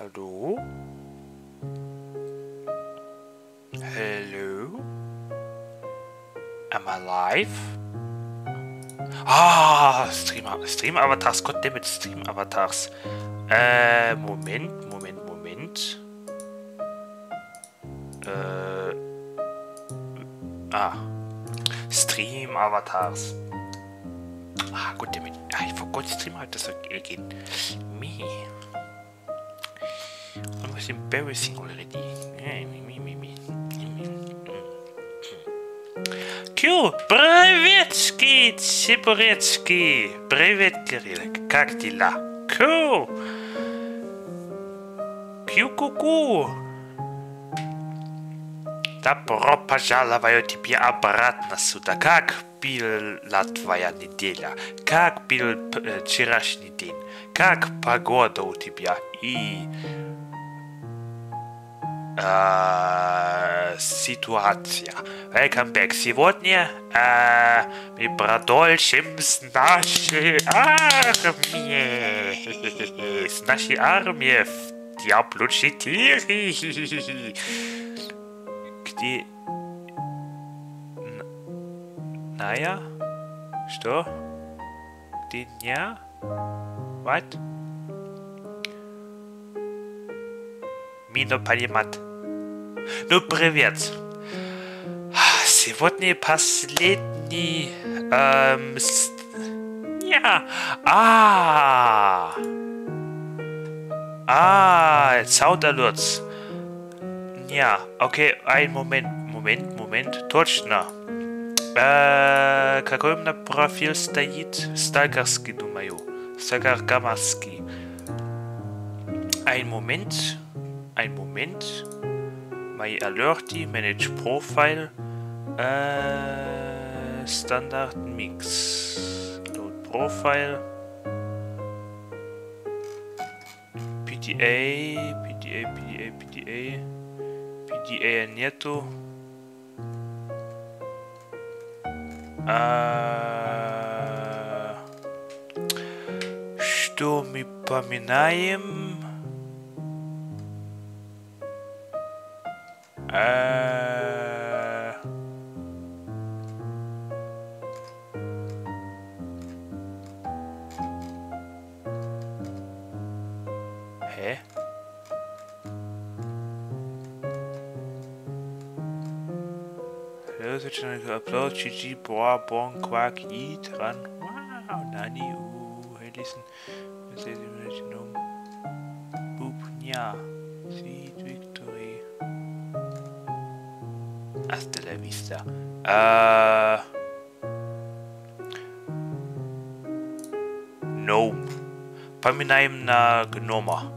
Hallo? Hello? Am I live? Ah, Stream, Stream Avatars, goddammit, Stream Avatars. Äh, Moment, Moment, Moment. Äh. Ah. Stream Avatars. Ah, goddammit. Ah, ich forgot Stream halt das gehen. Me. Almost embarrassing already. Me, me, me, me. Q, Приветски, Сибурецкий. Привет, Кирилл. Как дела? Q. Q, ку-ку. Добро пожаловать тебе обратно сюда. Как была твоя неделя? Как был э, вчерашний день? Как погода у тебя? И э, ситуация. Welcome back. Сегодня э, мы продолжим с нашей армией. С нашей армией в Diablo 4. Где... Н- Ная? Что? Где ня? What? Мино понимать. Ну, привет. Сегодня последний... Эм, с- Я... А. А, Sound Alerts. Ja, okay, ein Moment, Moment, Moment, точно. Э, какой у меня профиль стоит? Стагарский, думаю. Стагар Гамарский. Ein Moment, ein Moment. My Alerty, Manage Profile. Äh, Standard Mix. Load Profile. PDA, PDA, PDA, PDA. PDA нету. А, Что мы поминаем? Øh... Ha? Hello, Titanic, applaud, Gigi, Boa, Bon, Quack, I, Tran, Wow, Nani, U, Helisen, Mercedes, Num, Boop, Nja. Hasta la vista. Äh. Gnome. Paminaim na Gnoma.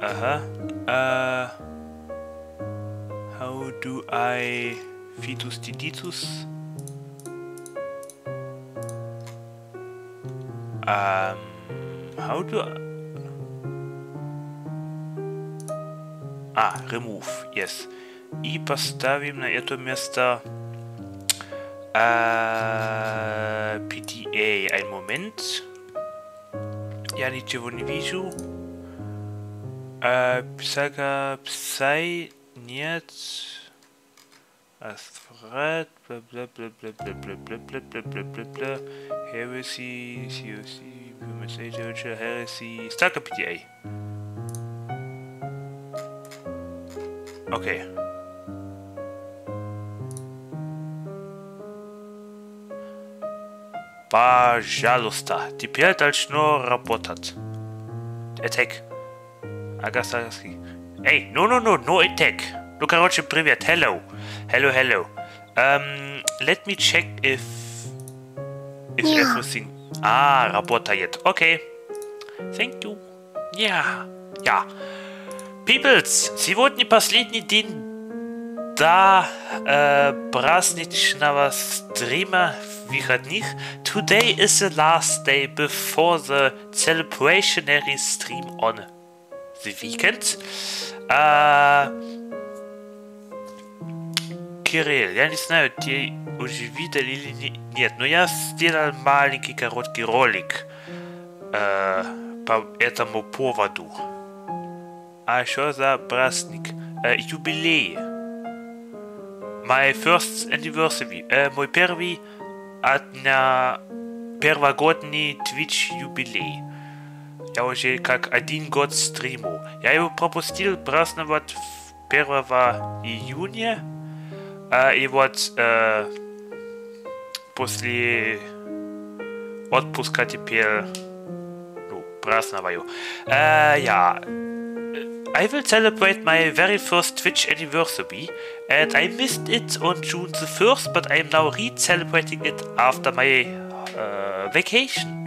Aha. Äh. How do I Fitus diditus? Um, how do I... А, remove, yes i postawim na jedno miasto äh, PTA. Ein Moment. Ja, nicht Giovanni Visu. Äh, Psaga Psai Niet. Astrat, bla bla bla bla bla bla bla bla bla bla bla bla Heresy, COC, Women's Literature, Heresy, Starker PTA. Okay. Пожалуйста, теперь должно работать. Attack. Агаsaski. Эй, no, no, no, no attack. Ну, короче, привет, hello. Hello, hello. Um, let me check if if Yeah. everything. Ah, работает. Okay. Thank you. Yeah. Ja. Peoples, сегодня последний день до э, праздничного стрима выходных. Today is the last day before the celebrationary stream on the weekend. Э, Кирилл, я не знаю, ты уже видел или не- нет, но я сделал маленький короткий ролик э, по этому поводу. A що за праздник? Е, юбілей. My first anniversary. Е, мой первый одня первогодний Twitch юбилей. Я уже как один год стриму. Я его пропустил праздновать 1 июня. А, и вот э, после отпуска теперь ну, праздноваю. Uh, yeah. I will celebrate my very first Twitch anniversary, and I missed it on June the 1st, but I'm now re-celebrating it after my uh, vacation.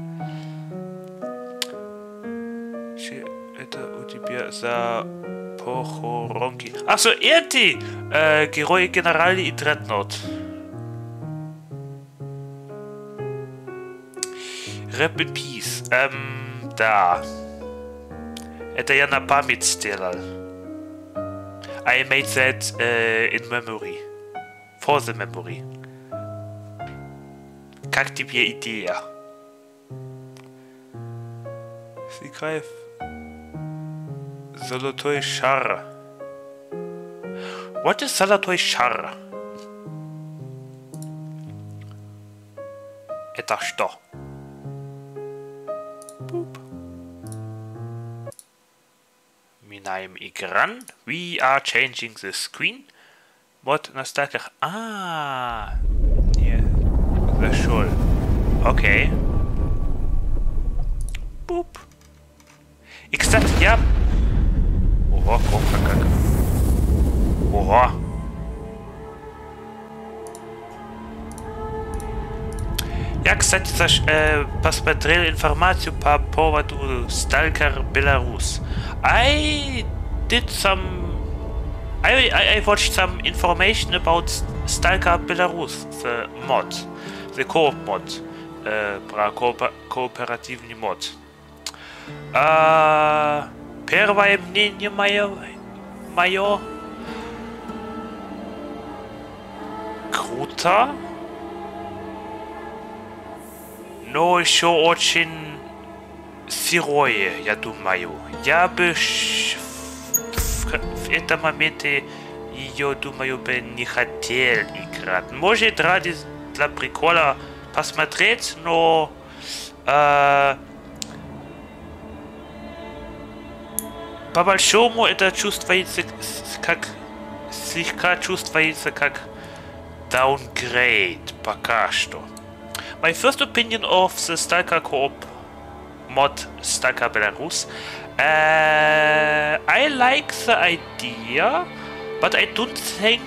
Pochoronki. Achso, Irti! Äh, Geroje Generali in Dreadnought. Rapid Peace. Ähm, da. Это я на память сделал. I made that uh, in memory. For the memory. Как тебе идея? Сыграй Золотой шар. What is золотой шар? Это что? Boop. Меняем экран. We are changing the screen. Вот на стаках. А, не зашел. Окей. Буп. И, кстати, я... Ого, комка как. Ого. Я, кстати, заш, э, посмотрел информацию по поводу Stalker Belarus. I did some... I, I, I watched some information about Stalker Belarus, the mod, the co-op mod, э, про кооп- кооперативный мод. А, первое мнение мое, мое круто, Но еще очень сырое, я думаю. Я бы в, в этом моменте ее, думаю, бы не хотел играть. Может, ради для прикола посмотреть, но э, по большому это чувствуется как слегка чувствуется как downgrade пока что. My first opinion of the Stalker Co-op mod Stalker Belarus. Uh, I like the idea, but I don't think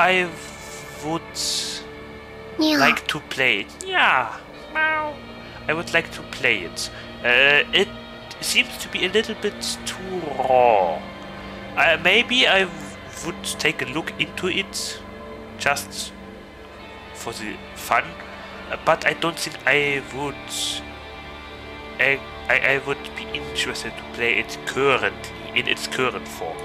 I would like to play it. Yeah. I would like to play it. Uh, it seems to be a little bit too raw. Uh, maybe I would take a look into it just for the fun, but I don't think I would. I, I, I would be interested to play it currently in its current form.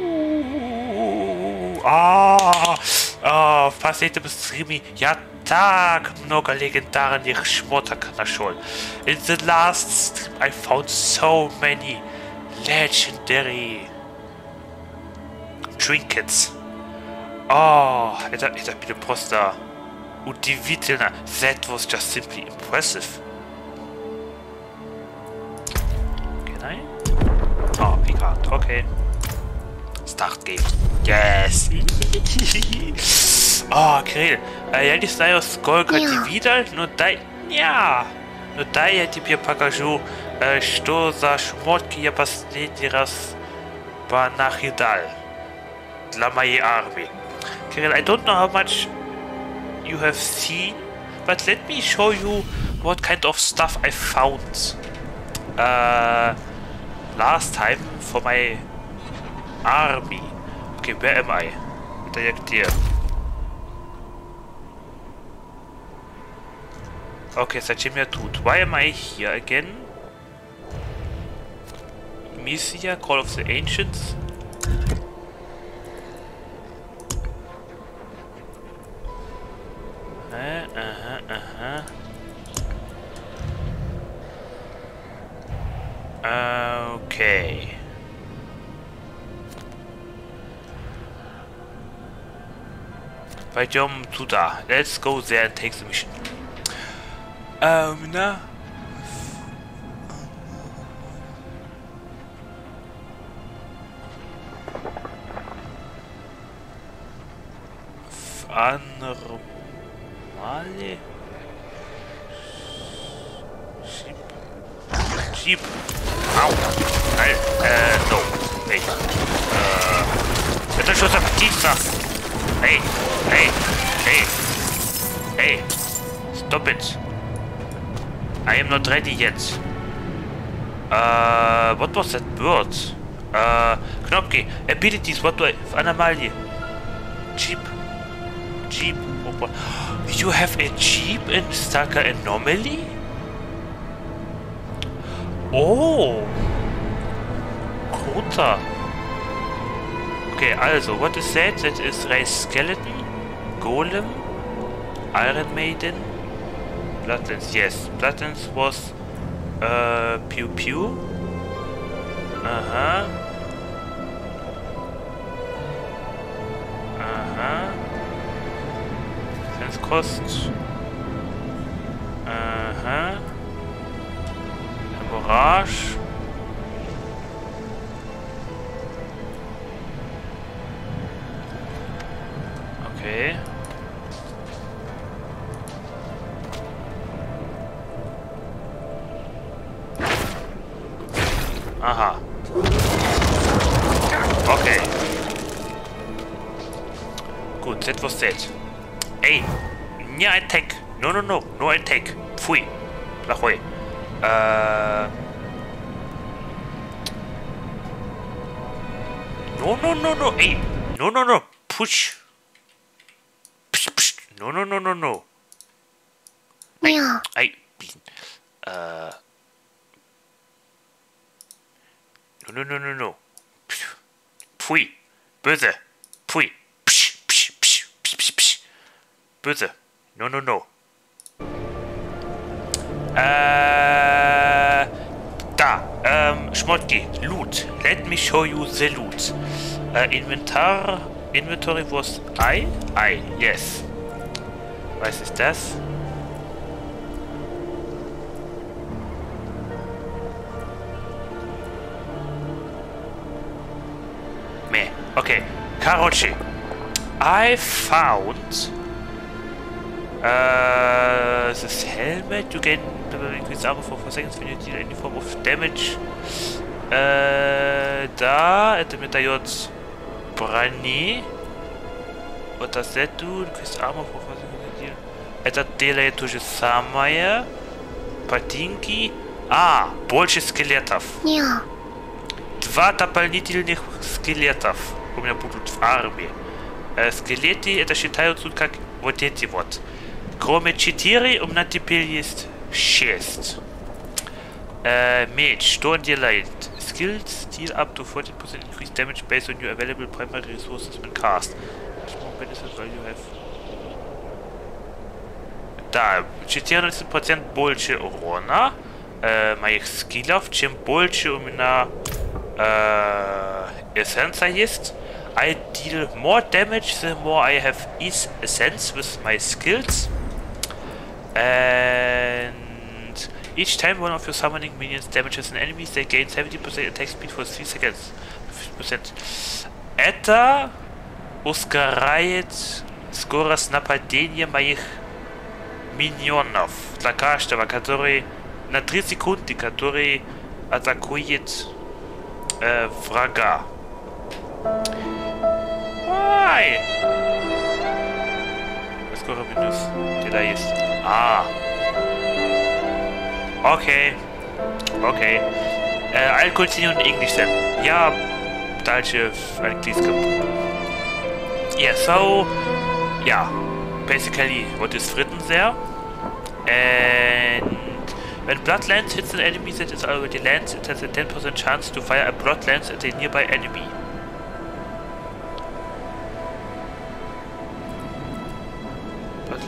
Ooh, а, а, в последнем стриме я так много легендарных шмоток нашел. In the last stream I found so many legendary trinkets. Oh, это, это было просто удивительно. That was just simply impressive. Can I? Oh, we can't. Okay. Start game. Yes! oh, Кирилл, а я не знаю, сколько ты видел, но дай... Ня! Но дай я тебе покажу, э, что за шмотки я последний раз понахидал для моей армии. Kirill, I don't know how much you have seen, but let me show you what kind of stuff I found uh, last time for my army. Okay, where am I? Direct here. Okay, seitdem tut. Why am I here again? Misia, Call of the Ancients? there. Uh-huh, uh-huh. Okay. Пойдем туда. Let's go there and take the mission. Um, now... anderem Anormale? Sheep. Sheep. Au. Nein, äh, no. Hey. Äh, это что за птица? Hey, hey, hey, hey. Stop it. I am not ready yet. Uh, what was that word? Uh, Knopke. Abilities, what do I... Anomalie. Jeep. Jeep. You have a Jeep in Stalker Anomaly? Oh. Kota. Okay, also, what is that? That is Raise Skeleton, Golem, Iron Maiden, Blood Lance. Yes, Blood Lance was uh, Pew Pew. Uh-huh. Uh-huh. Sense cost. Uh-huh. Mirage. Okay. Aha. Okay. Gut, that was that. Ey, nie ein Tag. No, no, no. Nur ein Tag. Pfui. Lachoi. Äh... Ah. No, no, no, no. Ey. No, no, no. Push. Psst, psst. No, no, no, no, no. Meow. Ey. Äh... No, no, no, no, no. Pfui. Böse. Böse. No, no, no. Äh, da. Ähm, Schmotki. Loot. Let me show you the loot. Äh, Inventar. Inventory was I? I, yes. Was ist das? Meh. Okay. Karochi. I found uh, this helmet. You can increase armor for 4 seconds when you deal any form of damage. Uh, da, это мне дает брони. What does that do? Increase armor for 4 seconds when you deal. Это делает то же самое. Ботинки. А, больше скелетов. Meow. Два дополнительных скелетов у меня будут в армии. Э, скелеты это считаются как вот эти вот. Кроме 4 у меня теперь есть 6. Э, меч, что он делает? Skills deal up to 40% increased damage based on your available primary resources when cast. More benefit while you have... Да, 14% больше урона э, моих скиллов, чем больше у меня uh, essence есть. I deal more damage the more I have each essence with my skills. And each time one of your summoning minions damages an enemy, they gain 70% attack speed for 3 seconds. 50%. Это ускоряет скорость нападения моих миньонов для каждого, который на 3 секунды, который атакует äh, врага. Ай! Okay. Okay. E, I'll continue in English then. Ja дальше в английском. Yeah, so, yeah, basically what is written there. And when Blood Lance hits an enemy that is already lands. it has a 10% chance to fire a Blood Lance at a nearby enemy.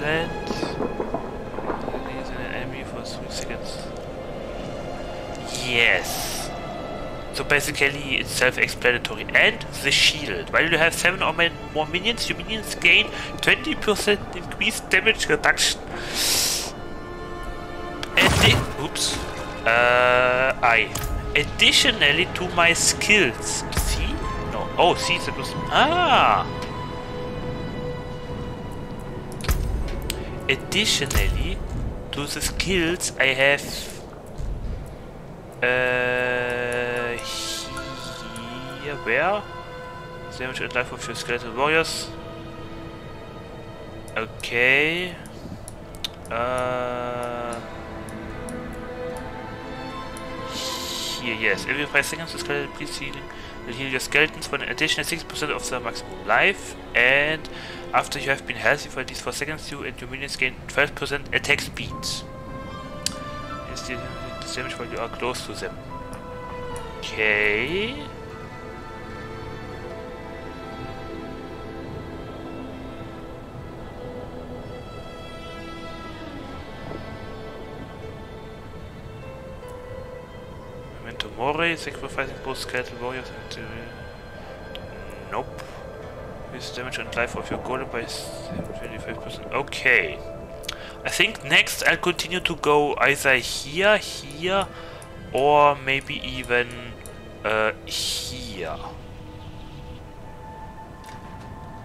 Blood lance an enemy for 3 seconds. Yes. So basically, it's self-explanatory. And the shield. While you have 7 or more minions, your minions gain 20% increased damage reduction. Addi oops. Uh, I. Additionally to my skills. See? No. Oh, see, that was... Ah! Additionally to the skills I have uh, here, where? Damage and life of your skeletal warriors. Okay. Uh, here, yes. Every 5 seconds, the skeleton priest healing will heal your skeletons for an additional 6% of their maximum life. And after you have been healthy for at least 4 seconds, you and your minions gain 12% attack speed damage while you are close to them. Okay. Memento Mori, sacrificing both skeletal warriors and... Uh, nope. Use damage and life of your golem by 25%. Okay. I think next I'll continue to go either here, here, or maybe even uh, here.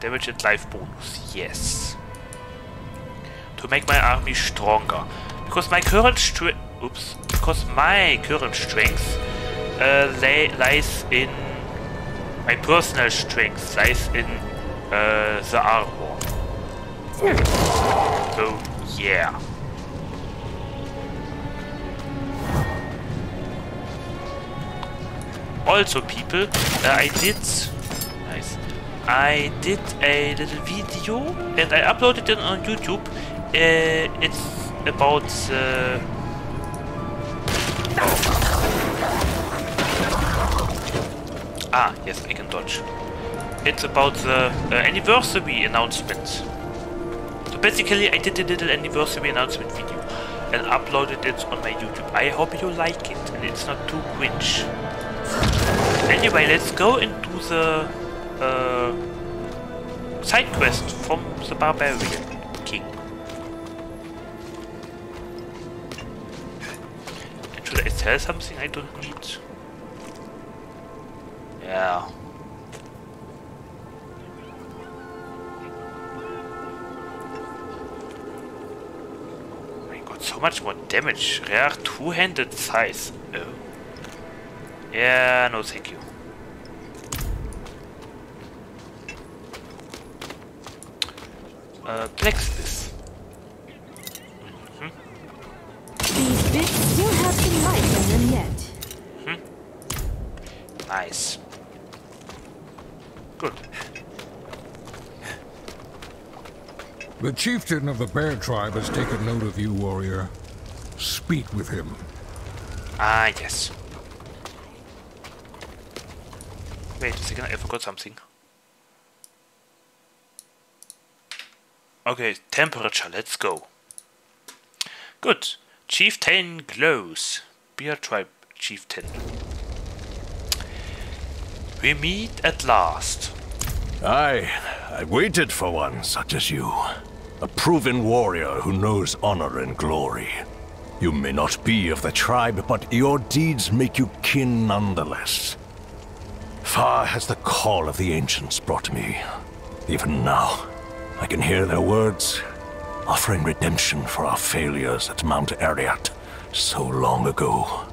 Damage and life bonus, yes. To make my army stronger. Because my current strength... Oops. Because my current strength uh, lies in... My personal strength lies in uh, the armor. So yeah. Also, people, uh, I did... Nice. I did a little video and I uploaded it on YouTube. Uh, it's about... Uh, Ah, yes, I can dodge. It's about the uh, anniversary announcement So basically I did a little anniversary announcement video and uploaded it on my YouTube. I hope you like it and it's not too cringe. Anyway, let's go into the uh, side quest from the Barbarian King. Should I sell something I don't need? Yeah. So much more damage. Rare two-handed size. Oh. Yeah, no thank you. Uh, blacksmith. Mm -hmm. These bits still have some life them yet. Hmm. Nice. Good. The chieftain of the bear tribe has taken note of you, warrior. Speak with him. Ah, yes. Wait a second, I forgot something. Okay, temperature, let's go. Good. Chieftain glows. Bear tribe chieftain. We meet at last. Aye, I waited for one such as you. A proven warrior who knows honor and glory. You may not be of the tribe, but your deeds make you kin nonetheless. Far has the call of the ancients brought me. Even now, I can hear their words, offering redemption for our failures at Mount Arreat so long ago.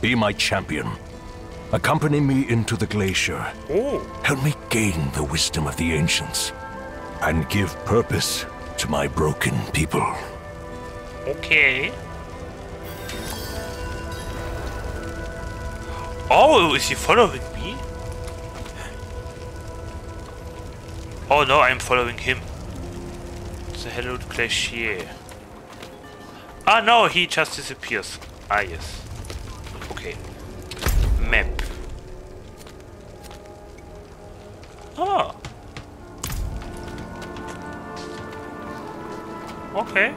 Be my champion. Accompany me into the glacier. Oh. Help me gain the wisdom of the ancients and give purpose to my broken people. Okay. Oh, is he following me? Oh no, I'm following him. The hallowed glacier. Ah no, he just disappears. Ah yes. Okay. Map. Oh. Okay.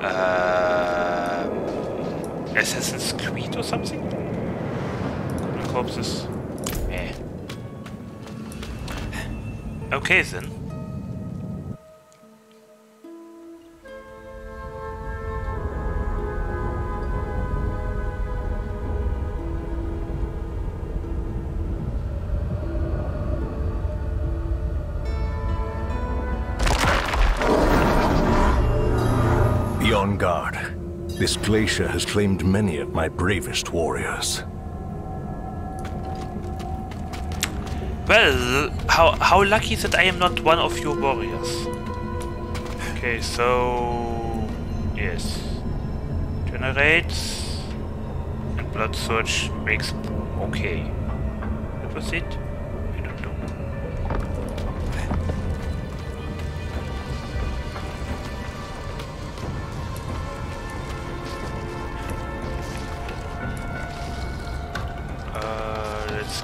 Um, Assassin's Creed or something? Corpses. Eh. Okay then. This glacier has claimed many of my bravest warriors. Well, how how lucky that I am not one of your warriors. Okay, so yes, generates and blood surge makes okay. That was it.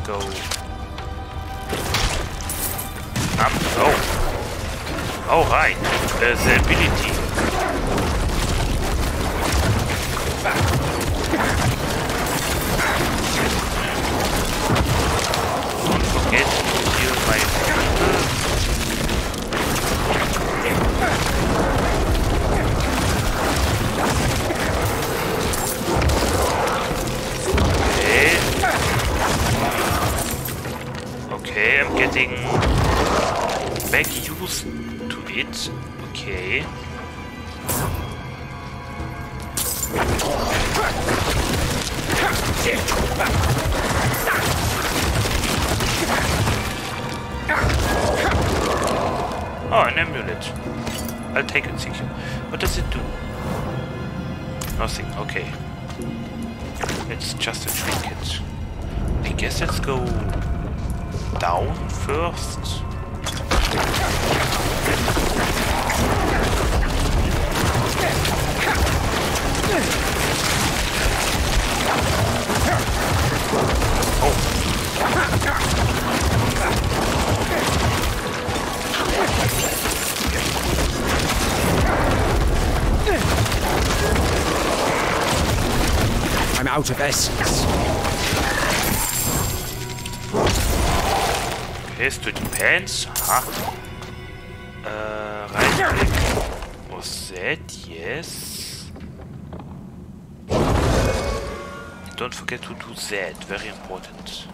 Go. Um, oh. Oh, right. Uh, the ability. Out of essence. Yes, to depends. Huh? Uh, right click. Was that? Yes. Don't forget to do that. Very important.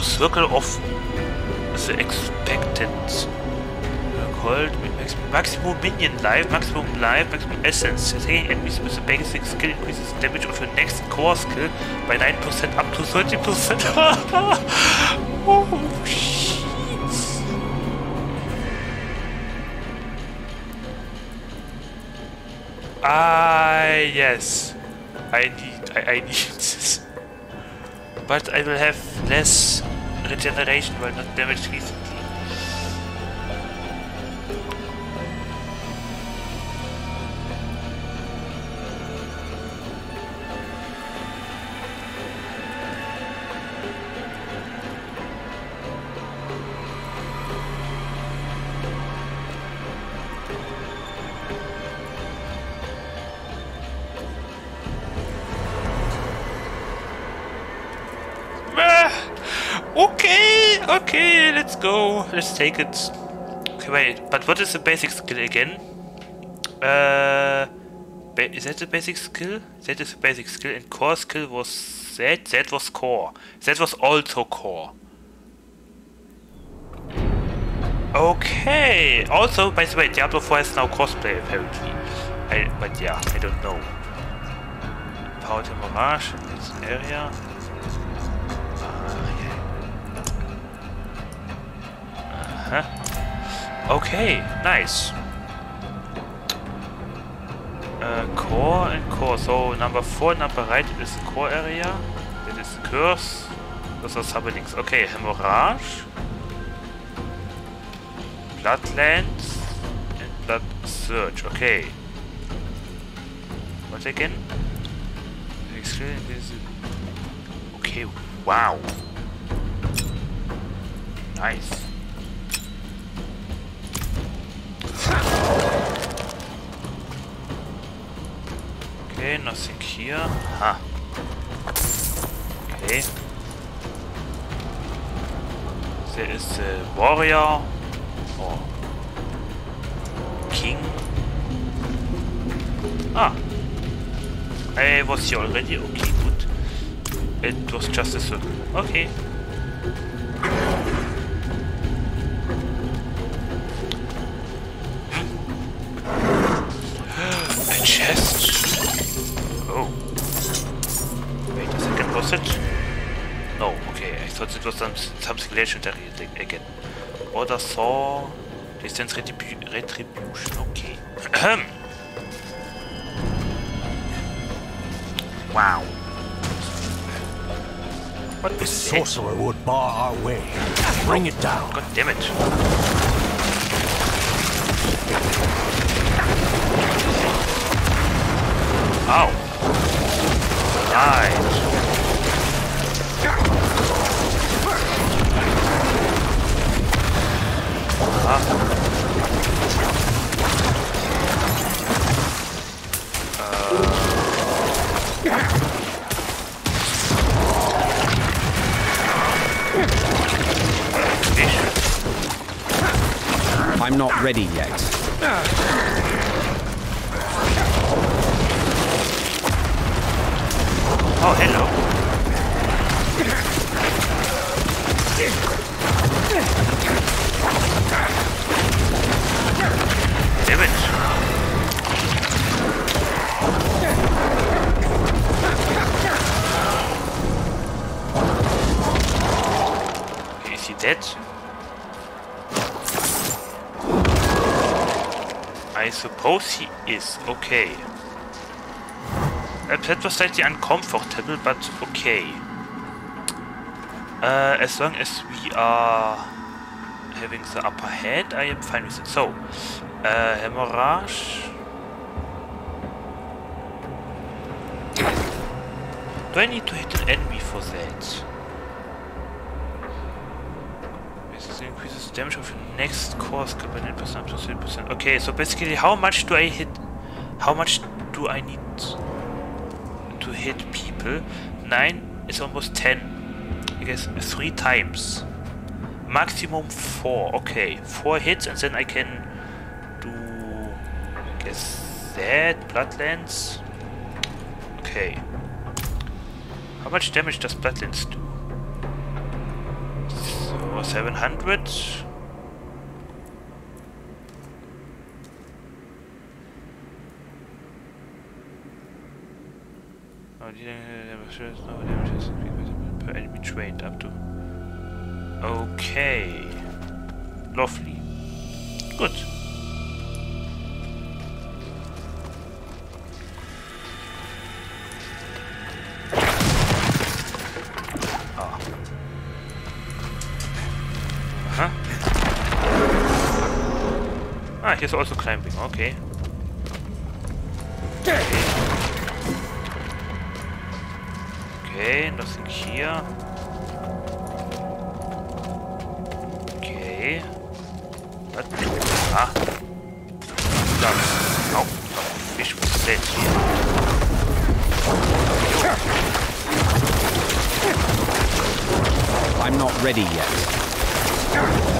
Wow, circle of the expected. Cold, max, maximum minion life, maximum life, maximum essence. Attacking enemies with a basic skill increases damage of your next core skill by 9% up to 30%. oh shit. Ah, yes. I need, I, I need this. But I will have less regeneration while not damaged recently. Let's take it. Okay, wait. But what is the basic skill again? Uh, is that the basic skill? That is the basic skill. And core skill was that. That was core. That was also core. Okay. Also, by the way, Diablo 4 has now cosplay apparently. I, but yeah, I don't know. Power Mirage. An area. Uh-huh. Okay, nice. Uh, core and core. So number four, number right is the core area. That is curse. Those are sublinks. Okay, hemorrhage. Blood Lance and blood surge. Okay. What again? Okay, wow. Nice. Okay, nothing here. Ha. Okay. There is a warrior or king. Ah. I was here already. Okay, good. It was just a circle. Okay. Something legendary ag- again. Order saw. Distance retribu retribution, okay. Wow. What that? sorcerer would bar our way. Bring it down. God damn it. Ow. Right. I'm not ready yet. Oh, hello. Damn. Dead? I suppose he is. Okay. That was slightly uncomfortable, but okay. Uh, as long as we are having the upper hand, I am fine with it. So, uh, hemorrhage. Do I need to hit an enemy for that? Increases damage of your next core skill by 9% up to 30%. Okay, so basically how much do I hit? How much do I need to hit people? 9 is almost 10. I guess 3 times. Maximum 4. Okay, 4 hits and then I can do... I guess that. Blood Lance. Okay. How much damage does Blood Lance do? So 700. Oh, damages oh, per enemy trained up to. Okay. Lovely. Good. Ah, here's also climbing. Okay. Okay, nothing here. Okay. What? Ah. Done. Oh, no. Fish was dead here. I'm not ready yet.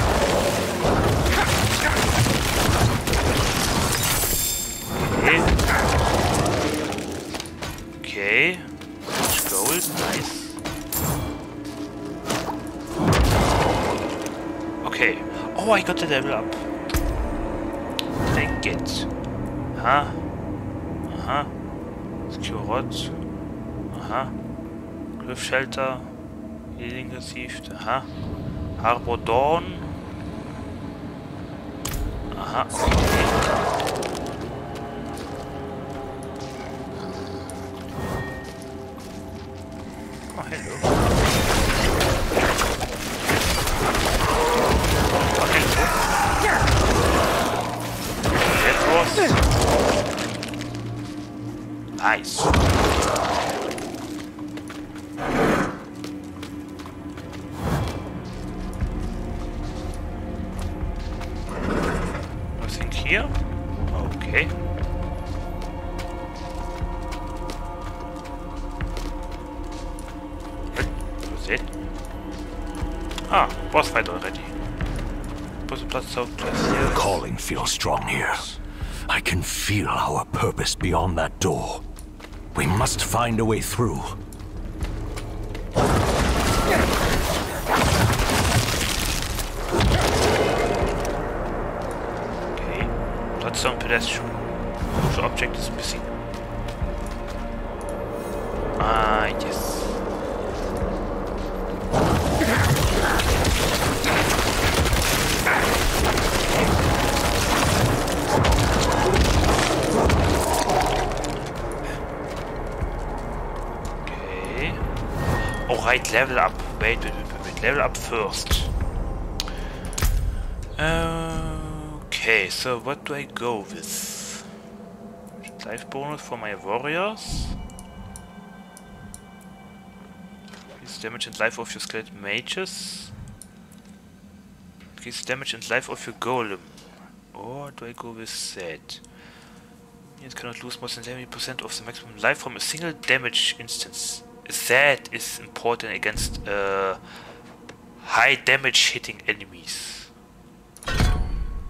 Oh, I got the level up. Take it. Huh? Uh-huh. Secure rod. Uh-huh. Cliff shelter. Healing received. Uh-huh. Harbor Dawn. Aha. Find a way through. Right, level up. Wait, wait, wait, wait. Level up first. Okay, so what do I go with? Life bonus for my warriors. Increase damage and life of your skeleton mages. Increase damage and life of your golem. Or do I go with that? It cannot lose more than 70% of the maximum life from a single damage instance. That is important against uh, high damage hitting enemies.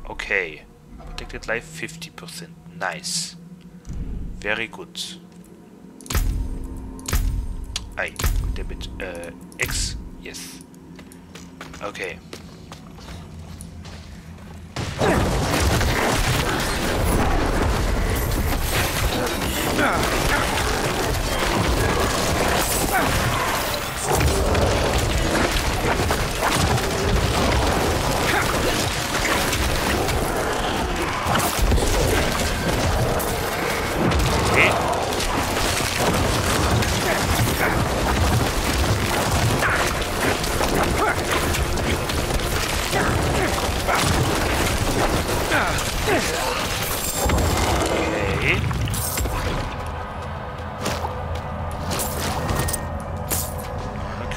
Okay. Protected life 50%. Nice. Very good. I damage uh X. Yes. Okay. Okay. Okay.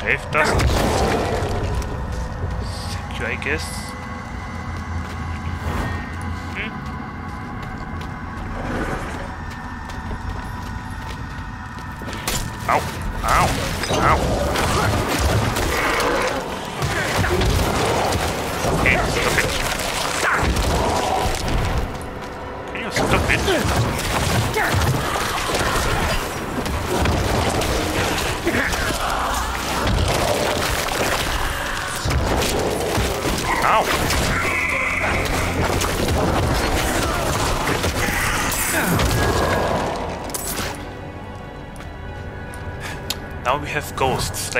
Thank you, I guess.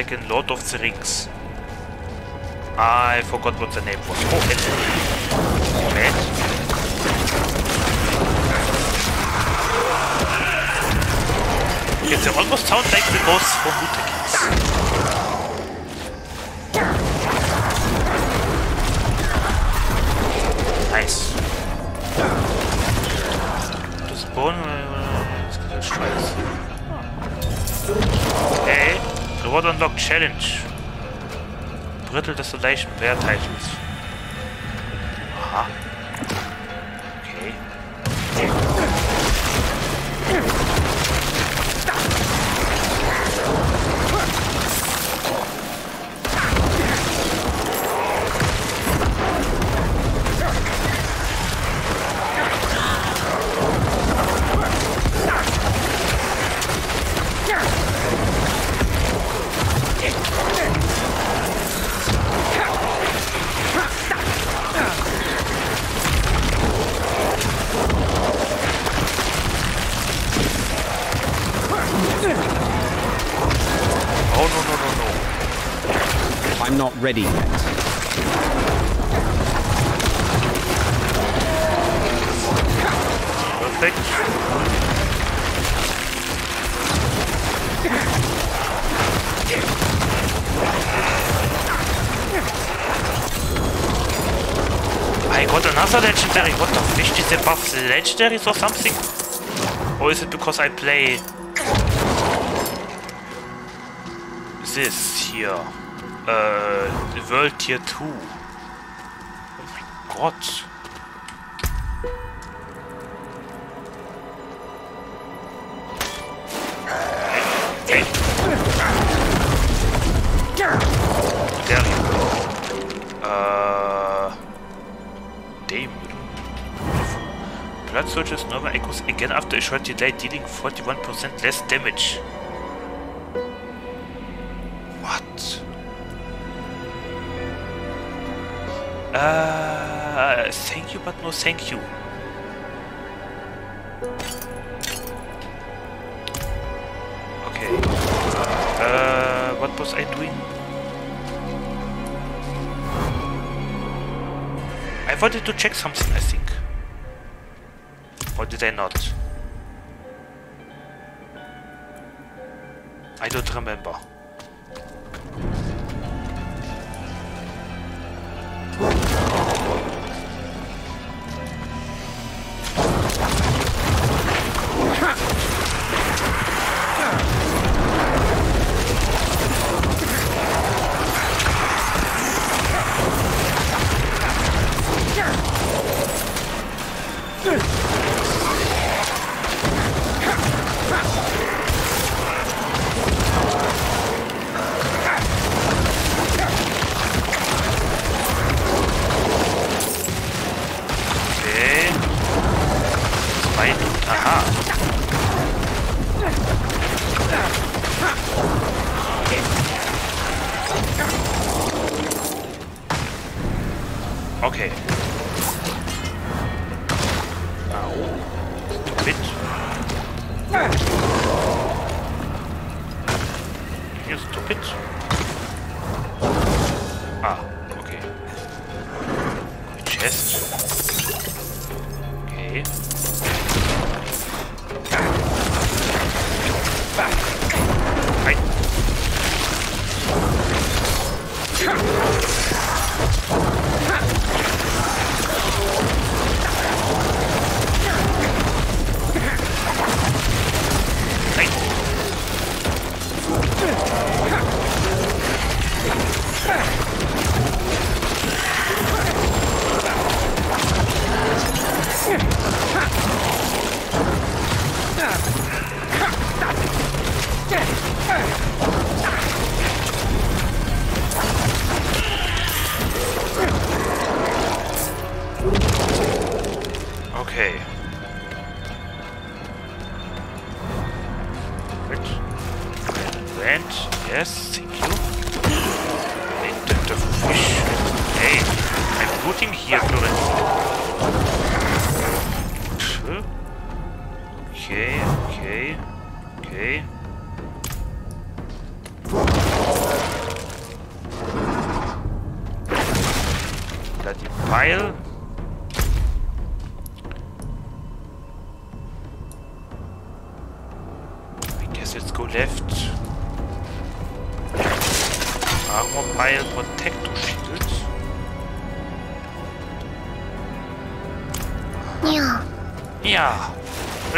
Like in Lord of the Rings. I forgot what the name was. Oh, Moment. Yes, they almost sound like the ghosts from Mutakins. Challenge. Brittle Desolation Bear Titles. Legendaries or something? Or is it because I play this here? Uh, World Tier 2. Oh my god. Short delay, dealing 41% less damage. What? Uh, thank you, but no thank you. Okay. Uh, what was I doing? I wanted to check something, I think. Or did I not?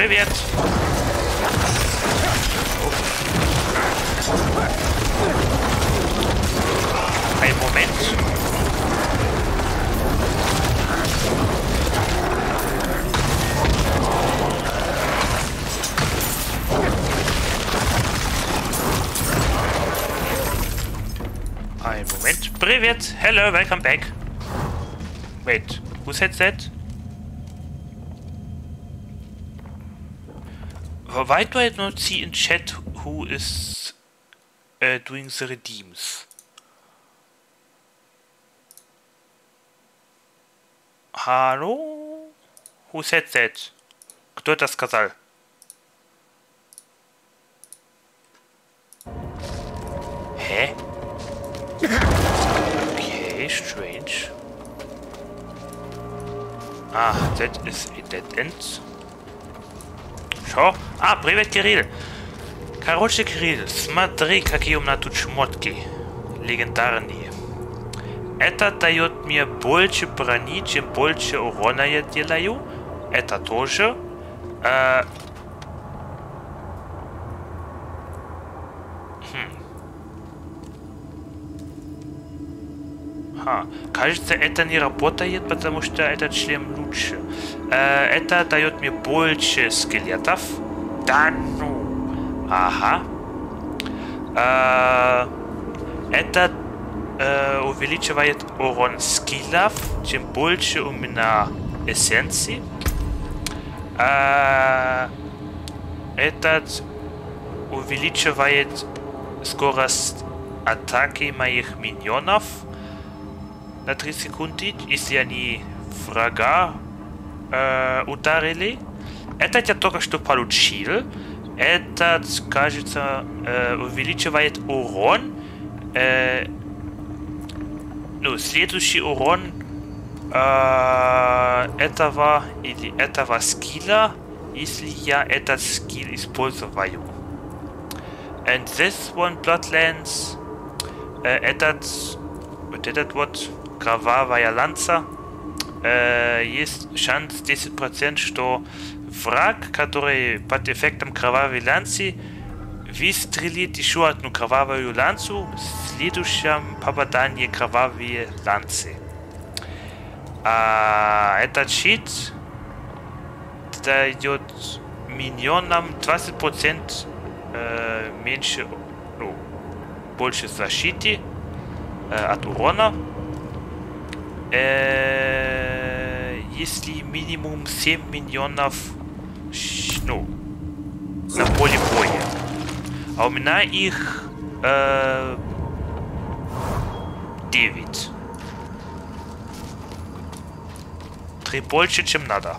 Привет. Ein Moment. Ein Moment. Привет. Hello, welcome back. Wait, who said that? Why do I not see in chat who is uh, doing the redeems? Hallo? Who said that? Кто это сказал? Hä? Okay, strange. Ah, that is a dead end. Что? А, привет, Кирилл. Короче, Кирилл, смотри, какие у меня тут шмотки. Легендарные. Это дает мне больше брони, чем больше урона я делаю. Это тоже. Э, Ха. Кажется, это не работает, потому что этот шлем лучше. Э, это дает мне больше скелетов. Да ну. Ага. Э, это э, увеличивает урон скиллов. Чем больше у меня эссенции. Э, этот увеличивает скорость атаки моих миньонов на 3 секунды, если они врага э, ударили. Это я только что получил. Этот, кажется, э, увеличивает урон. Э, ну, следующий урон э, этого или этого скилла, если я этот скилл использую. And this one Bloodlands, э, этот, вот этот вот кровавая ланца, э, есть шанс 10%, что враг, который под эффектом кровавой ланцы, выстрелит еще одну кровавую ланцу в следующем попадании кровавой ланцы. А этот щит дает миньонам 20% э, меньше, ну, больше защиты э, от урона. Э, если минимум 7 миньонов ну, на поле боя. А у меня их э, 9. Три больше, чем надо.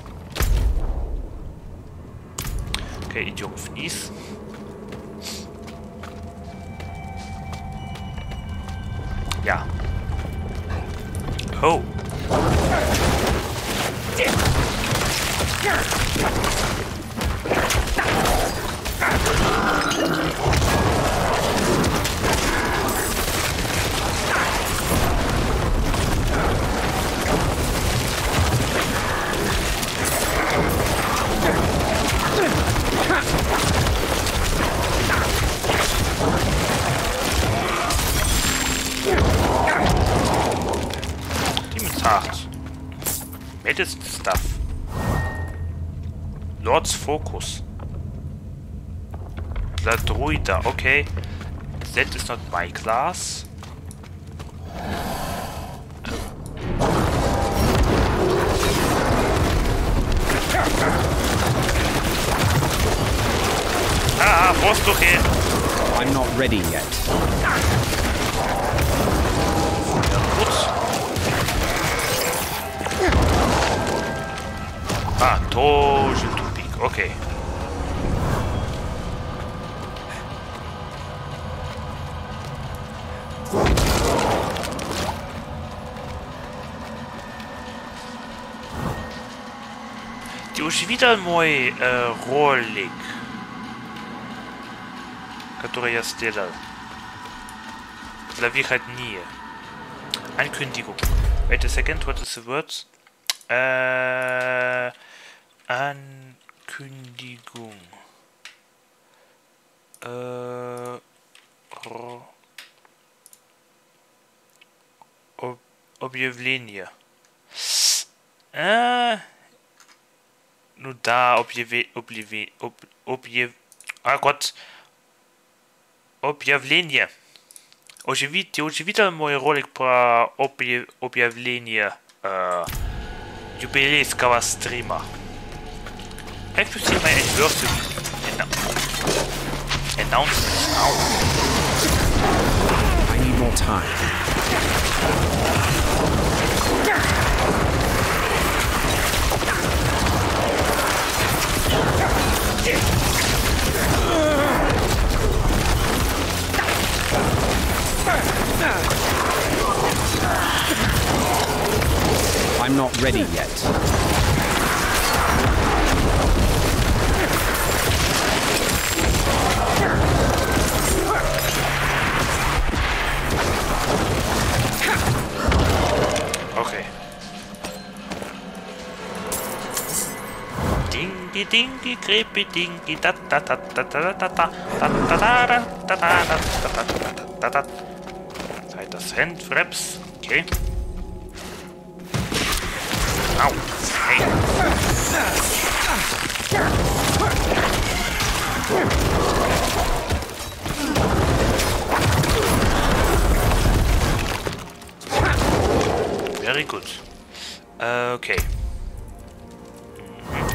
Окей, идем вниз. Ja. Oh. Heart. Medicine stuff. Lord's Focus. The Druida, okay. That is not my class. Ah, Brusttuche! I'm not ready yet. Gut. Ah, тоже тупик. Окей. Ты уж видел мой э, ролик, который я сделал? Halt nie. Ankündigung. Wait a second, what is the words? Äh, Ankündigung. Äh, Ob Объявление. Äh, ну да, объяве, объяве, об, объяв... А, год. Объявление. Оживите, оживите мой ролик про объя- объявление э, юбилейского стрима. Have to see my anniversary annou- announcement now? I need more time. I'm not ready yet. Okay. Dingy dingy creepy dingy da da da da da da da da da da da da da da da da Zeit das Handwraps. Okay. Au. Hey. Very good. Okay. Mhm.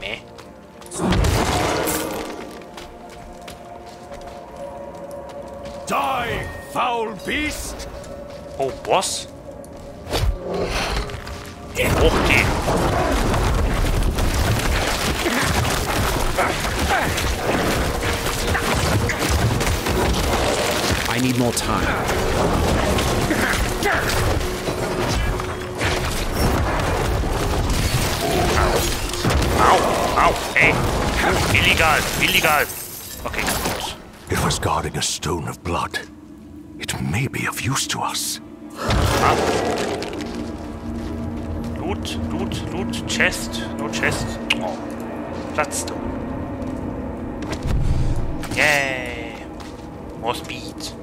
Meh. Die, foul beast! Oh, Boss? Hoch die. I need more time. Au, au, ey. Illegal, illegal. Okay, gut. It was guarding a stone of blood. It may be of use to us. Loot, loot, loot, chest, no chest. Oh, Platzstone. Yay. More speed.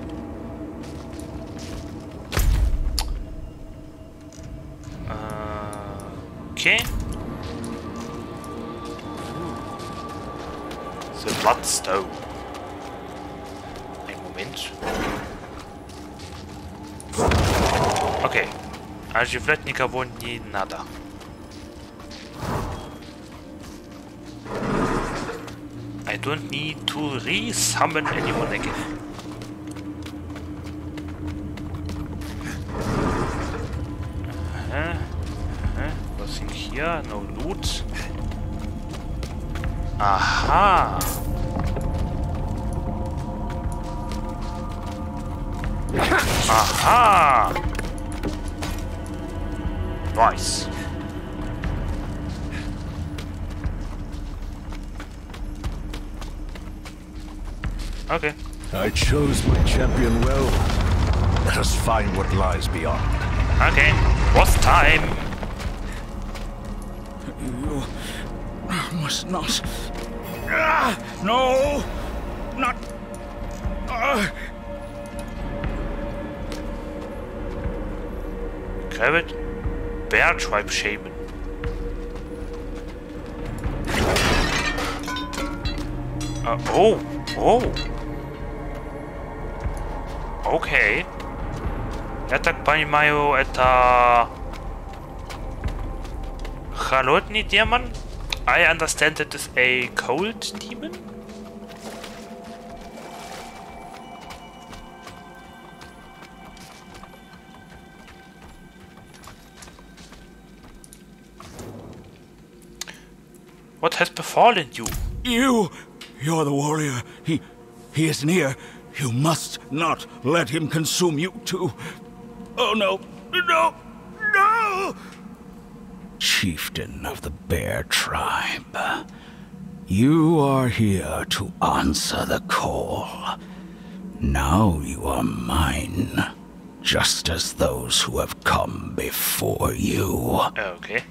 Äh, Okay. The Bloodstone. Ein Moment. Okay. Оживлять никого не надо. I don't need to re-summon anyone again. Aha, aha. Sind hier? No loot. Aha. Aha. Nice. Okay. I chose my champion well. Let us find what lies beyond. Okay. Boss time. You must not. Ah, no! Not. Ah. It. Bear tribe shaman. Uh, oh, oh. Okay. Ja tak pani mają eta... Halotni demon? I understand it is a cold demon? What has befallen you? You! You're the warrior. He... he is near. You must not let him consume you too. Oh no! No! No! Chieftain of the Bear Tribe, you are here to answer the call. Now you are mine, just as those who have come before you. Okay.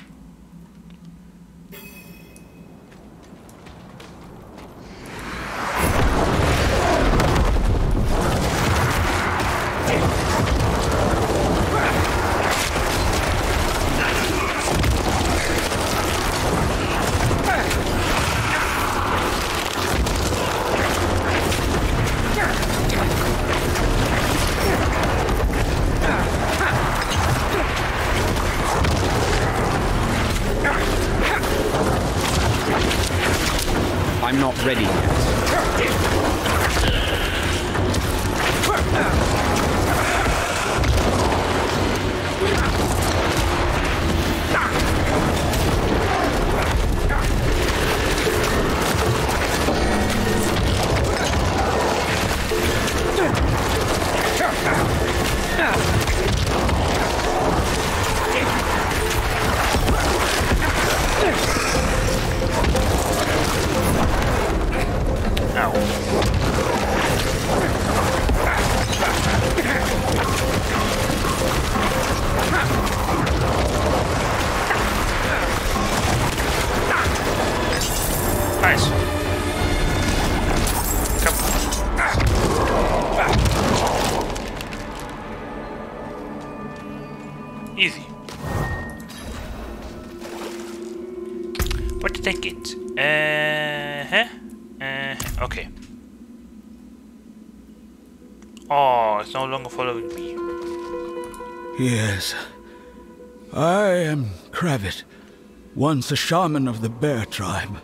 Once a shaman of the Bear Tribe,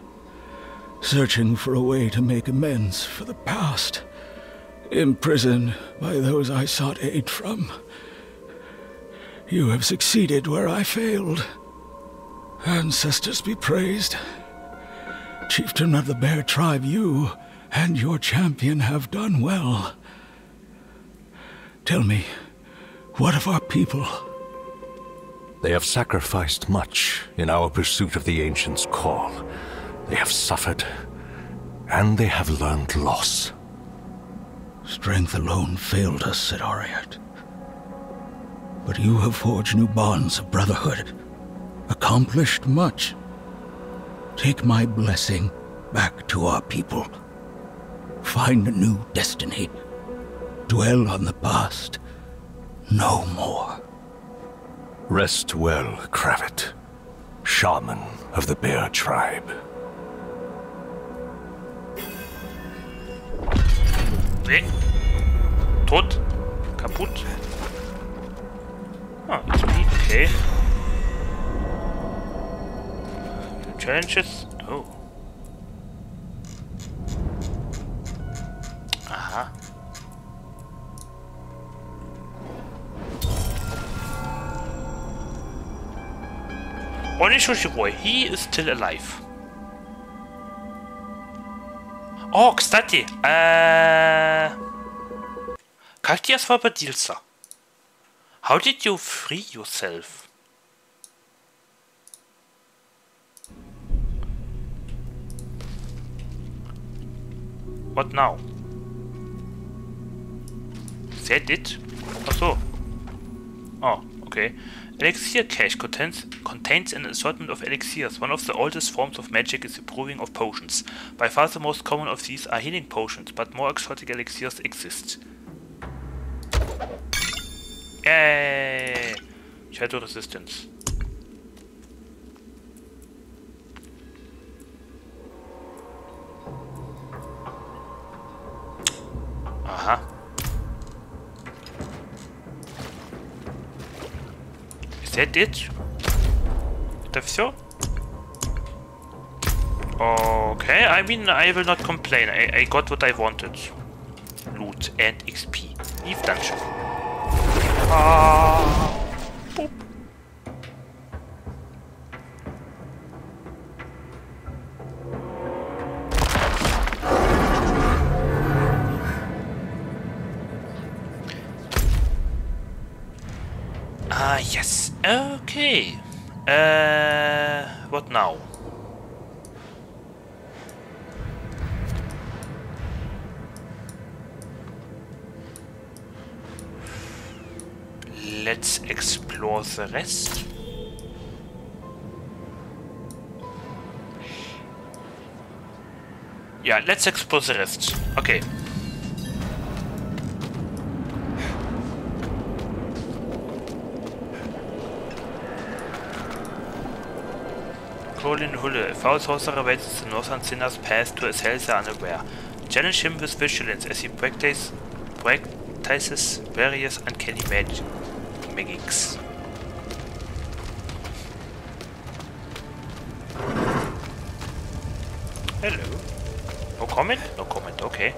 searching for a way to make amends for the past, imprisoned by those I sought aid from. You have succeeded where I failed. Ancestors be praised. Chieftain of the Bear Tribe, you and your champion have done well. Tell me, what of our people? They have sacrificed much in our pursuit of the Ancient's call. They have suffered, and they have learned loss. Strength alone failed us, said Arreat. But you have forged new bonds of brotherhood, accomplished much. Take my blessing back to our people. Find a new destiny. Dwell on the past. No more. Rest well, Kravit, shaman of the Bear Tribe. Nee. Tot. Kaputt. Ah, XP, okay. Challenges. Oh. Aha. Onishoshiboy, he is still alive. О, кстати, э, как ты освободился? How did you free yourself? What now? Is that it? Ach so. Oh, okay. Elixir cache contains, contains an assortment of elixirs. One of the oldest forms of magic is the brewing of potions. By far the most common of these are healing potions, but more exotic elixirs exist. Yay! Shadow resistance. Aha. Is that it? Это все? Okay, I mean, I will not complain. I, I got what I wanted. Loot and XP. Leave dungeon. Ah. Ah, yes. Okay. Uh, what now? Let's explore the rest. Yeah, let's explore the rest. Okay. Colin Hulle, a foul sorcerer waits the northern sinner's path to Excelsior unaware. Challenge him with vigilance as he practice, practices various uncanny magic magics. Hello. No comment? No comment, okay.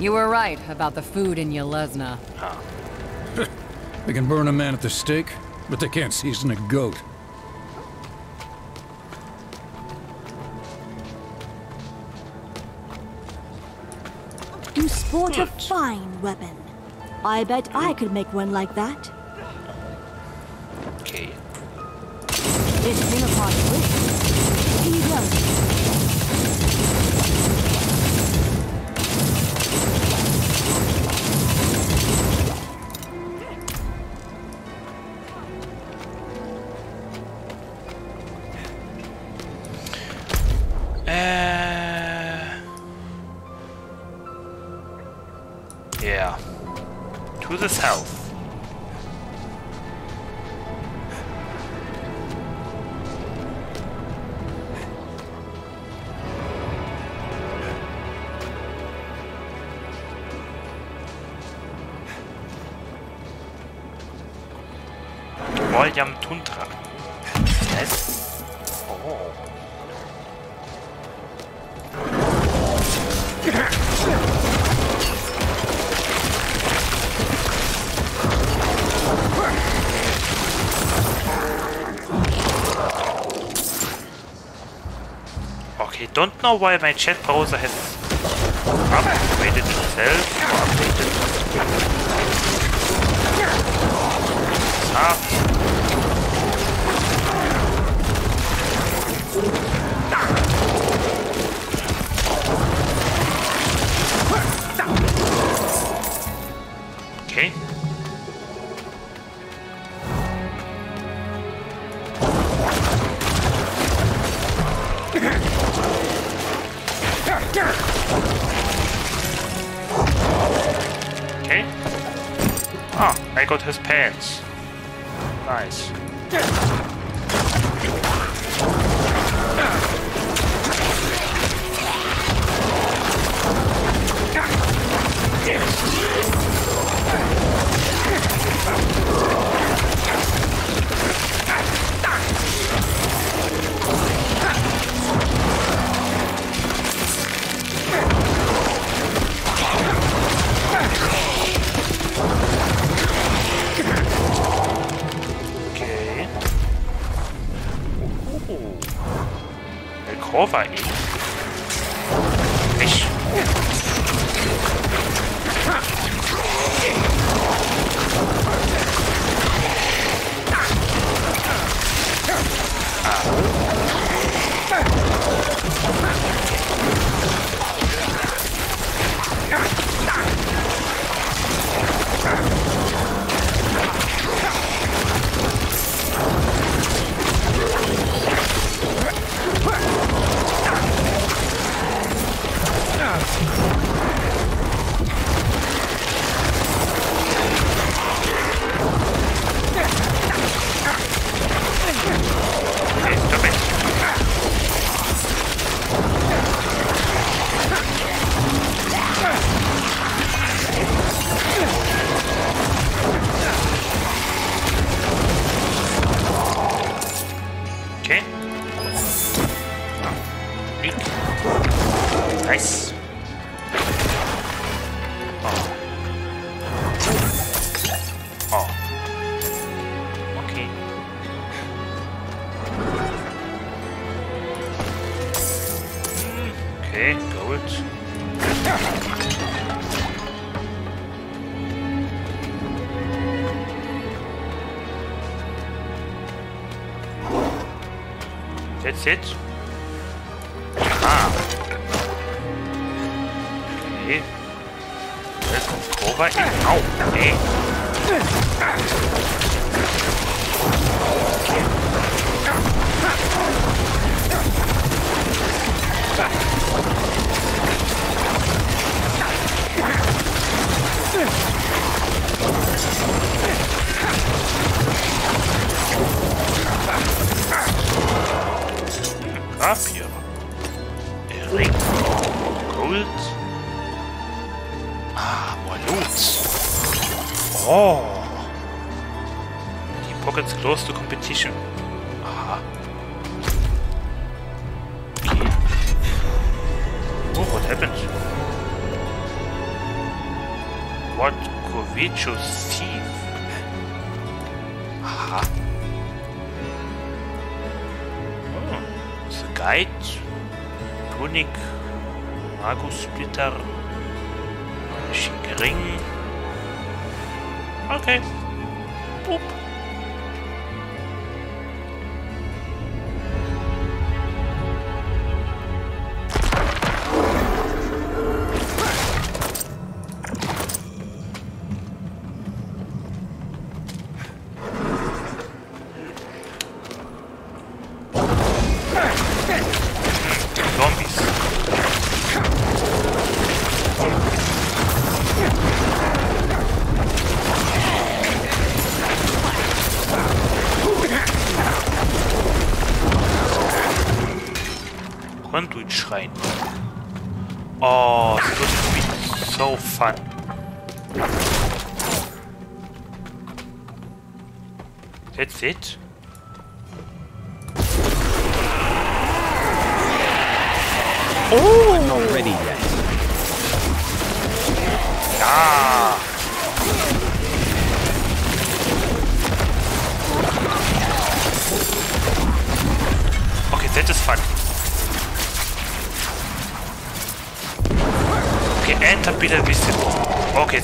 You were right about the food in Yelesna. Ah. They can burn a man at the stake, but they can't season a goat. You sport a fine weapon. I bet I could make one like that. Okay. Depending upon wish. William Tundra. Yes. Oh. Okay, don't know why my chat browser has upgraded itself or updated. Ah. I got his pants. Nice.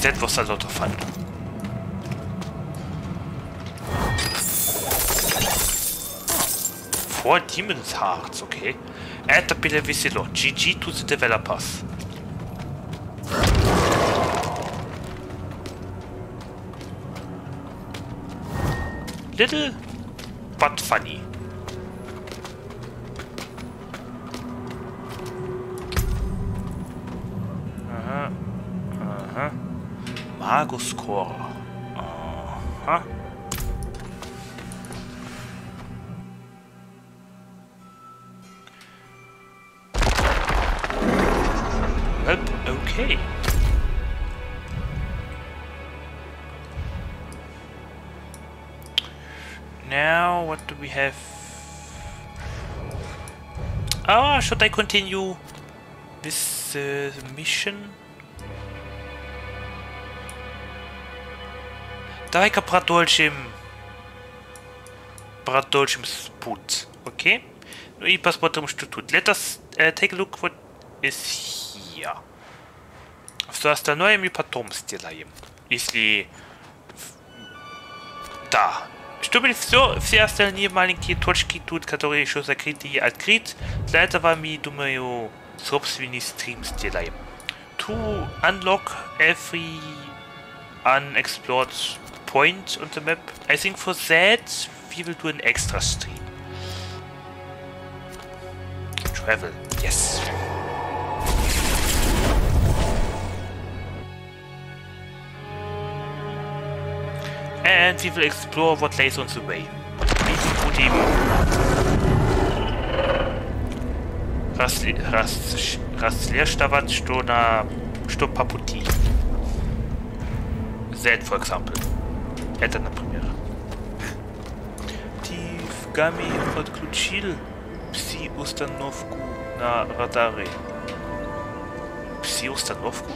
That was a lot of fun. Four Demon's Hearts, okay. Add the Peter Visible. GG to the developers. Little, but funny. Magus Core. Aha. Well, okay. Now, what do we have? Ah, should I continue this uh, mission? Давай-ка продолжим. Продолжим спут. Окей? Ну и посмотрим, что тут. Let us uh, take a look what is here. Все остальное мы потом сделаем. Если... Да. Чтобы все, все остальные маленькие точки тут, которые еще закрыты и открыты, для этого мы, думаю, собственный стрим сделаем. To unlock every unexplored point on the map. I think for that we will do an extra stream. Travel, yes. And we will explore what lays on the way. Rastlierstavat Stona Stopaputi. That for example. Это, например. Ты в гамме подключил пси-установку на радаре. Пси-установку?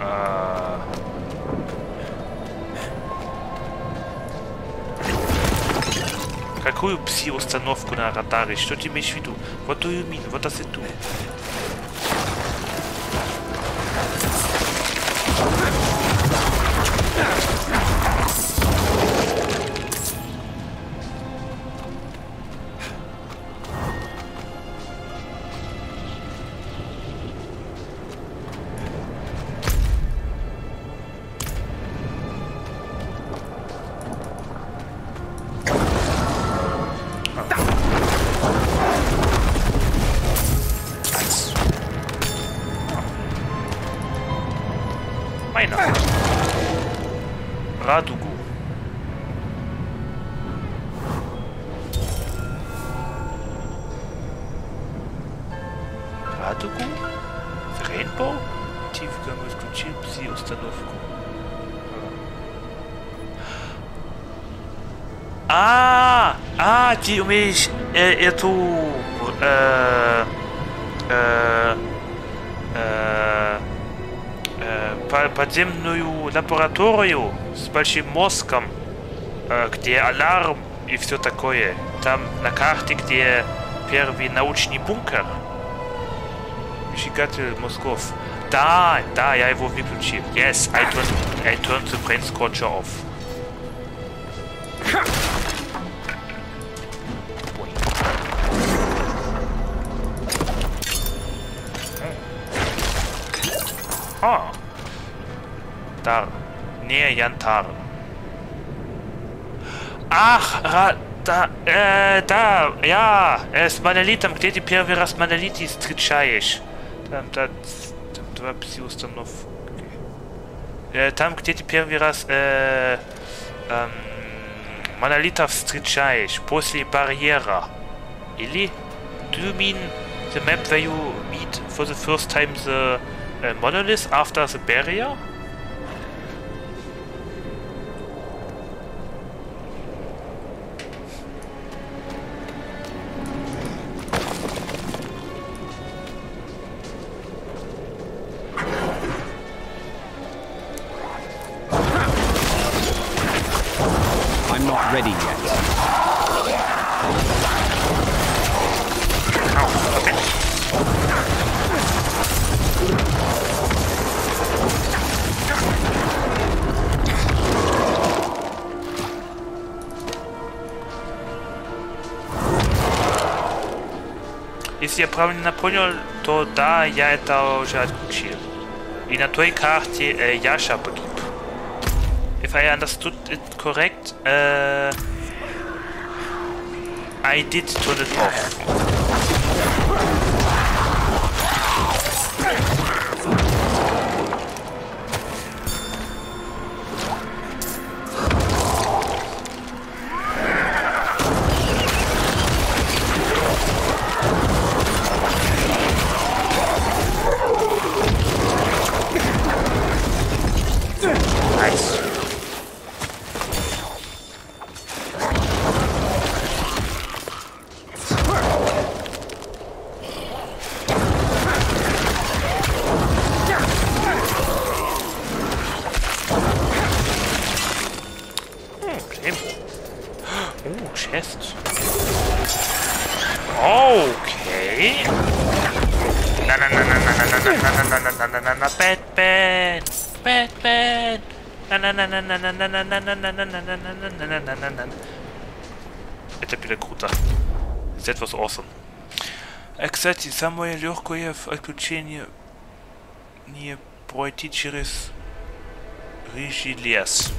А... Какую пси-установку на радаре? Что ты имеешь в виду? What do you mean? What does it do? Ты умеешь э, эту э, э, э, э, по- подземную лабораторию с большим мозгом, э, где аларм и все такое. Там на карте, где первый научный бункер. Выжигатель мозгов. Да, да, я его выключил. Yes, I turned, I turned the brain scorcher off. Yantar. Ach, da, äh, da, ja, es Manelit, gdje ti prvi raz Maneliti stričaješ? Tam, tam, tam dva psi ustanov. Okay. E, tam, gdje ti prvi raz, e, um, Manelita встречаешь после барьера. Или do you mean the map where you meet for the first time the uh, monolith after the barrier? я правильно понял, то да, я это уже отключил. И на той карте э, Яша погиб. If I understood it correct, uh, I did turn it off. Кстати, самое легкое в отключении не пройти через рыжий лес.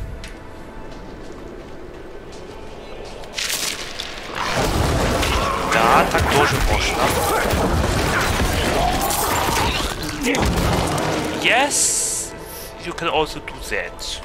Да, так тоже можно. Yes, you can also do that.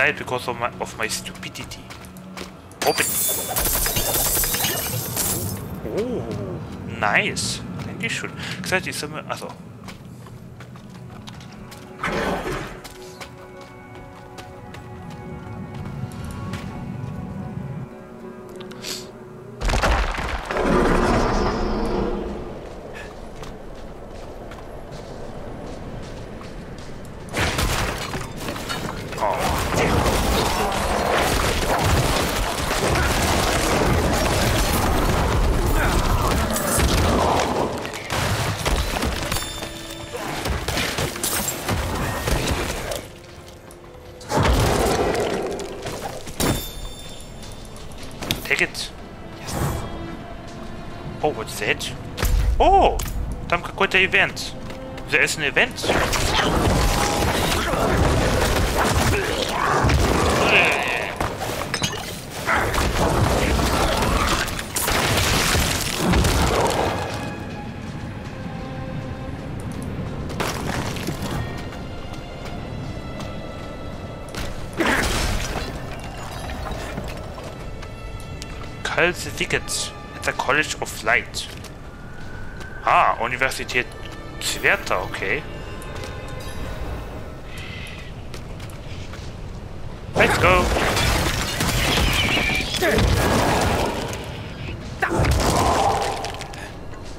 inside because of my of my stupidity. Open. Ooh, nice. I think Eigentlich schon. Gesagt, die Summe. Also, event. There is an event. Cult tickets at the College of Light. Ah, Universität Schwerter, okay. Let's go.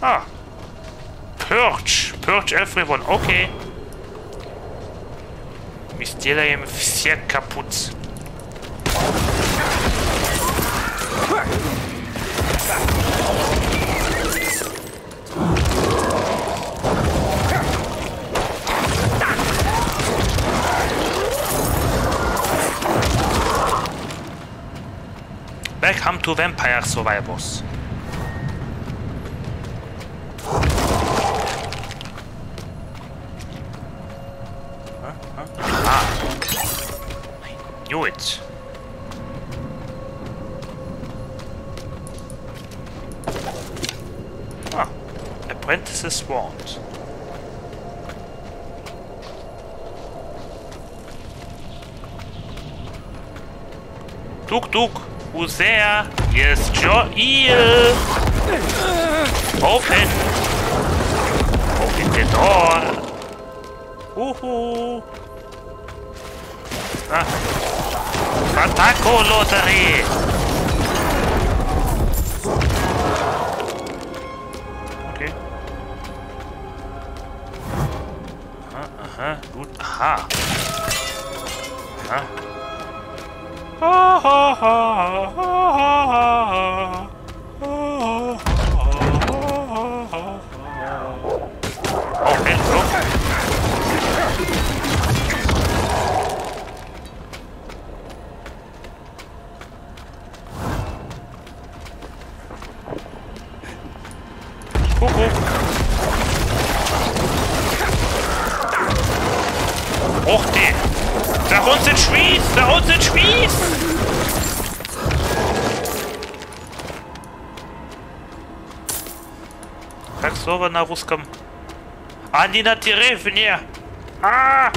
Ah. Purge. Purge everyone. Okay. Mysterium sehr kaputt. To Vampire Survivors. Huh? Huh? Ah. I knew it. Ah. Apprentice's warned. Tuk There? Yes, Joel. Open. Open the door. Woohoo. Ah. Fataco Lottery. Okay. Aha, aha, gut. Aha. Hoch den! Da unten Schmied! Da unten Schmied! Слово на русском? Они на деревне! А!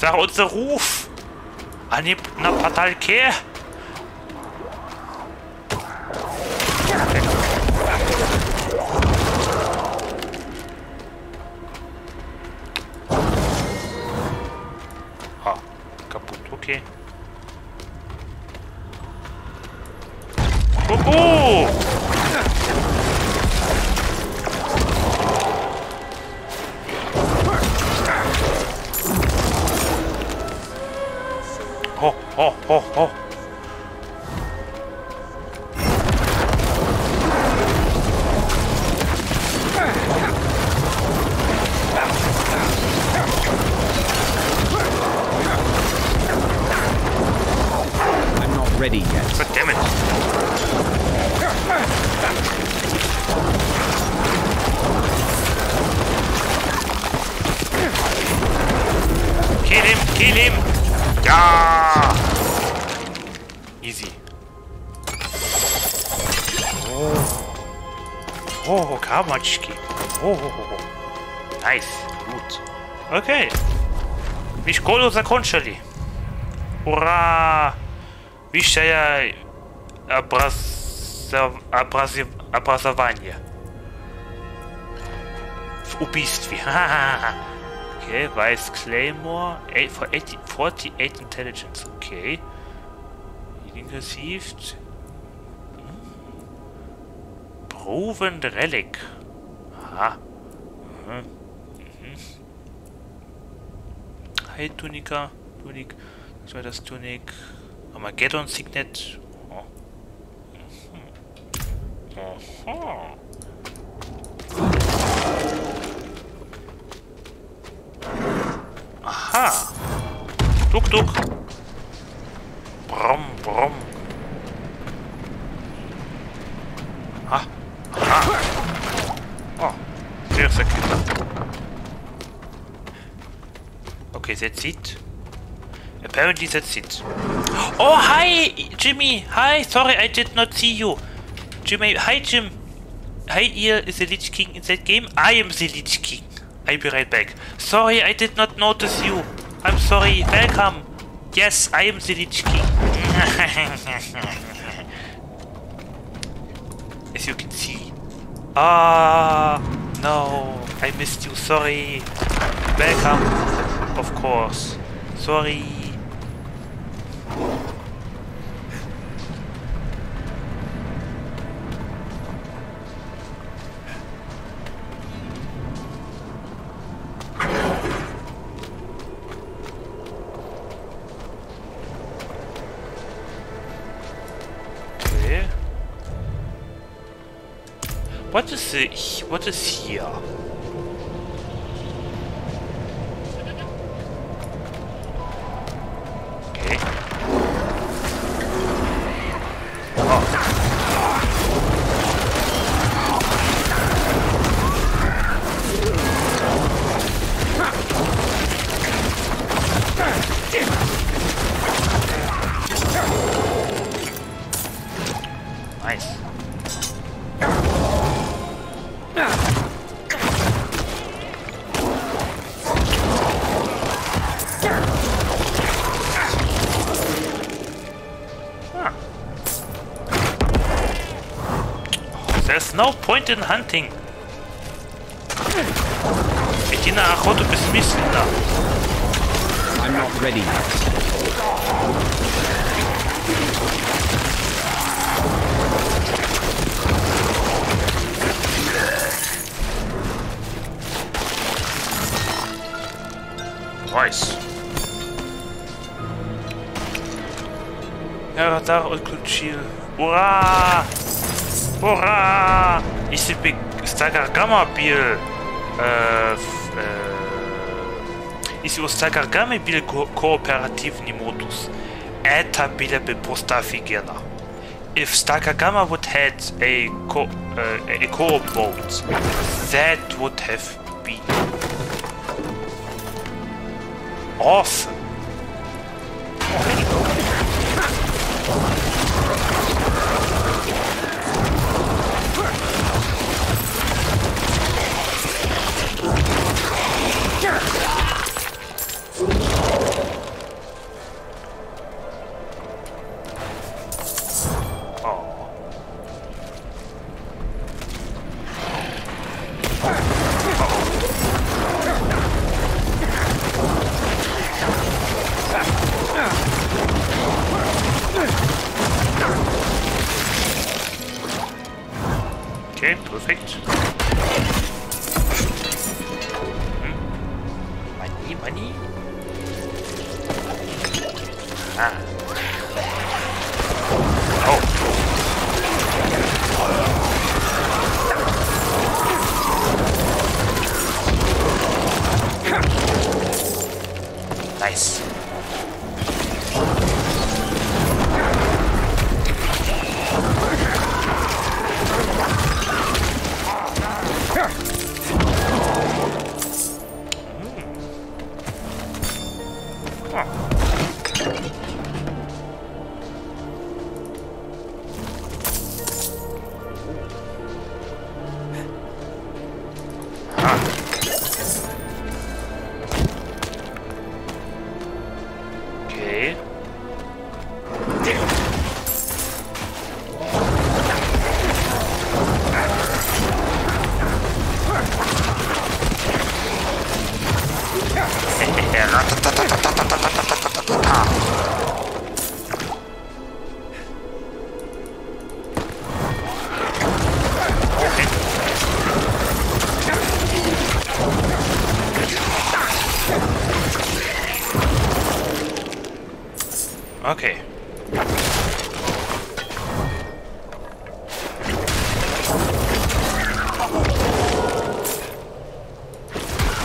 За Ruf! Они на потолке! закончили. Ура! Высшее образов... образов... образование. В убийстве. Ха-ха-ха. Okay, Vice Claymore. Eight, for 80, 48 Intelligence. Okay. Healing received. Proven Relic. High Tunica, Tunic, das war das Tunic, Armageddon Signet. Oh. Aha. Aha. Duck, duck. That's it. Apparently that's it. Oh, hi, Jimmy. Hi, sorry, I did not see you. Jimmy, hi, Jim. Hi, here is the Lich King in that game. I am the Lich King. I'll be right back. Sorry, I did not notice you. I'm sorry. Welcome. Yes, I am the Lich King. As you can see. Ah, no. I missed you. Sorry. Welcome. Of course. Sorry. What is the, what is here? no point in hunting. Идти на охоту бессмысленно. I'm not ready yet. Nice. Ja, радар отключил. Ура! Ура! Mississippi Sagargama-Bill, äh, uh, äh, uh, ist o Sagargama-Bill ko kooperativen Imotus. Eta bile be postafigena. If Sagargama would had a co uh, a co boat, that would have been awesome. Okay.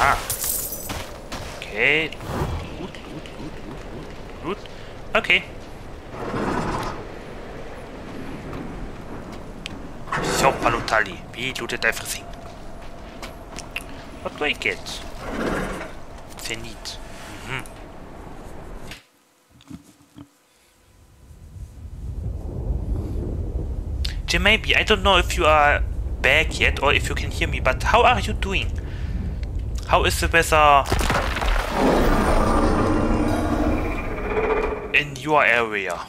Ah. Okay. Gut, gut, gut, gut, gut, gut. Okay. So, Palutali, we looted everything. What do I get? Zenith. Mhm. Jim, maybe, I don't know if you are back yet or if you can hear me, but how are you doing? How is the weather in your area?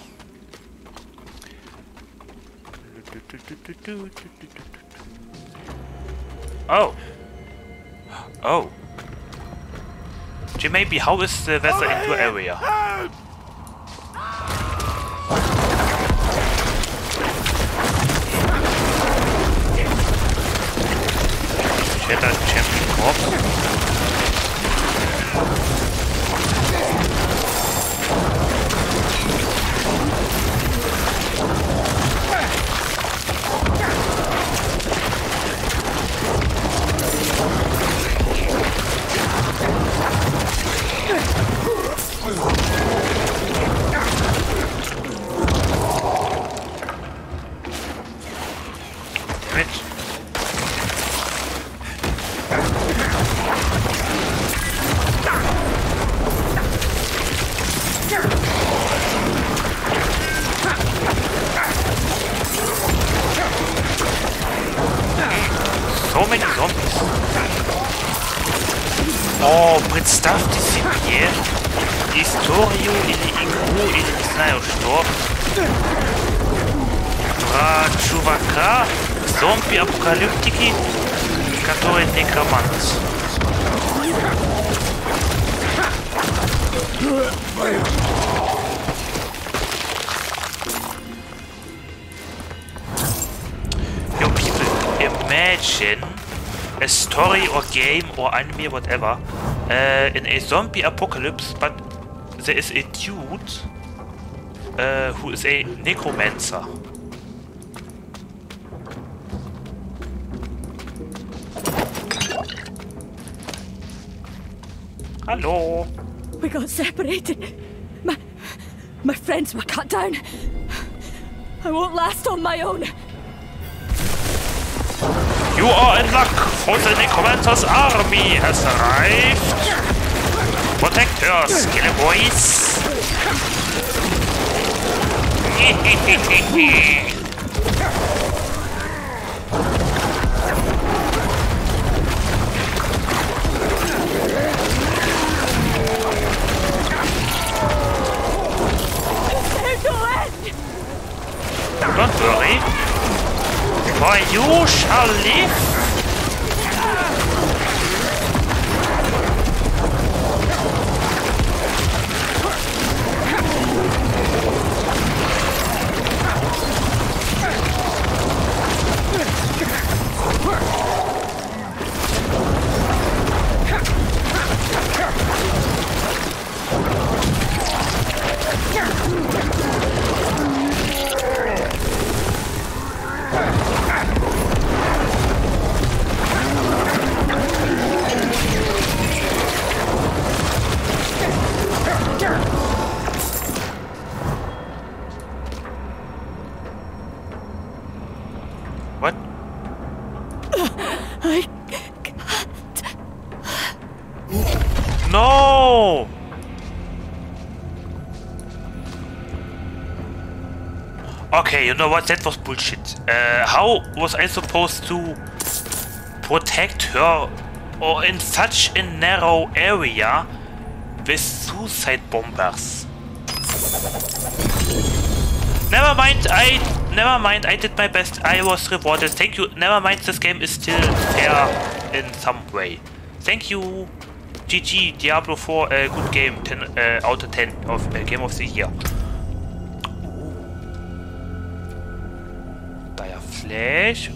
Oh. Oh. Jim, maybe, how is the weather in your area? Это чем? Оп. Or anime, whatever, uh, in a zombie apocalypse, but there is a dude uh, who is a necromancer. Hello. We got separated. My, my friends were cut down. I won't last on my own. You are in luck, for the Necromancer's army has arrived. Protect her, skiller boys. Don't worry. For you shall live. What? That was bullshit. Uh, how was I supposed to protect her or in such a narrow area with suicide bombers? Never mind, I never mind, I did my best. I was rewarded. Thank you. Never mind, this game is still fair in some way. Thank you. GG, Diablo 4, uh, good game. 10 uh, out of 10 of uh, game of the year.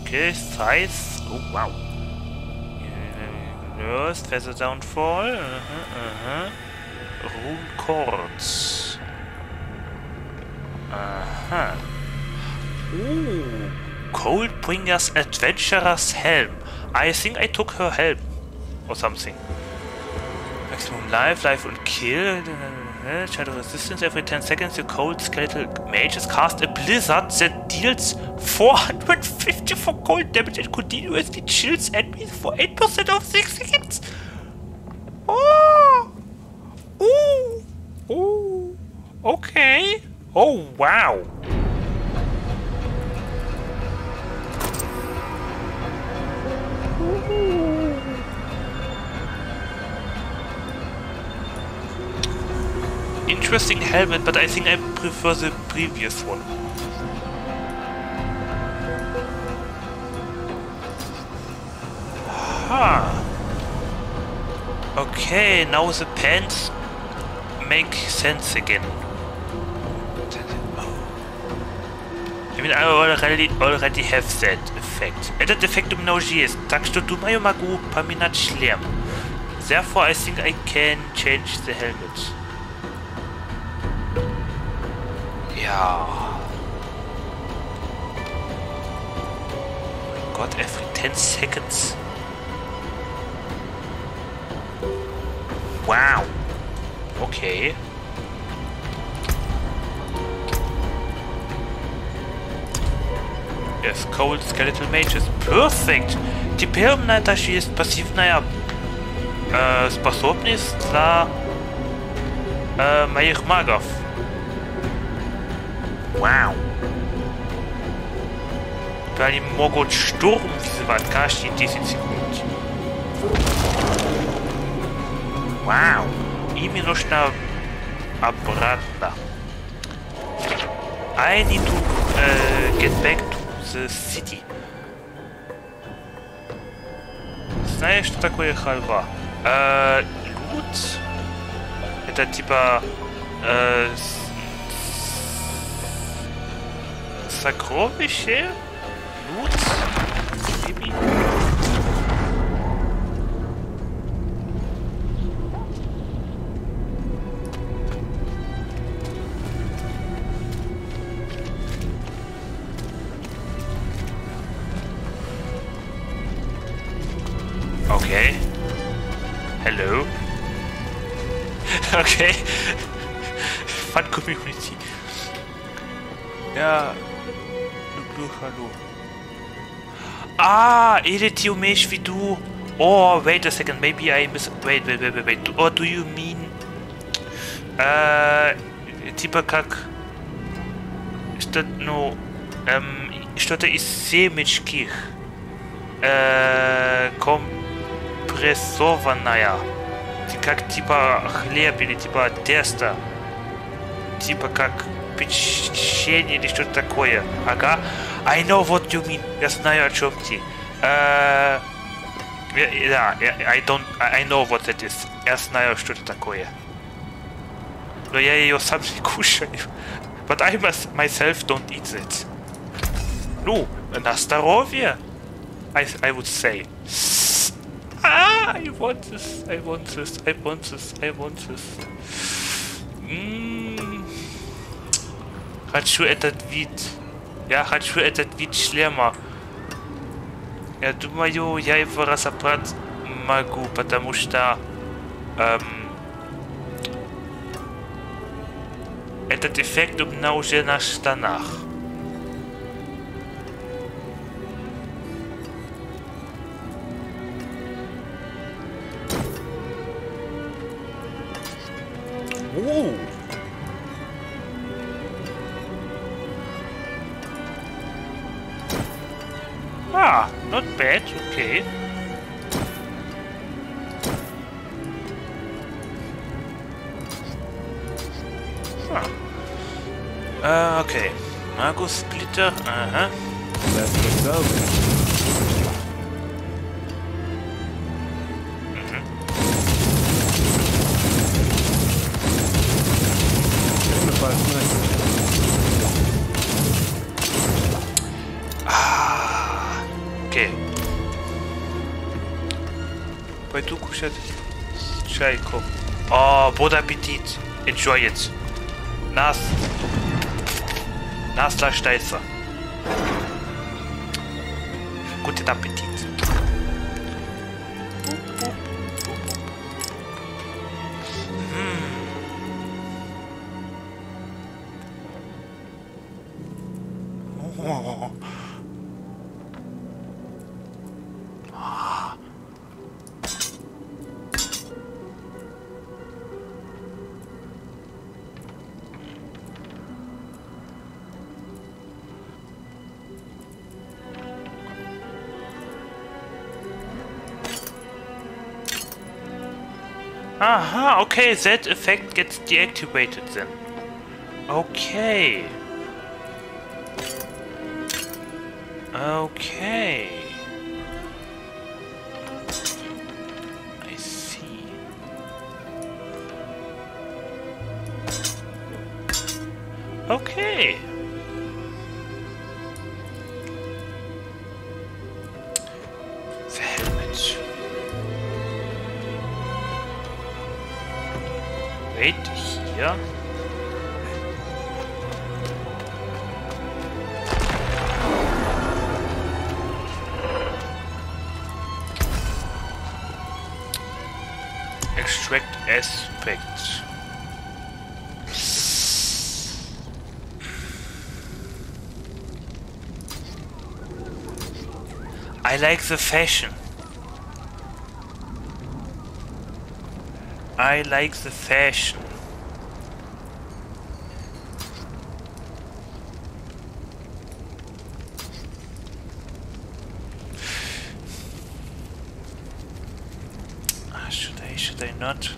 Okay, size. Oh wow. Yes, Feather Downfall. Uh -huh, uh -huh. Rune Chords. Aha. Ooh. Coldbringer's Adventurer's Helm. I think I took her helm. Or something. Maximum life, life and kill. Shadow resistance every 10 seconds. Your cold skeletal mages cast a blizzard that deals 450 for cold damage and continuously chills enemies for 8% of 6 seconds. Oh! Ooh! Ooh! Okay. Oh, wow. Interesting helmet, but I think I prefer the previous one. Aha. Okay, now the pants make sense again. I mean, I already, already have that effect. Added effect of nausea is touched to Mayomagu Paminat Schlemm. Therefore, I think I can change the helmet. Ja. Oh mein Gott, every 10 seconds. Wow. Okay. Yes, Cold Skeletal Mage is perfect. Теперь у меня даже есть пассивная э, способность для э, моих магов. Вау. Они могут штурм вызывать каждые 10 секунд. Вау. Ими нужно обратно. I need to uh, get back to the city. Знаешь, что такое халва? Э, лут? Это типа... Э, сокровище? Лут? Maybe? Fun community. Ja. Lublю, hallo. Ah, или ты умеешь в виду... Oh, wait a second, maybe I miss... Wait, wait, wait, wait, wait. Or do you mean... Э, типа как... Что, ну... Эм, что-то из семечки. Э, компрессованная. Как типа хлеб или типа тесто. Типа как печенье или что-то такое. Ага. I know what you mean. Я знаю о чем ты. Э, да, I don't... I know what it is. Я знаю, что это такое. Но я ее сам не кушаю. But I myself don't eat it. Ну, на здоровье, I, I would say. Ah, I want this, I want this, I want this, I want this. Mm. Хочу этот вид. Я хочу этот вид шлема. Я думаю, я его разобрать могу, потому что эм, этот эффект у меня уже на штанах. Ooh. Not okay. Ah. Uh, okay. Magus Splitter. Let's go. bon appetit. Enjoy it. Nas. Nas la Steife. Guten Appetit. Okay, that effect gets deactivated then. Okay. Okay. I see. Okay. I like the fashion. I like the fashion. Ah, Should I, should I not?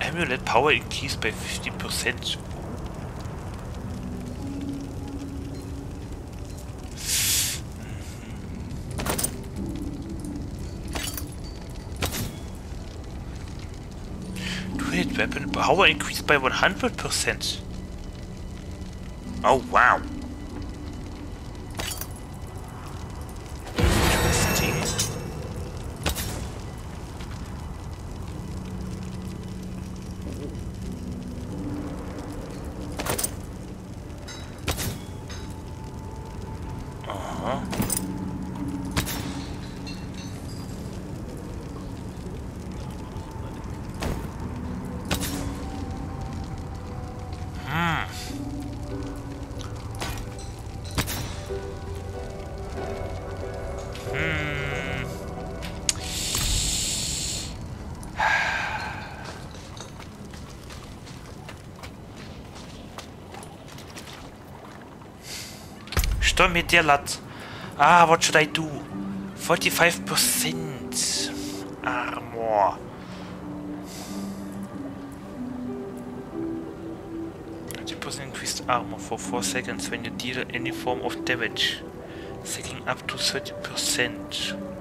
Amulet power increased by 50%. Wait, weapon power increased by 100%. Oh, wow. me, dear lad. Ah, what should I do? 45% armor. Ah, percent increased armor for 4 seconds when you deal any form of damage, taking up to 30%.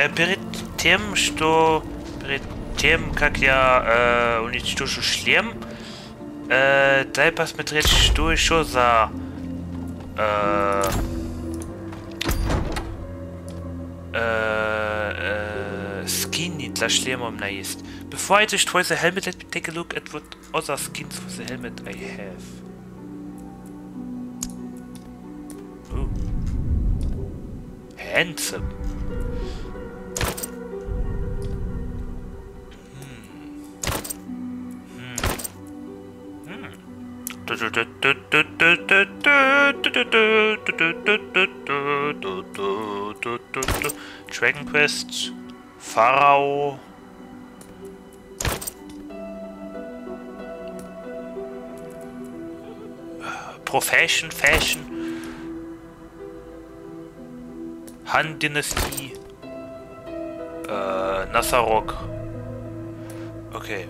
Э, перед тем, что... Перед тем, как я э, уничтожу шлем, э, дай посмотреть, что еще за... Э, э, э, скины для шлема у меня есть. Before I destroy the helmet, let me take a look at what other skins for the helmet I have. Ooh. Handsome. Dragon Quest, Pharao. Profession, Fashion. Han Dynasty. Äh, Nasarok. Okay.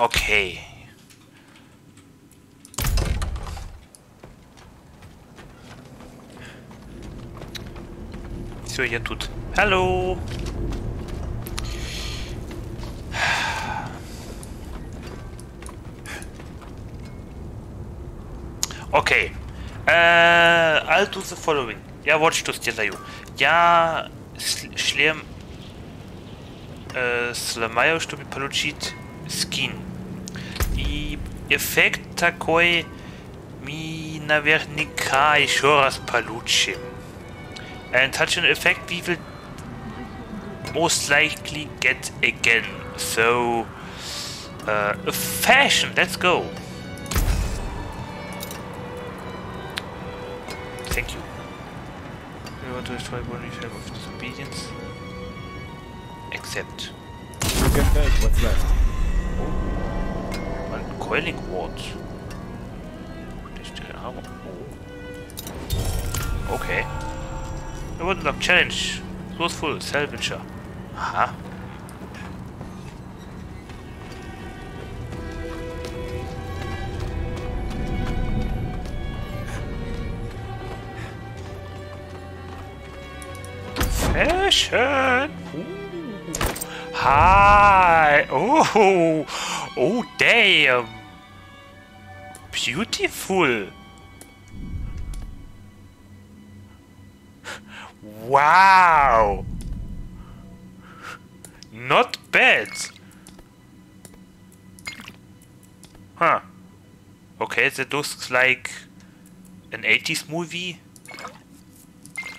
okay. Все, я тут. Hello. Okay. Uh, I'll do the following. Я вот что сделаю. Я сл- шлем э, сломаю, чтобы получить скин. И эффект такой мы наверняка еще раз получим. And such an effect we will most likely get again. So, uh, fashion, let's go. Thank you. We want to destroy one effect of disobedience. Accept. Look ahead, what's left? Coiling ward. Oh. Okay. I would lock challenge. Resourceful salvager. Aha. Fashion. Ooh. Hi. Oh. Oh damn. Beautiful. Wow. Not bad. Huh. Okay, that looks like an 80s movie.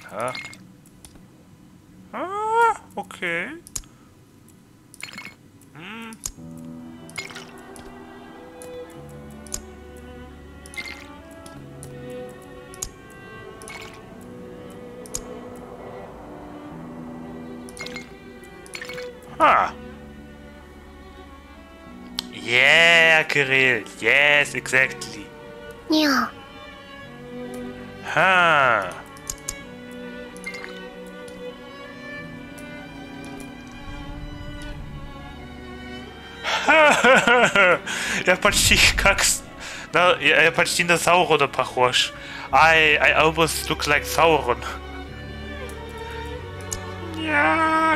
Huh? Ah, okay. Huh. Yeah, Kirill. Yes, exactly. Yeah. Huh. Я почти как... с- Да, я, я почти на Саурона похож. I, I almost look like Sauron.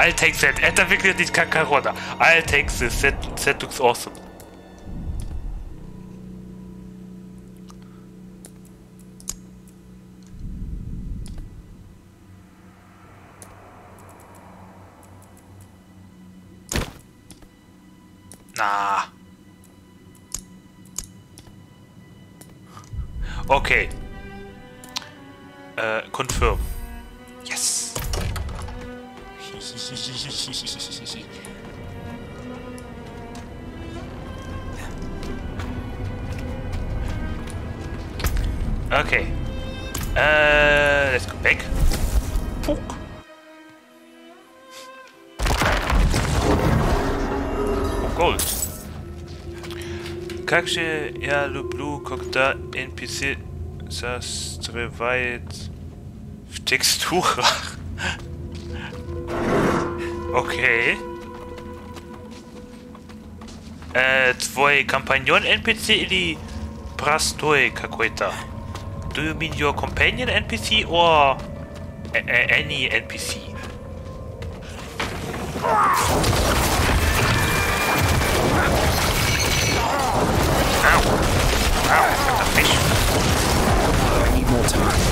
I'll take that. And I will get Kakaroda. I'll take this. That, that looks awesome. NPC застревает в текстурах. Окей. Э, твой компаньон NPC или простой какой-то? Do you mean your companion NPC or a a any NPC? time.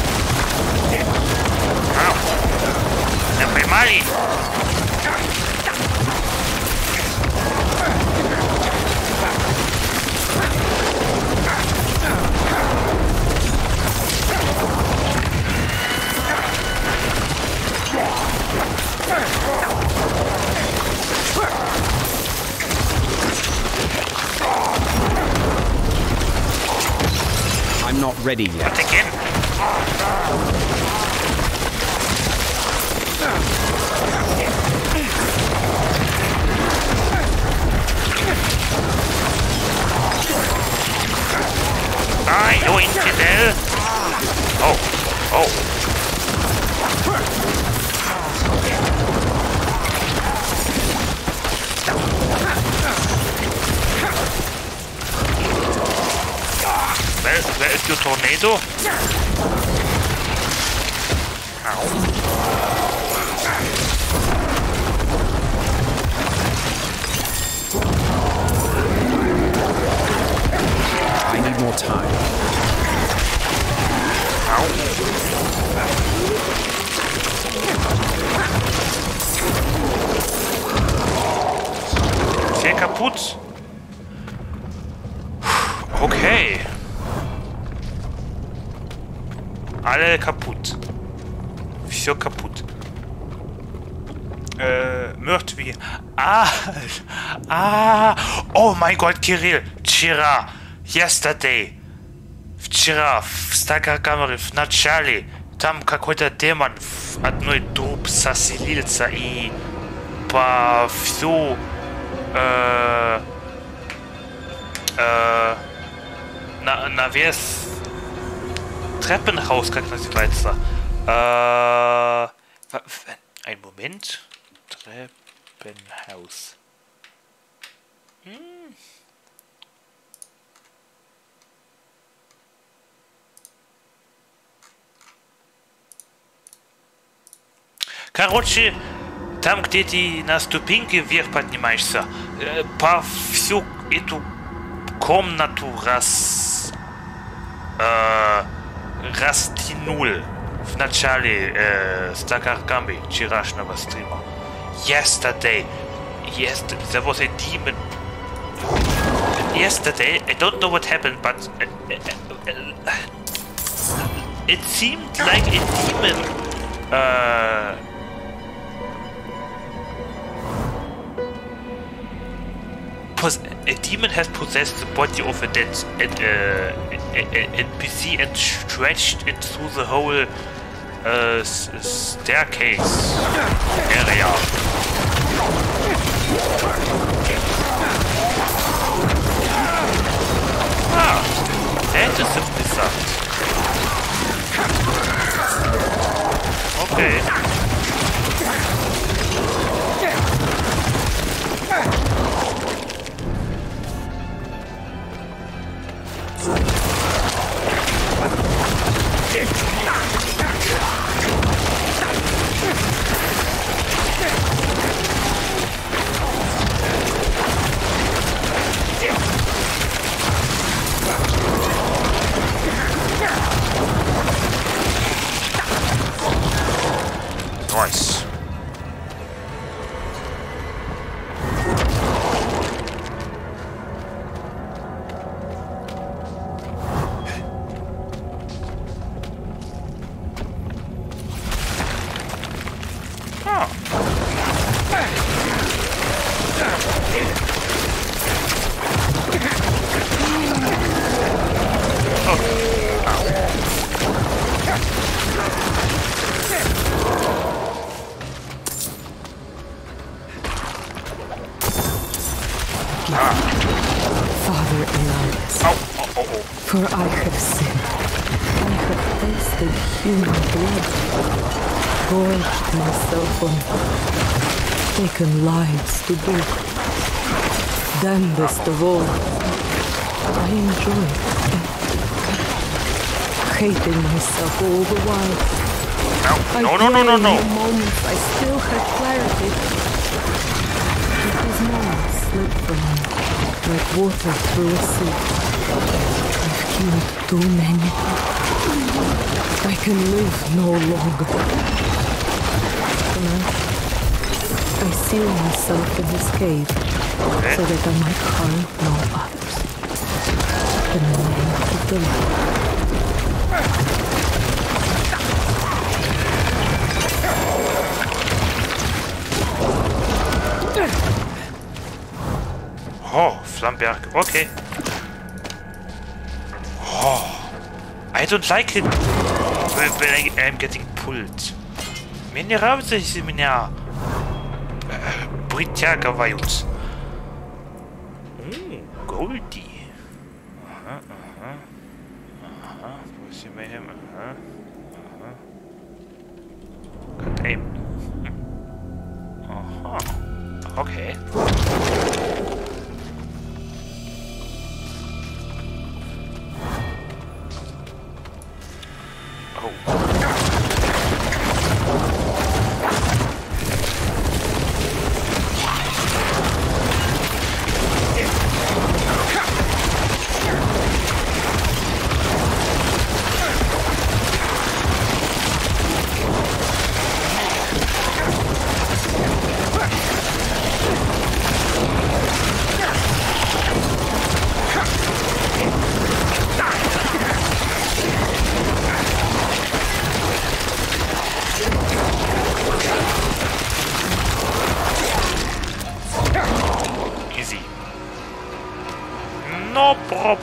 I'm not ready yet. Again, Die, you infidel! Oh, oh. Where, where is your tornado? Sehr kaputt. Okay. Alle kaputt. Все kaputt. Äh, Mörtwie. Ah, ah, oh mein Gott, вчера, yesterday, вчера в Стагар-камере в начале, там какой-то демон в одной труп заселился и по всю Äh, äh. Na, na, wer ist. Treppenhaus kann quasi weiter. Äh. Ein Moment. Treppenhaus. Hm. Karutschi, там, где ты на ступеньке вверх поднимаешься, э, по всю эту комнату раз э, растянул в начале э, Стакаркамби вчерашнего стрима. Yesterday, yesterday, there was a demon. Yesterday, I don't know what happened, but uh, uh, uh, it seemed like a demon. Uh, a demon has possessed the body of a dead and, uh, NPC and stretched it through the whole uh, staircase to boot. Damnedest of all, I enjoyed hating myself all the while. No, no, no, no, no. moments I still had clarity. But these moments slipped from me like water through a sea. I've killed too many. I can live no longer. I seal myself in this cave so that I might harm no others. In the name of the Lord. Oh, Flamberg, okay. Oh, I don't like it when I'm getting pulled. Mineral, mineral. вытягиваются. No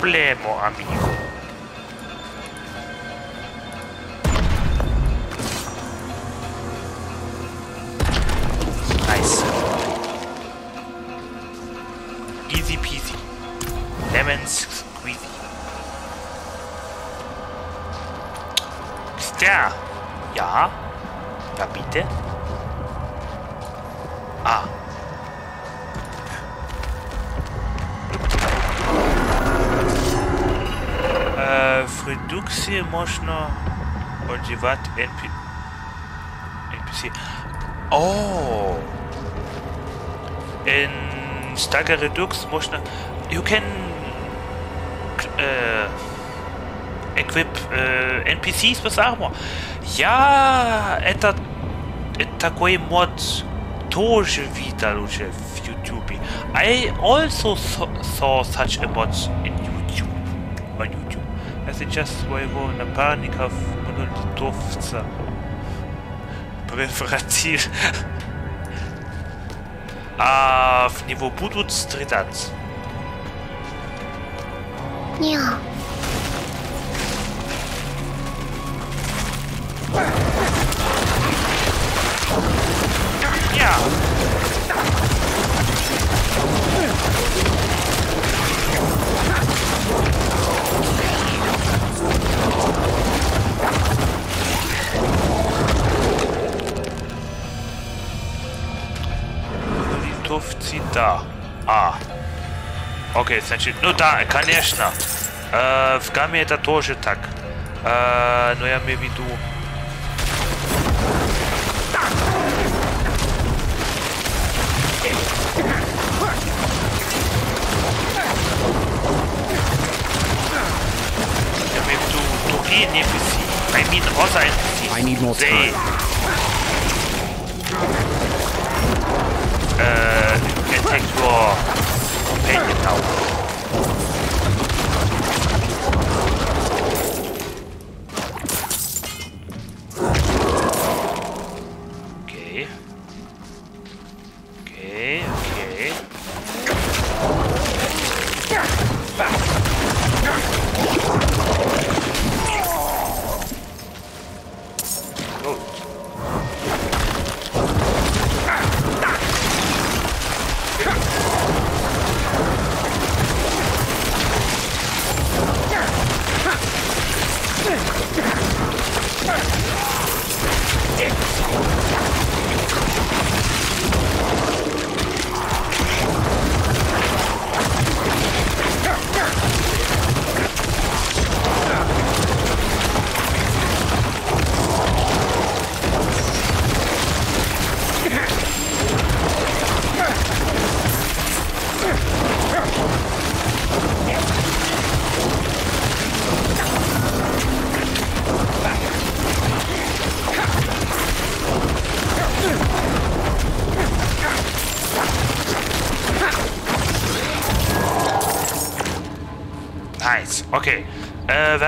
Stagger Redux можно... You can... Э, equip э, NPCs with armor. Я это, это такой мод тоже видел уже в YouTube. I also saw, saw such a mod in YouTube. On YouTube. Я сейчас своего напарника в монолитовца превратил. А в него будут стрелять. Ня. Окей, значит, ну да, конечно. Э, в гамме это тоже так. Э, но я имею в виду... Я имею в виду другие NPC. I mean other NPCs. I need more They, time. uh,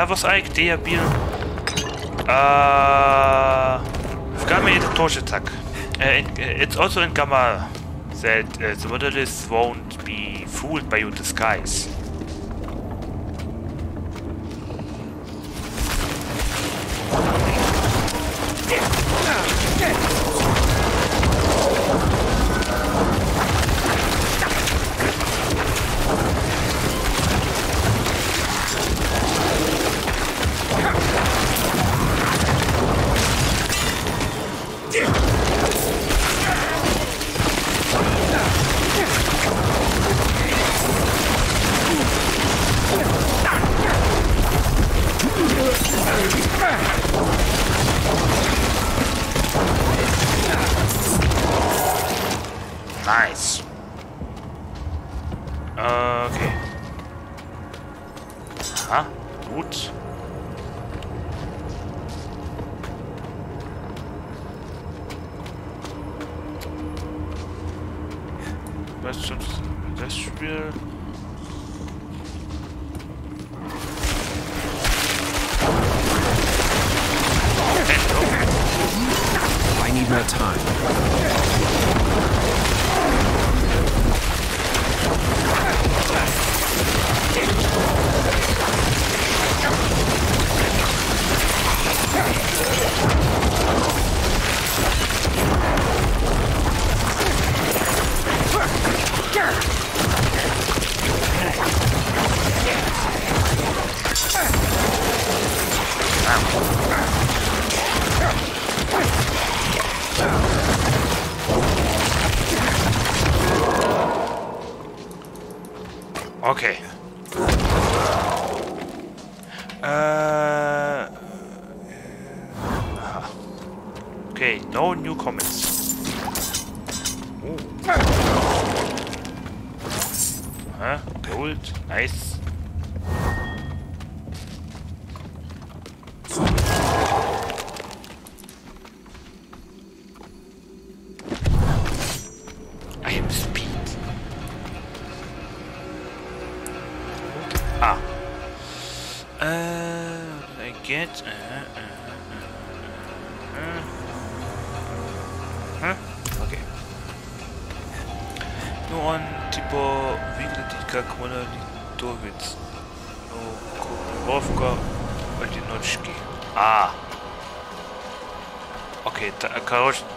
was eigenlijk Deabil? Uh, Gamma is a torch. Uh, in, it's also in Gamma that uh, the modelists won't be fooled by your disguise. Aha, gut. Was schon das Spiel? I need more time.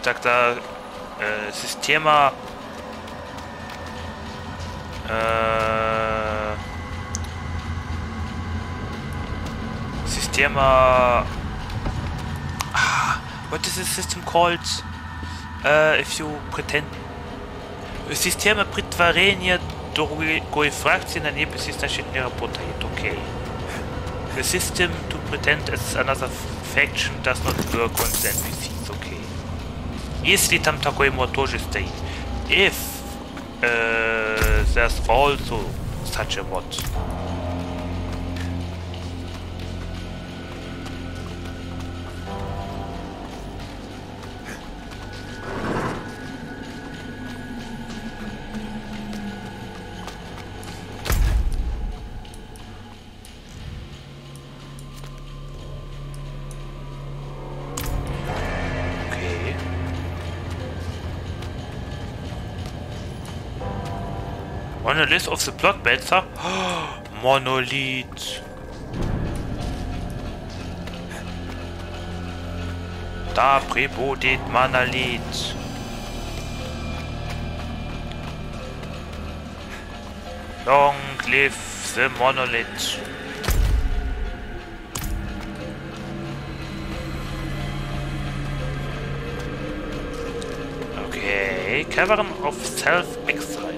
короче, тогда э, система э, система ah, what is the system called uh, if you pretend система притворения другой фракции на небесе значит не работает окей the system to pretend as another faction does not work on the NPCs окей если там такой мод тоже стоит if uh, there's also such a mod a list of the plot better. Monolith. Da prebodet Manalit. Long live the monolith. Okay, cavern of Self-Extra.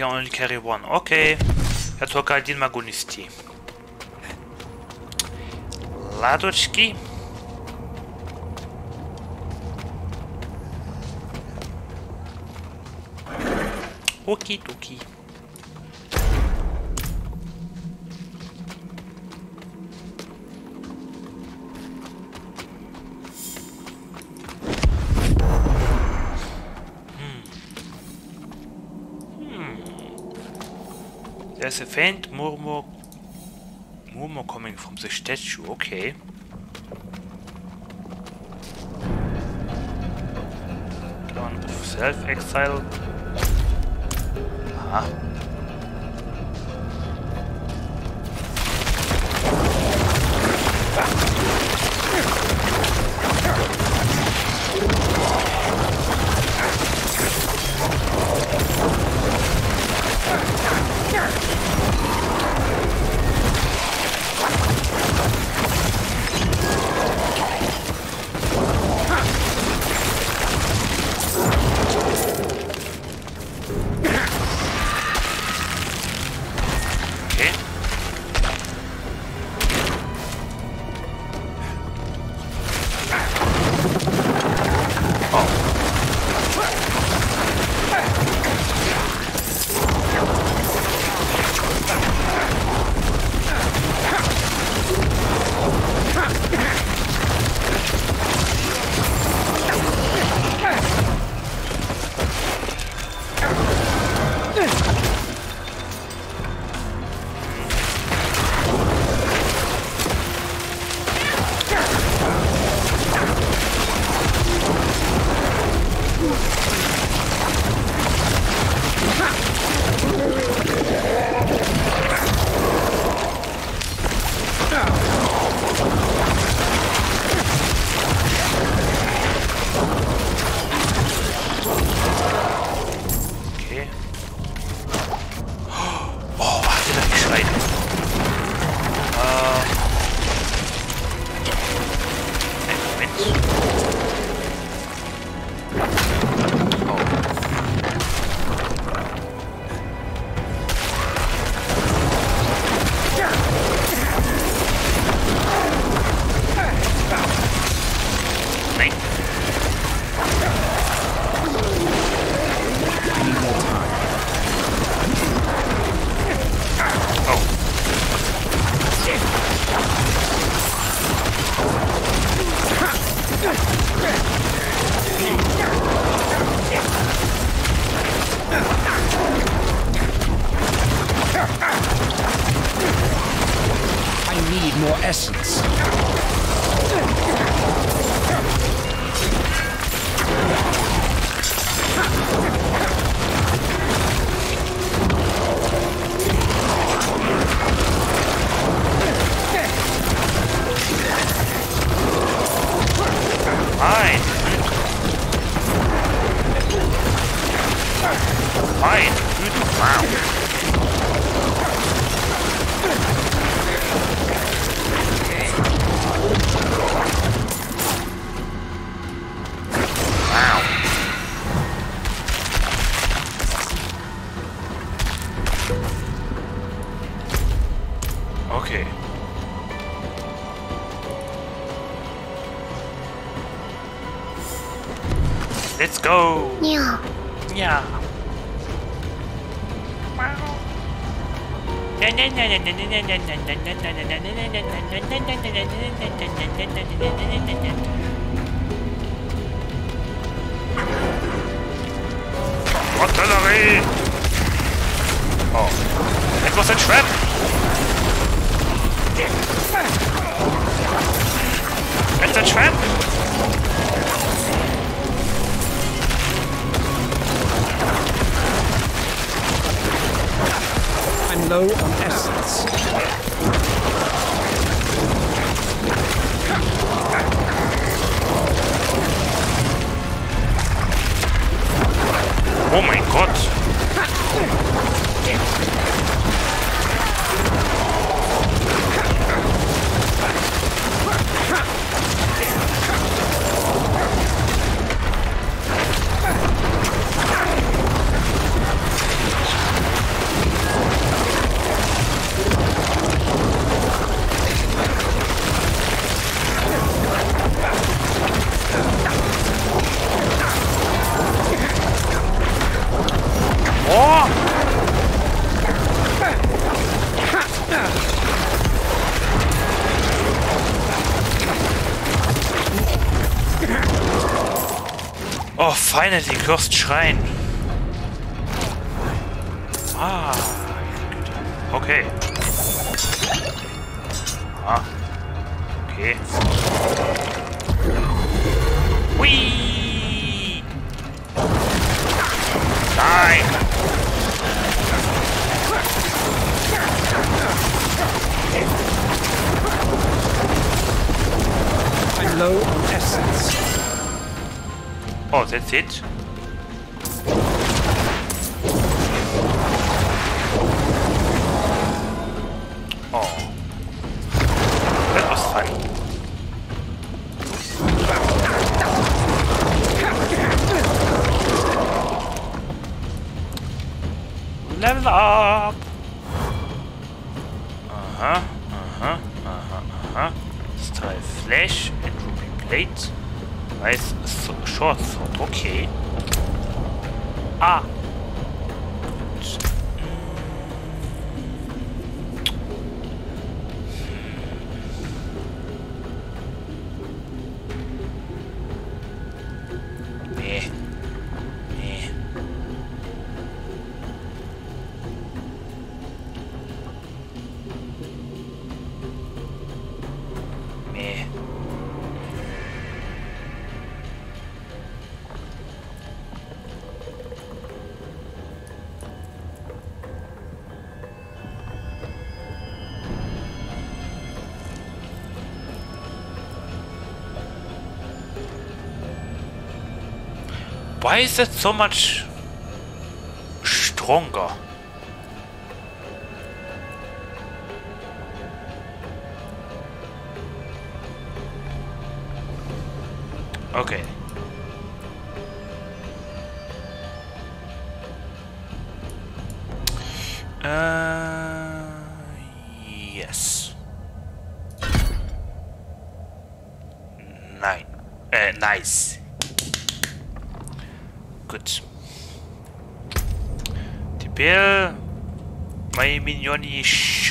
can only carry one. Okay. Ja только один могу нести. Ладочки. Оки-туки. Faint murmur, murmur coming from the statue. Okay. One of self-exile. Go. Yeah. Yeah. Artillerie! Oh. It was a trap! It's a trap! I'm low on essence. Oh mein Gott! Oh! Finally, cursed shrine. Ah, okay. Ah, okay. That's it? Why is it so much stronger?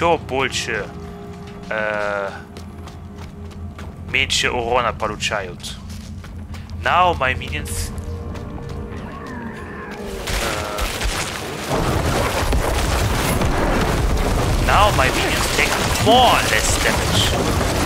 Еще больше э, меньше урона получают. Now my minions uh, now my minions take more or less damage.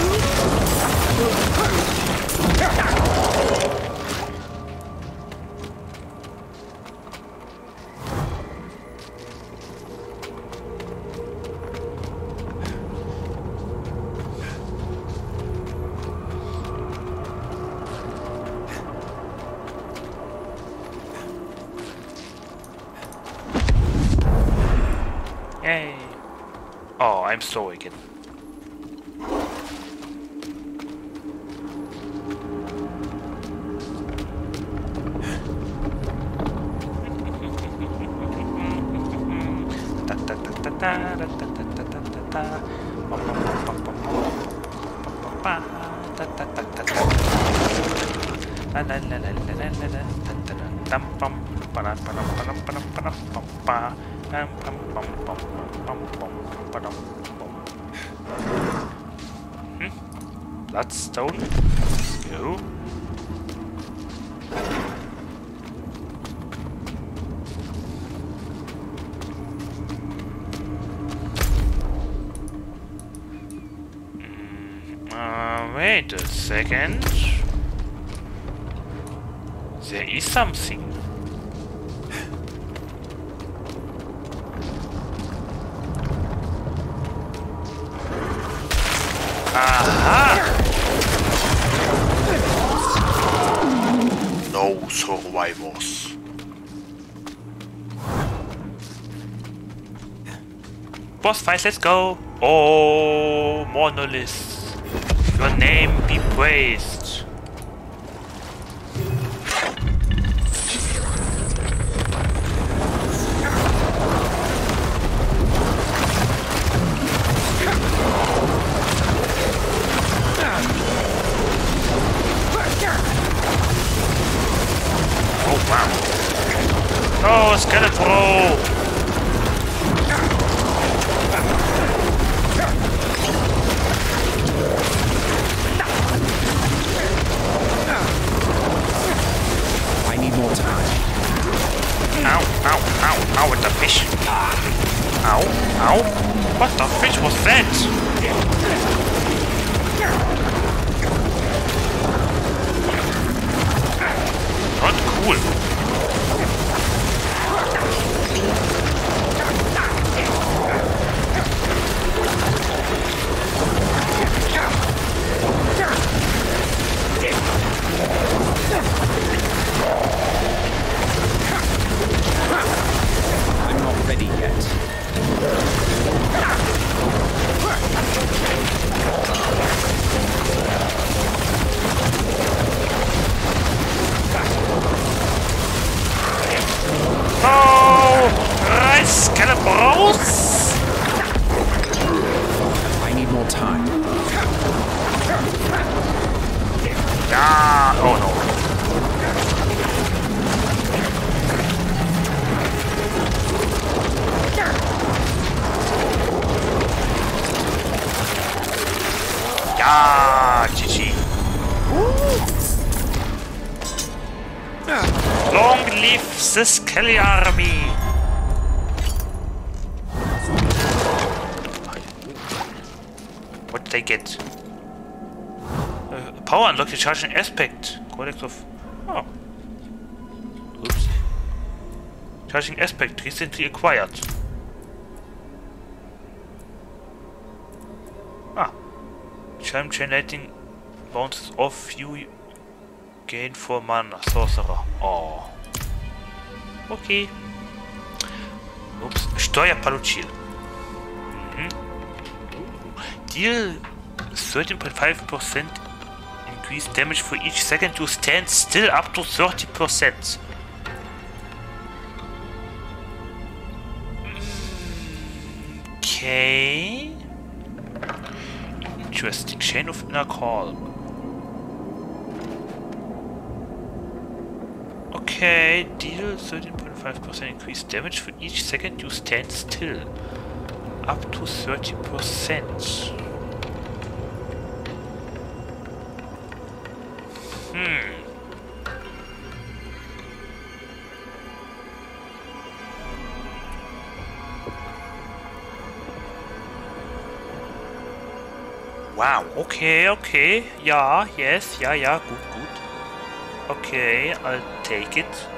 Second. There is something. Aha! No survivors. Boss fight, let's go! Oh, Monolith. Name be praised. The Skelly army! What did I get? Uh, power unlock the charging aspect. Codex of. Oh. Oops. Charging aspect recently acquired. Ah. Chime generating bounces off you gain for mana sorcerer. Oh. Okay. Ups. Steuerpaluchil. Mhm. Deal 13.5% increase damage for each second you stand still up to 30%. Okay. Interesting. Chain of Inner Call. Okay, deal 13.5% increased damage for each second you stand still. Up to 30%. Hmm. Wow, okay, okay. Ja, yes, ja, ja, gut, gut. Okay, I'll take it.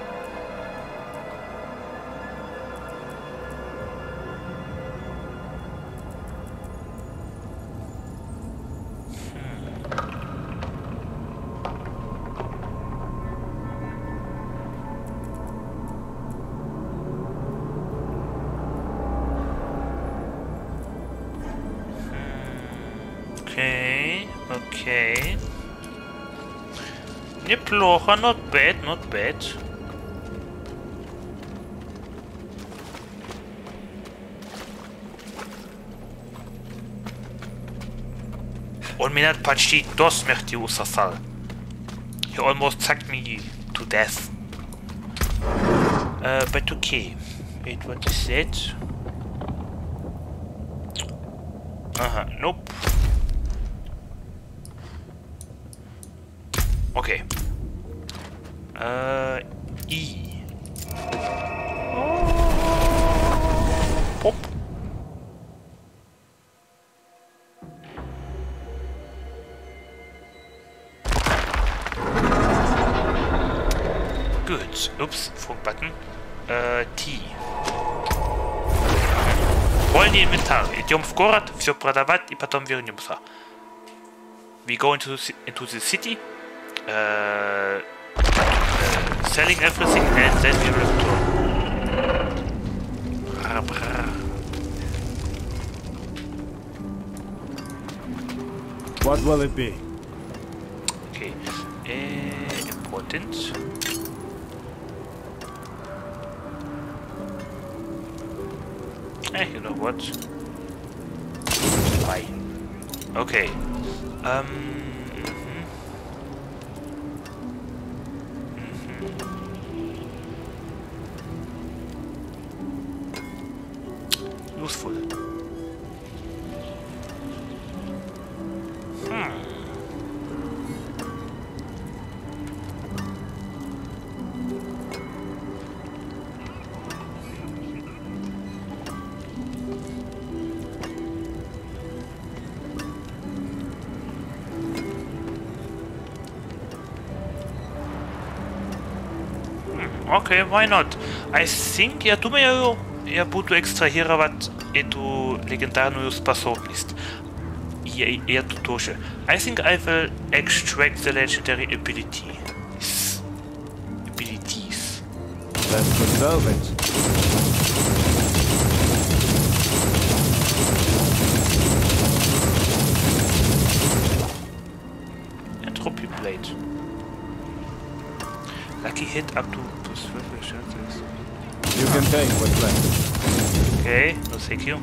Неплохо, not bad, not bad. Он меня почти до смерти усосал. He almost sucked me to death. Uh, but okay. Wait, what is that? Aha, nope. Okay. Äh, I. Pop. Good. Oops, wrong button. Э, T. Вольный инвентарь. Идем в город, все продавать и потом вернемся. We go into, the- into the city. uh, uh, selling everything and then we will. What will it be? Okay. Uh, important. Eh, you know what? Why? Okay. Um. useful. Hmm. Hmm. Okay, why not? I think, ja, me, mir ja, to extra here, but. эту легендарную способность. И, и эту тоже. I think I will extract the legendary ability. Abilities. Let's resolve it. Entropy plate. Lucky hit up to plus 12 chances. You can take what's left. Okay, no thank you.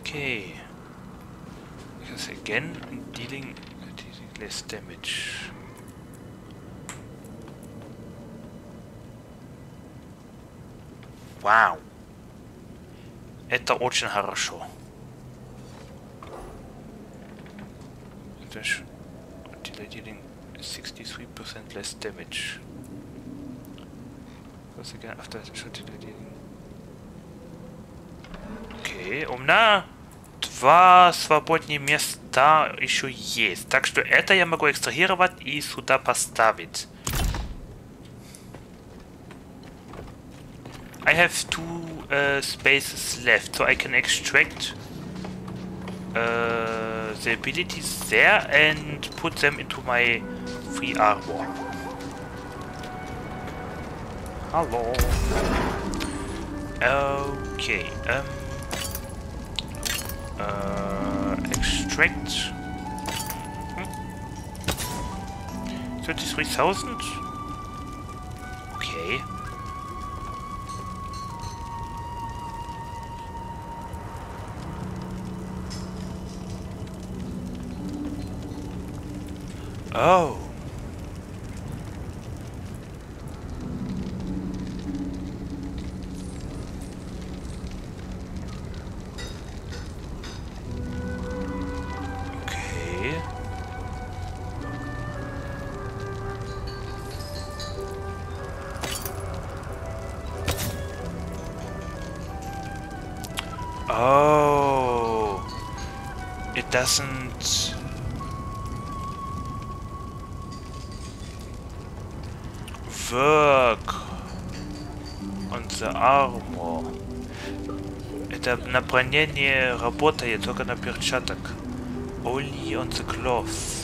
Okay. Because again, I'm dealing less damage. Вау. Это очень хорошо. Это ж... Dealing 63% less damage. Once again, after shot dealing... Окей, у меня два свободные места еще есть. Так что это я могу экстрагировать и сюда поставить. I have two uh, spaces left, so I can extract uh, the abilities there and put them into my free armor. Hello. Okay. Um. Uh, extract. Thirty-three thousand. Okay. Oh. Okay. Oh, it doesn't на броне не работает, только на перчаток. Only on the cloth.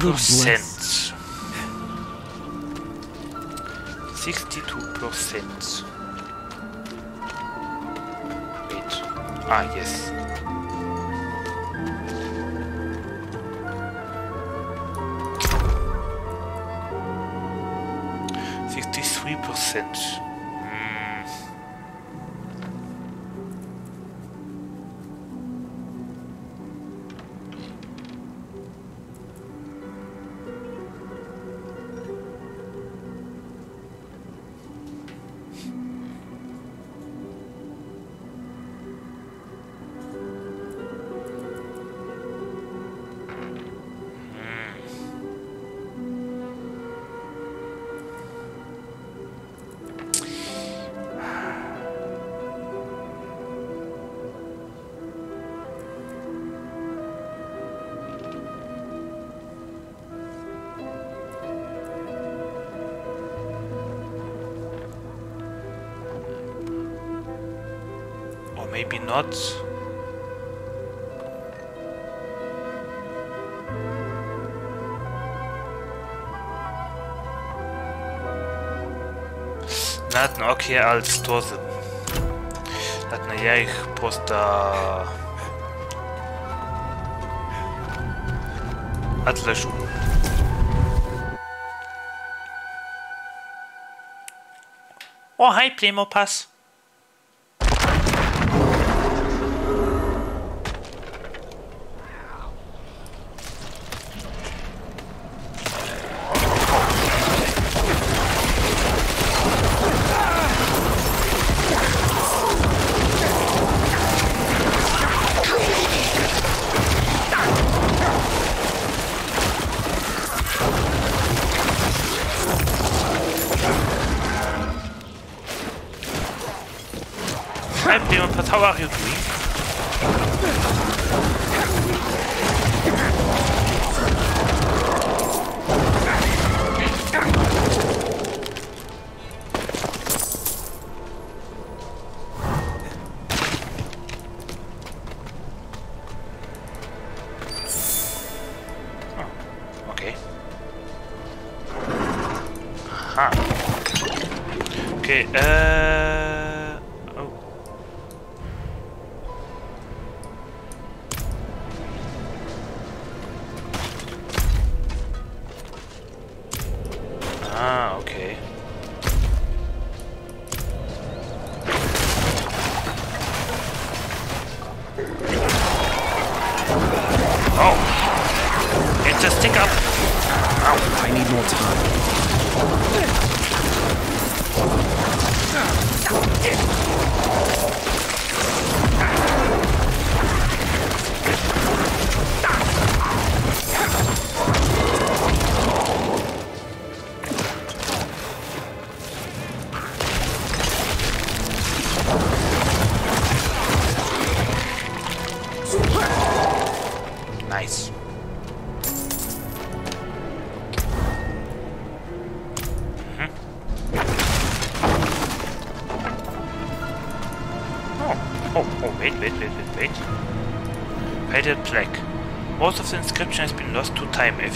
Sixty-two percent. Sixty-two hat. Natn, okay, als Tose. Natn, ne ja, ich posta... Atlešu. Oh, hi, Plemopass.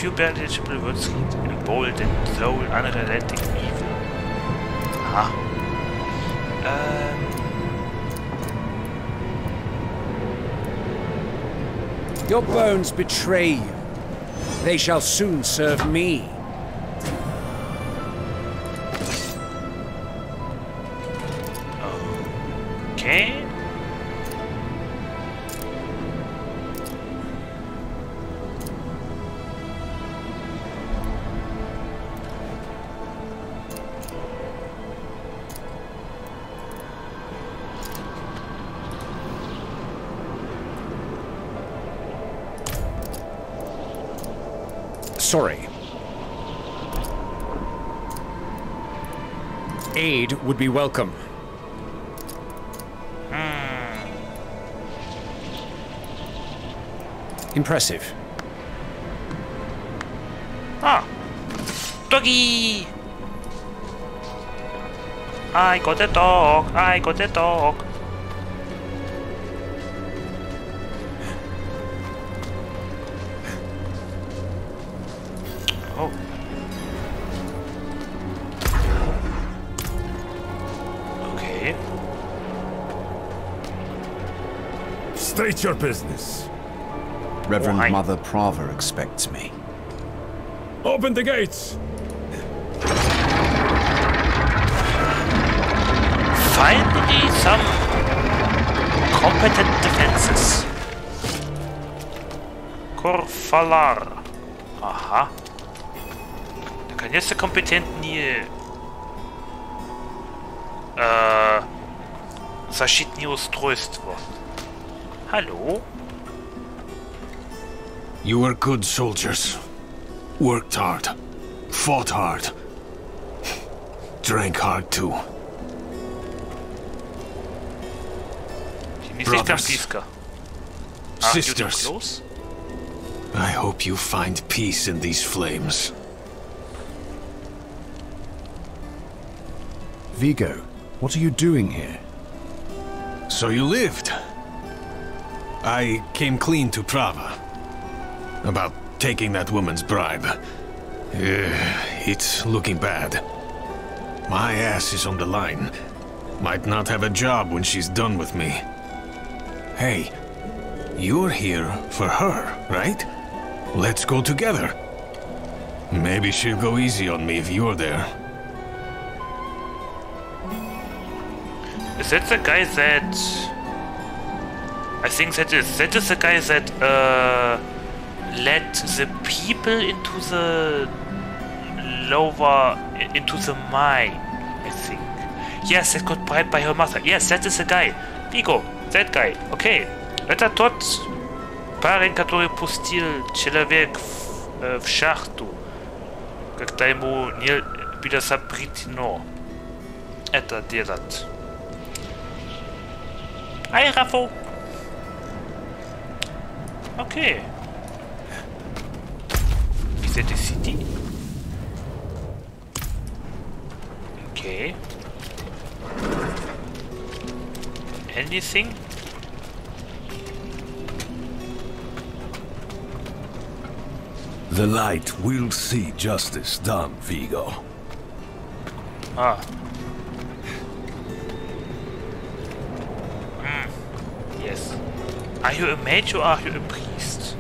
Few legible words read in bold and soul unrelenting evil. Aha. Ähm. Your bones betray you. They shall soon serve me. Be welcome. Impressive. Ah! Doggy! I got a dog! I got a dog! State your business. Reverend Why? Mother Prava expects me. Open the gates! Finally, some competent defenses. Kor Valar. Aha. Наконец-то компетентнее... Защитные устройства. Hallo? You were good soldiers. Worked hard. Fought hard. Drank hard too. Die ist nicht am Brothers. blisko. Are you too Sisters. I hope you find peace in these flames. Vigo, what are you doing here? So you lived. I came clean to Prava. About taking that woman's bribe. Eh, it's looking bad. My ass is on the line. Might not have a job when she's done with me. Hey, you're here for her, right? Let's go together. Maybe she'll go easy on me if you're there. Is that the guy that... I think that is. That is the guy that uh, led the people into the lower... into the mine, I think. Yes, that got bribed by her mother. Yes, that is the guy. Vigo, that guy. Okay. Это тот парень, который пустил человек в, э, в шахту, когда ему не было запретено это делать. Hi, Raffo. Okay. Is that the city? Okay. Anything? The light will see justice done, Vigo. Ah. Hmm. Yes. Are you a mage or are you a priest?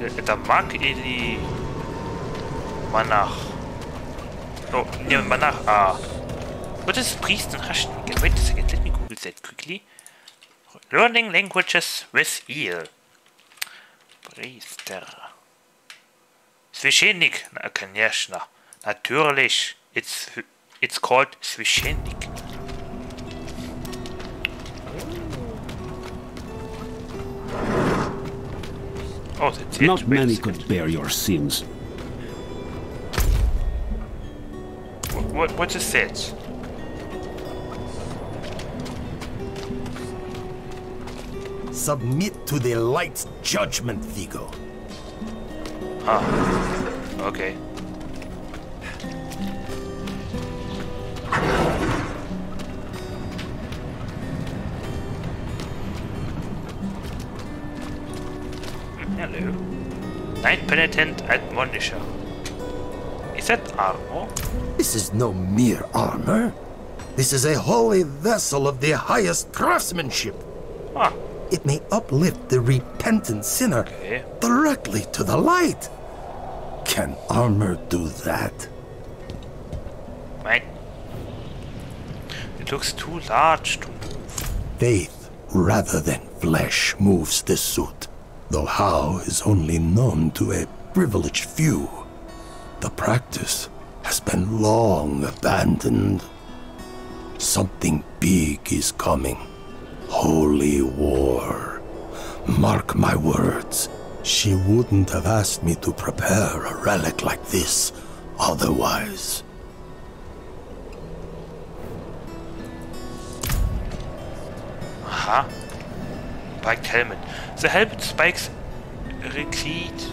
Это маг или монах? Oh, не монах, а... What is priest and Russian? Wait a second, let me google that quickly. Learning languages with ear. Priester. Священник, на- конечно. Natürlich. It's it's called священник. Oh, that's it. Not Wait many second. could bear your sins. What, what, what is that? Submit to the light's judgment, Vigo. Ah. Okay. Hello. Knight Penitent Admonisher. Is that armor? This is no mere armor. This is a holy vessel of the highest craftsmanship. Ah. It may uplift the repentant sinner Okay. directly to the light. Can armor do that? Mine. It looks too large to move. Faith rather than flesh moves this suit, though how is only known to a privileged few. The practice has been long abandoned. Something big is coming. Holy war. Mark my words. She wouldn't have asked me to prepare a relic like this otherwise. Aha. Spiked helmet. The helmet spikes recede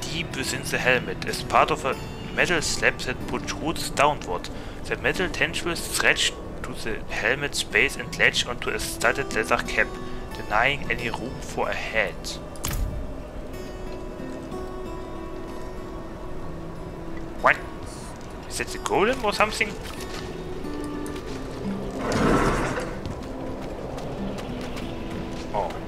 deep within the helmet as part of a metal slab that protrudes downward. The metal tentacles stretch to the helmet's base and latch onto a studded leather cap, denying any room for a head. What? Is that the golem or something? Oh.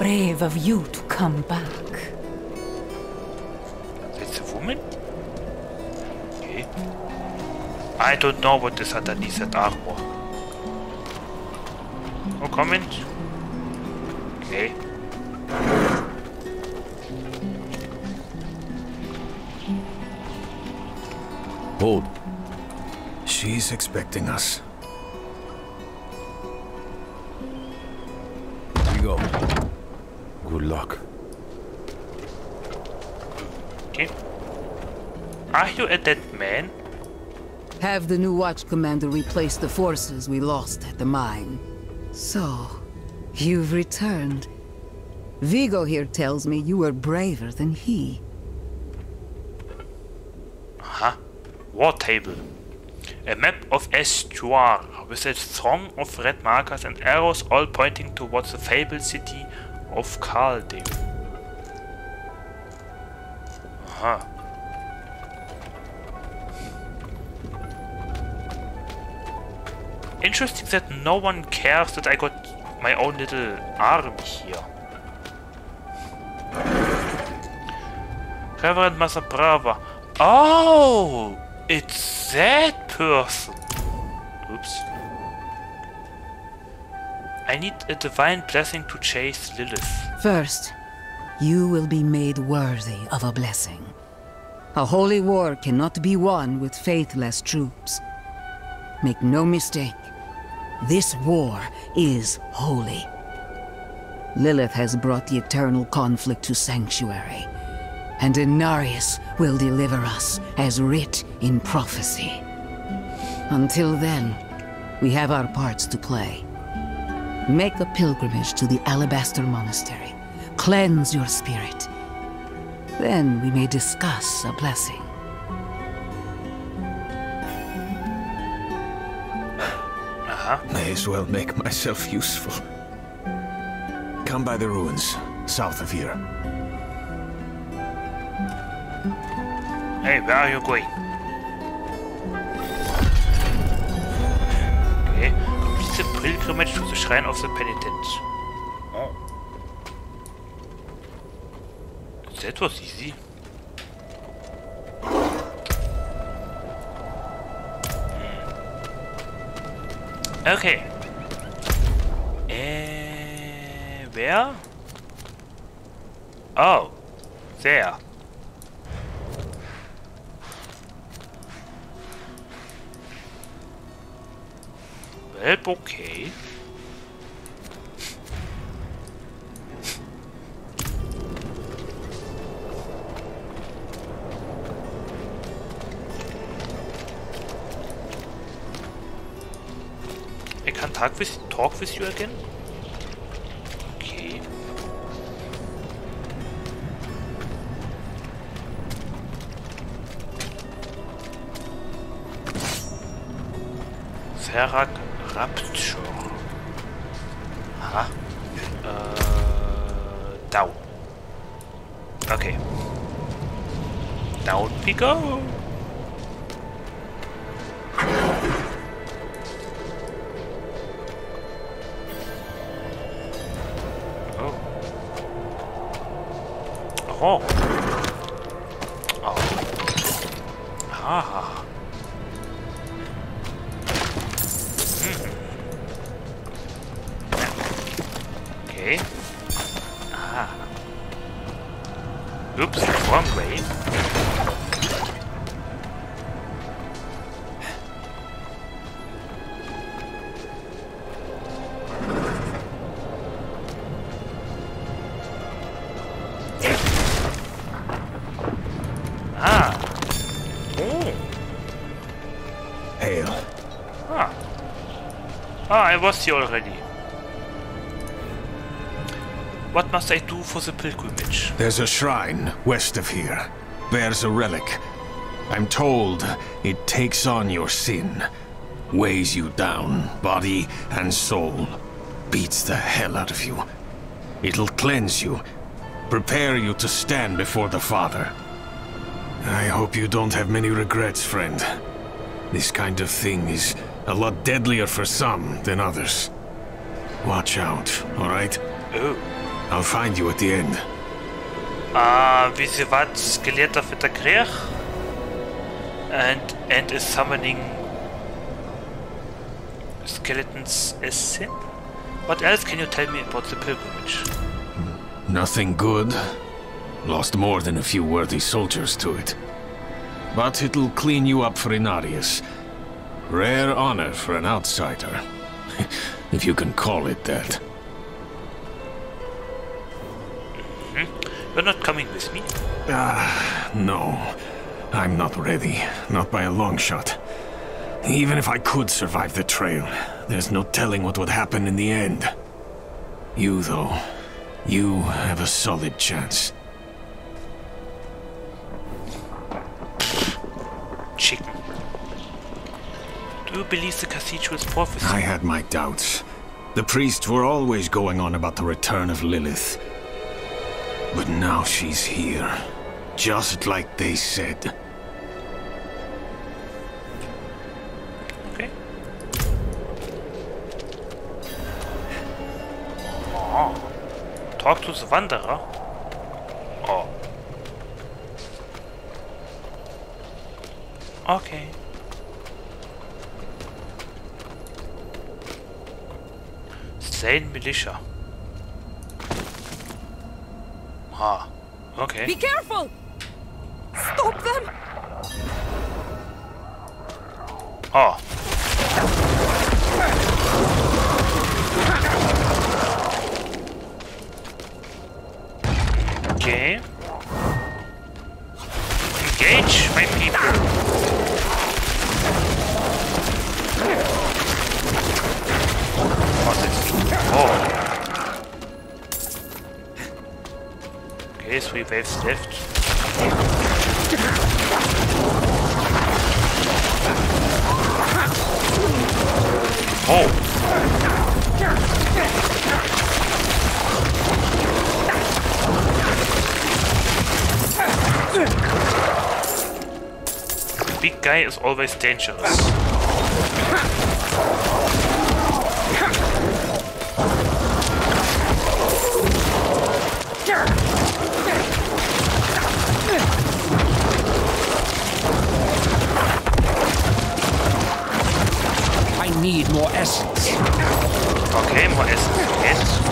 Brave of you to come back. That's a woman? Okay. I don't know what what is underneath that armor. No comment? Okay. Hold. She's expecting us. Here we go. Good luck. Okay. Are you a dead man? Have the new watch commander replace the forces we lost at the mine. So, you've returned. Vigo here tells me you were braver than he. Aha. War table. A map of Estuar with a throng of red markers and arrows all pointing towards the fabled city of Caldeum. Aha. Interesting that no one cares that I got my own little army here. Reverend Mother Prava. Oh! It's that person! Oops. I need a divine blessing to chase Lilith. First, you will be made worthy of a blessing. A holy war cannot be won with faithless troops. Make no mistake, this war is holy. Lilith has brought the eternal conflict to Sanctuary, and Inarius will deliver us as writ in prophecy. Until then, we have our parts to play. Make a pilgrimage to the Alabaster Monastery. Cleanse your spirit. Then we may discuss a blessing. Uh-huh. May as well make myself useful. Come by the ruins, south of here. Hey, where are you going? Okay, the pilgrimage to the shrine of the penitent. Oh. That was easy. Hmm. Okay. Äh, wer? Oh, there. Well, okay. I can talk with talk with you again. Okay. Ferak Rapture. Aha. Uh, down. Okay. Down we go. Oh. Oh. Was here already. What must I do for the pilgrimage? There's a shrine west of here. Bears a relic. I'm told it takes on your sin. Weighs you down, body and soul. Beats the hell out of you. It'll cleanse you. Prepare you to stand before the Father. I hope you don't have many regrets, friend. This kind of thing is a lot deadlier for some than others. Watch out, alright? Oh. I'll find you at the end. Ah, wie sie wat Skelett auf der and and is summoning skeletons as sin. What else can you tell me about the pilgrimage? Nothing good. Lost more than a few worthy soldiers to it. But it'll clean you up for Inarius. Rare honor for an outsider. if you can call it that. Hmm? You're not coming with me? Ah, no. I'm not ready. Not by a long shot. Even if I could survive the trail, there's no telling what would happen in the end. You, though, you have a solid chance. Do you believe the cathedral's prophecy? I had my doubts. The priests were always going on about the return of Lilith. But now she's here. Just like they said. Okay. Oh. Talk to the wanderer. Oh. Okay. Slain militia. Ah. Okay. Be careful! Stop them! Oh. Waves. Oh. The big guy is always dangerous. Need more essence. Okay, more essence.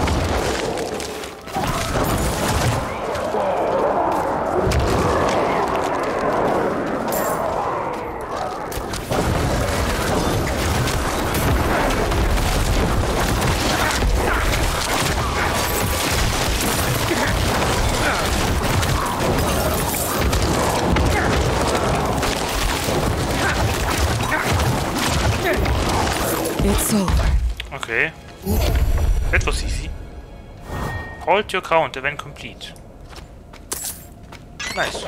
Hold your counter when complete. Nice.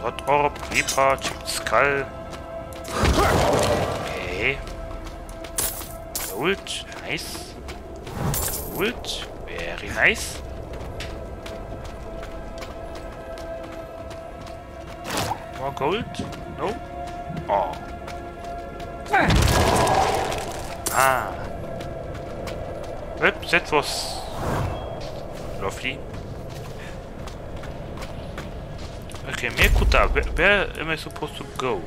Dot orb, Reaper, chipped skull. Okay. Gold, Nice. Good. Very nice. That was lovely. Okay, Mirkuta, where, where am I supposed to go?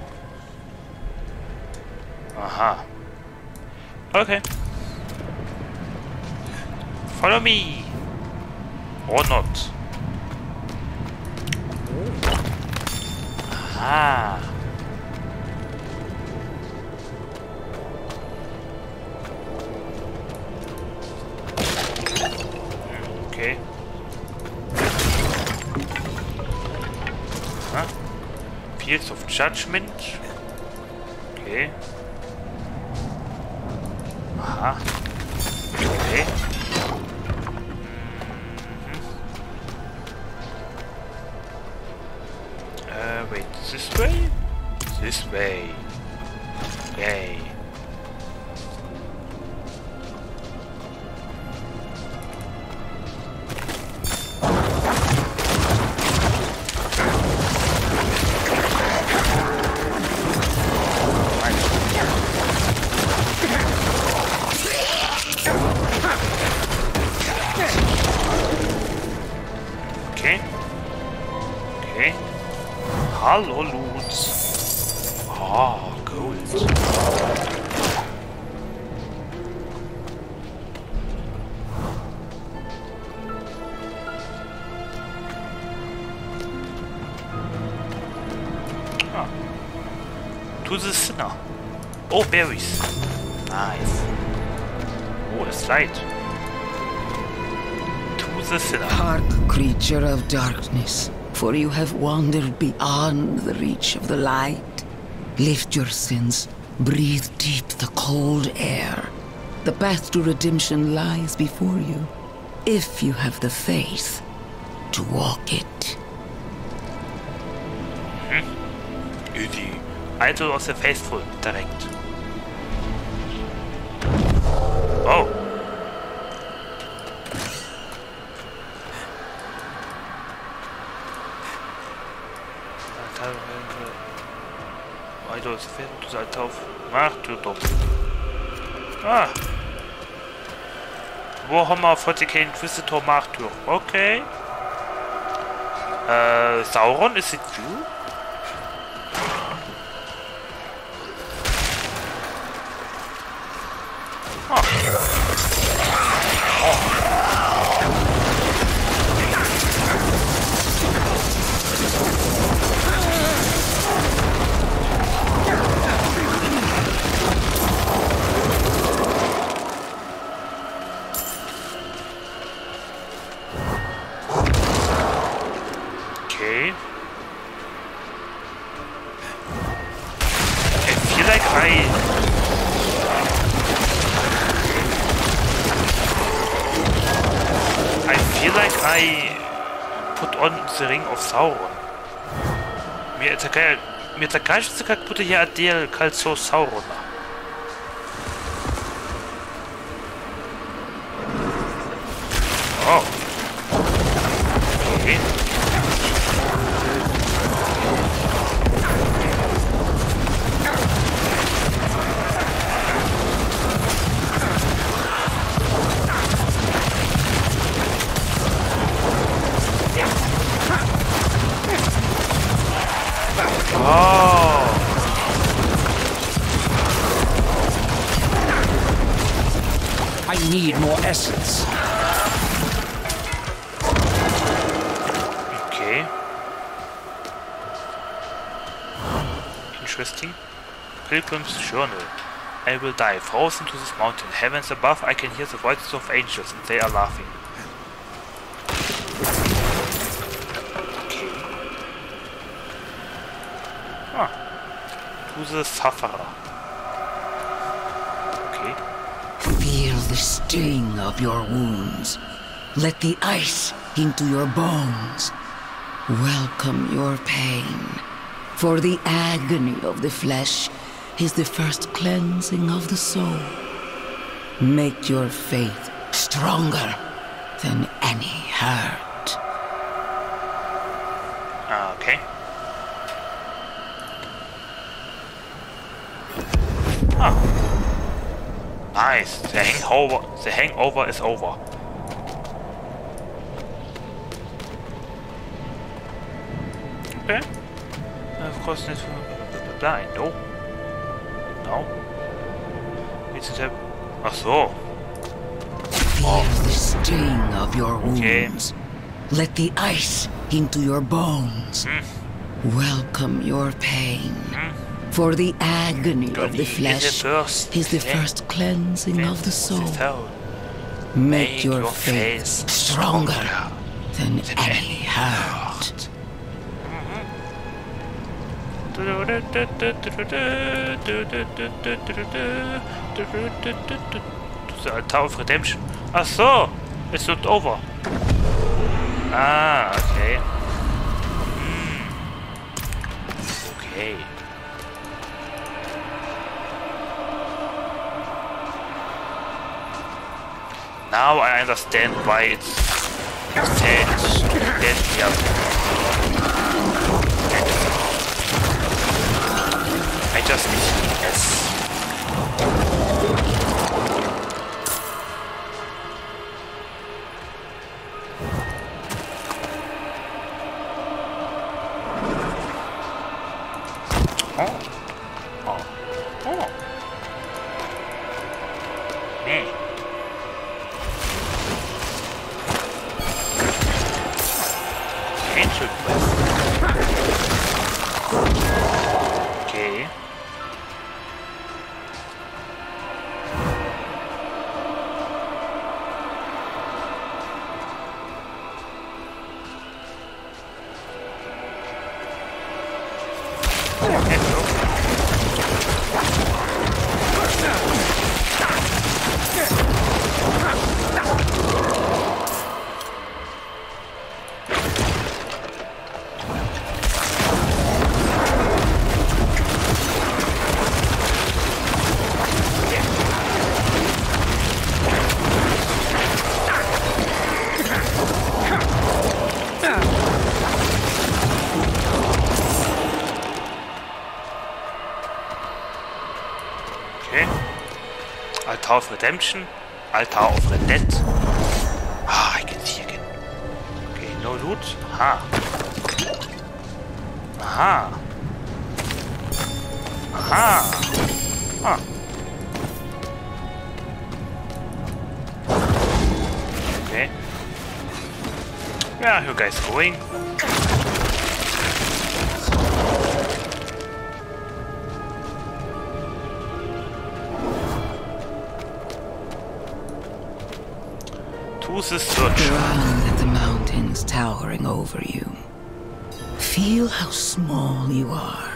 Berries. Nice. Oh, a slide. To the sinner. Hark, creature of darkness, for you have wandered beyond the reach of the light. Lift your sins, breathe deep the cold air. The path to redemption lies before you, if you have the faith to walk it. Easy. Idol of the Faithful, direkt. Warhammer 40k Inquisitor Martyr. Okay. Äh, Sauron, is it you? Okay. I feel like I... I feel like I put on the Ring of Sauron. Mi e така, ми е така ще се как будто я одел кольцо Саурона. I will die, frozen to this mountain. Heavens above, I can hear the voices of angels, and they are laughing. Okay. Ah. To the sufferer. Okay. Feel the sting of your wounds. Let the ice into your bones. Welcome your pain. For the agony of the flesh is the first cleansing of the soul. Make your faith stronger than any hurt. Okay. Ah. Nice. The hangover, the hangover is over. Okay. Of course, this blah, no. No. It's a... So. Feel the sting of your wounds. Let the ice into your bones. Welcome your pain. For the agony of the flesh is the first cleansing of the soul. Make your faith stronger than any hurt. Altar of Redemption. Ach so, it's not over. Ah, okay. Hmm. Okay. Now I understand why it's said that we I just yes. Altar of Redemption. Altar of Redet. Ah, I can see again. Okay, no loot. Aha. Aha. Aha. Ah. Okay. Are you guys going? Search. Ground at the mountains towering over you. Feel how small you are.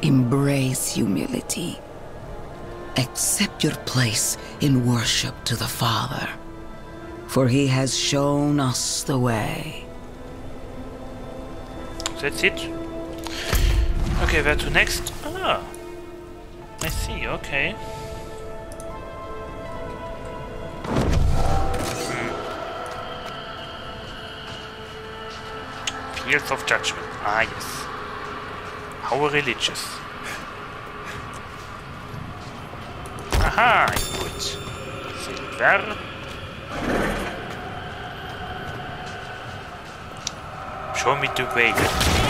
Embrace humility. Accept your place in worship to the Father. For he has shown us the way. That's it. Okay, where to next? Ah. I see, okay. Hmm. Of Judgment. Ah, yes. How religious. Aha, gut. Silver. Show me the way.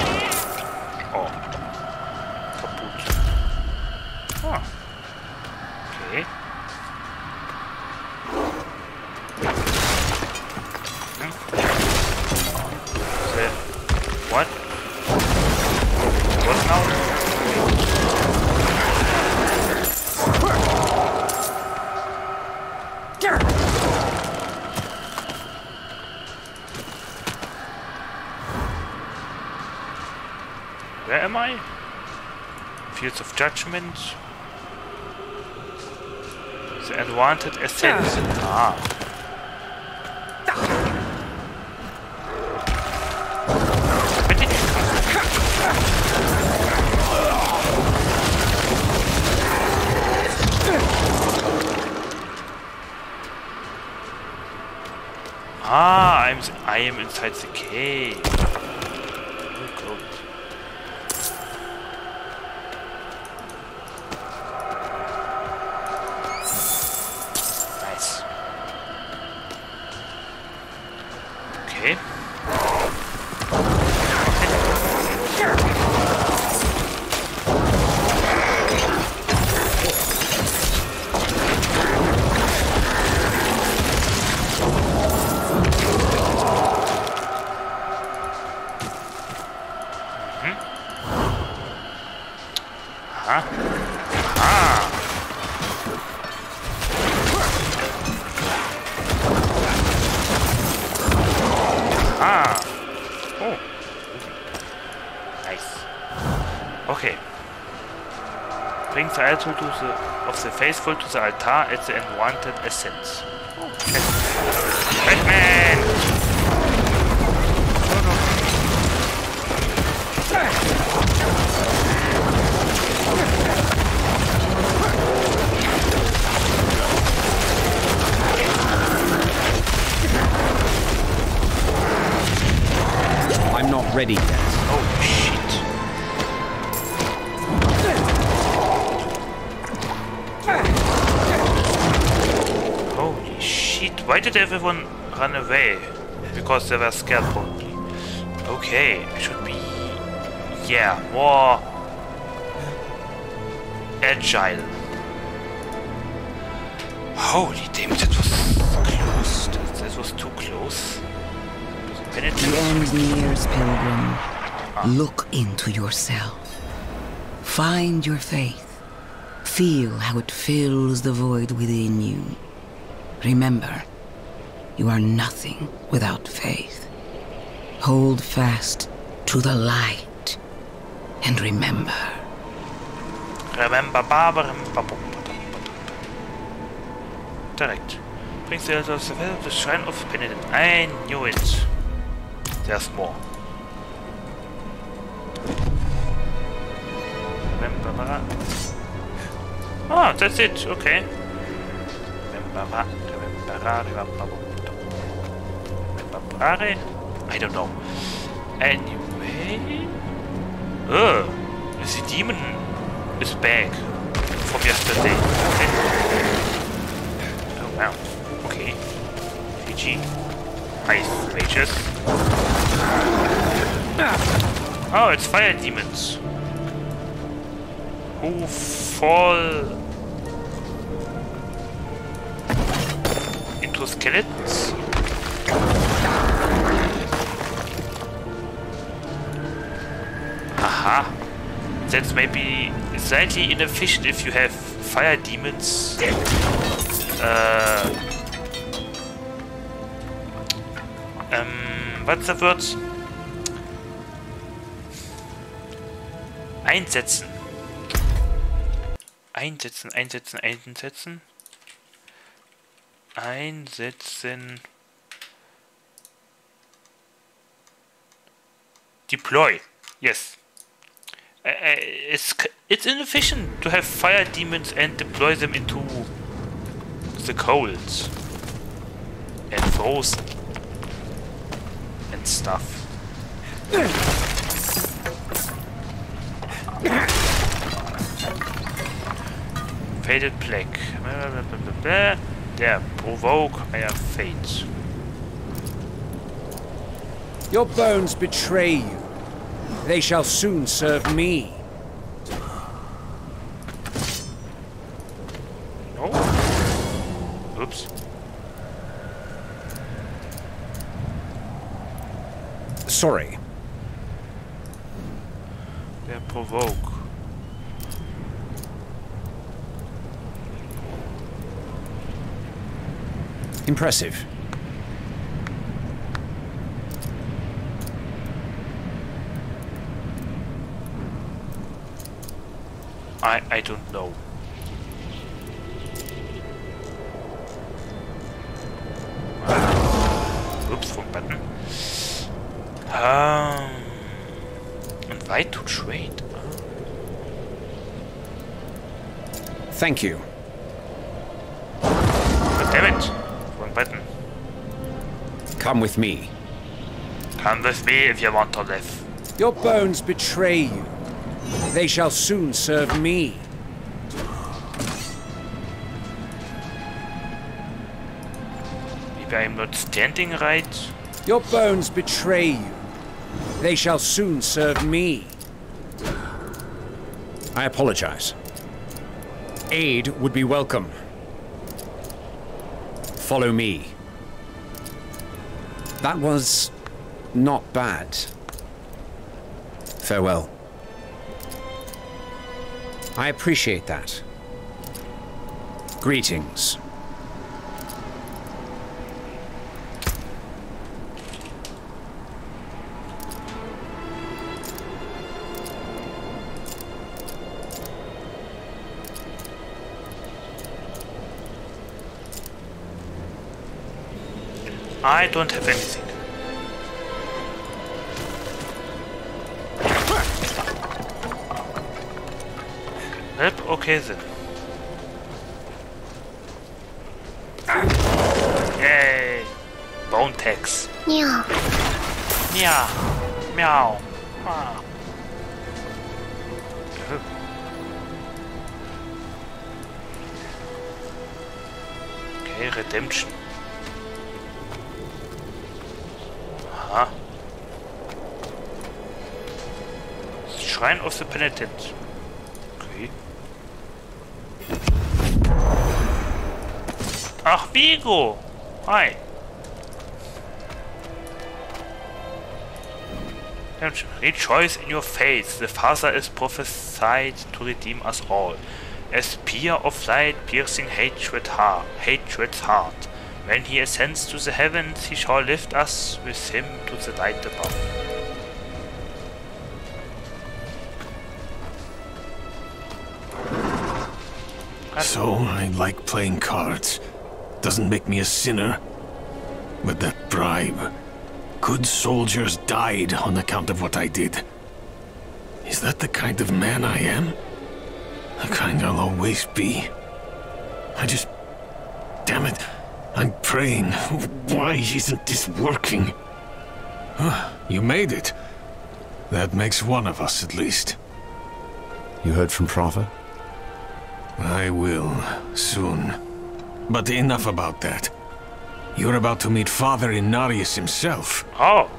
movement. The unwanted ascent. Ah. Ah, I'm I am inside the cave. Faithful to the altar at the unwanted essence. Why did everyone run away? Because they were scared probably. Okay, should be... Yeah, more... Agile. Holy damn, that was close. That, that was too close. The end nears, pilgrim. Ah. Look into yourself. Find your faith. Feel how it fills the void within you. Remember, you are nothing without faith. Hold fast to the light. And remember. Remember Barbara. Direkt. Bringst du also aus der Welt des Shrine of Benedict. I knew it. There's more. Remember. Oh, that's it. Okay. Remember. Remember. Remember Bara. I don't know. Anyway. Oh, the demon is back from yesterday. Oh wow. Okay. GG. Nice mages. Oh, it's fire demons. Who fall into skeletons. Aha. That's maybe slightly inefficient if you have fire demons. Uh, ähm, what's the word? Einsetzen. Einsetzen, einsetzen, einsetzen. Einsetzen. Deploy. Yes. Uh, it's it's inefficient to have fire demons and deploy them into the cold and frozen and stuff. Faded plague. There, provoke higher fate. Your bones betray you. They shall soon serve me. Oh. Oops. Sorry. Der provoke. Impressive. I I don't know. Oops, wrong button. Um, and why to trade? Thank you. Damn it! Wrong button. Come with me. Come with me if you want to live. Your bones betray you. They shall soon serve me. Maybe I'm not standing right. Your bones betray you. They shall soon serve me. I apologize. Aid would be welcome. Follow me. That was not bad. Farewell. I appreciate that. Greetings. I don't have anything. Yep, okay then. Yay! Bone tax. Meow. Meow. Meow. Ah. Okay, redemption. Aha. Shrine of the Penitent. Ach, Vigo! Hi. Rejoice in your faith. The Father is prophesied to redeem us all. A spear of light piercing hatred heart, hatred's heart. When he ascends to the heavens, he shall lift us with him to the light above. So, I like playing cards. Doesn't make me a sinner. But that bribe. Good soldiers died on account of what I did. Is that the kind of man I am? The kind I'll always be. I just... Damn it. I'm praying. Why isn't this working? Huh, you made it. That makes one of us at least. You heard from Father? I will, soon. But enough about that. You're about to meet Father Inarius himself. Oh.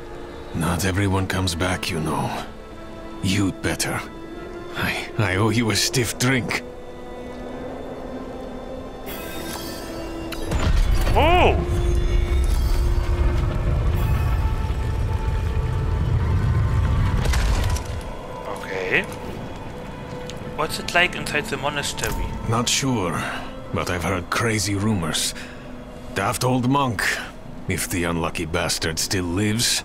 Not everyone comes back, you know. You'd better. I, I owe you a stiff drink. Oh! Okay. What's it like inside the monastery? Not sure, but I've heard crazy rumors. Daft old monk, if the unlucky bastard still lives.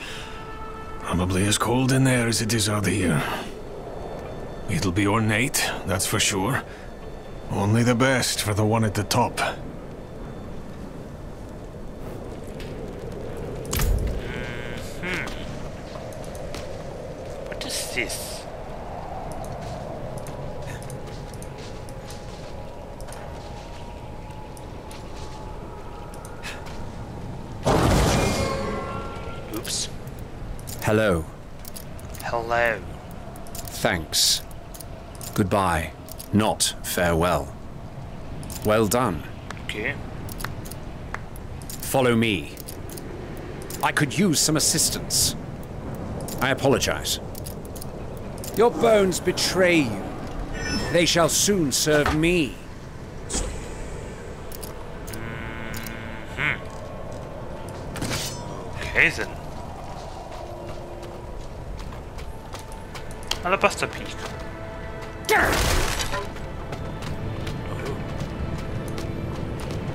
Probably as cold in there as it is out here. It'll be ornate, that's for sure. Only the best for the one at the top. Hmm. What is this? Oops. Hello. Hello. Thanks. Goodbye. Not farewell. Well done. Okay. Follow me. I could use some assistance. I apologize. Your bones betray you. They shall soon serve me. Hmm. Okay then. Alabaster Peak.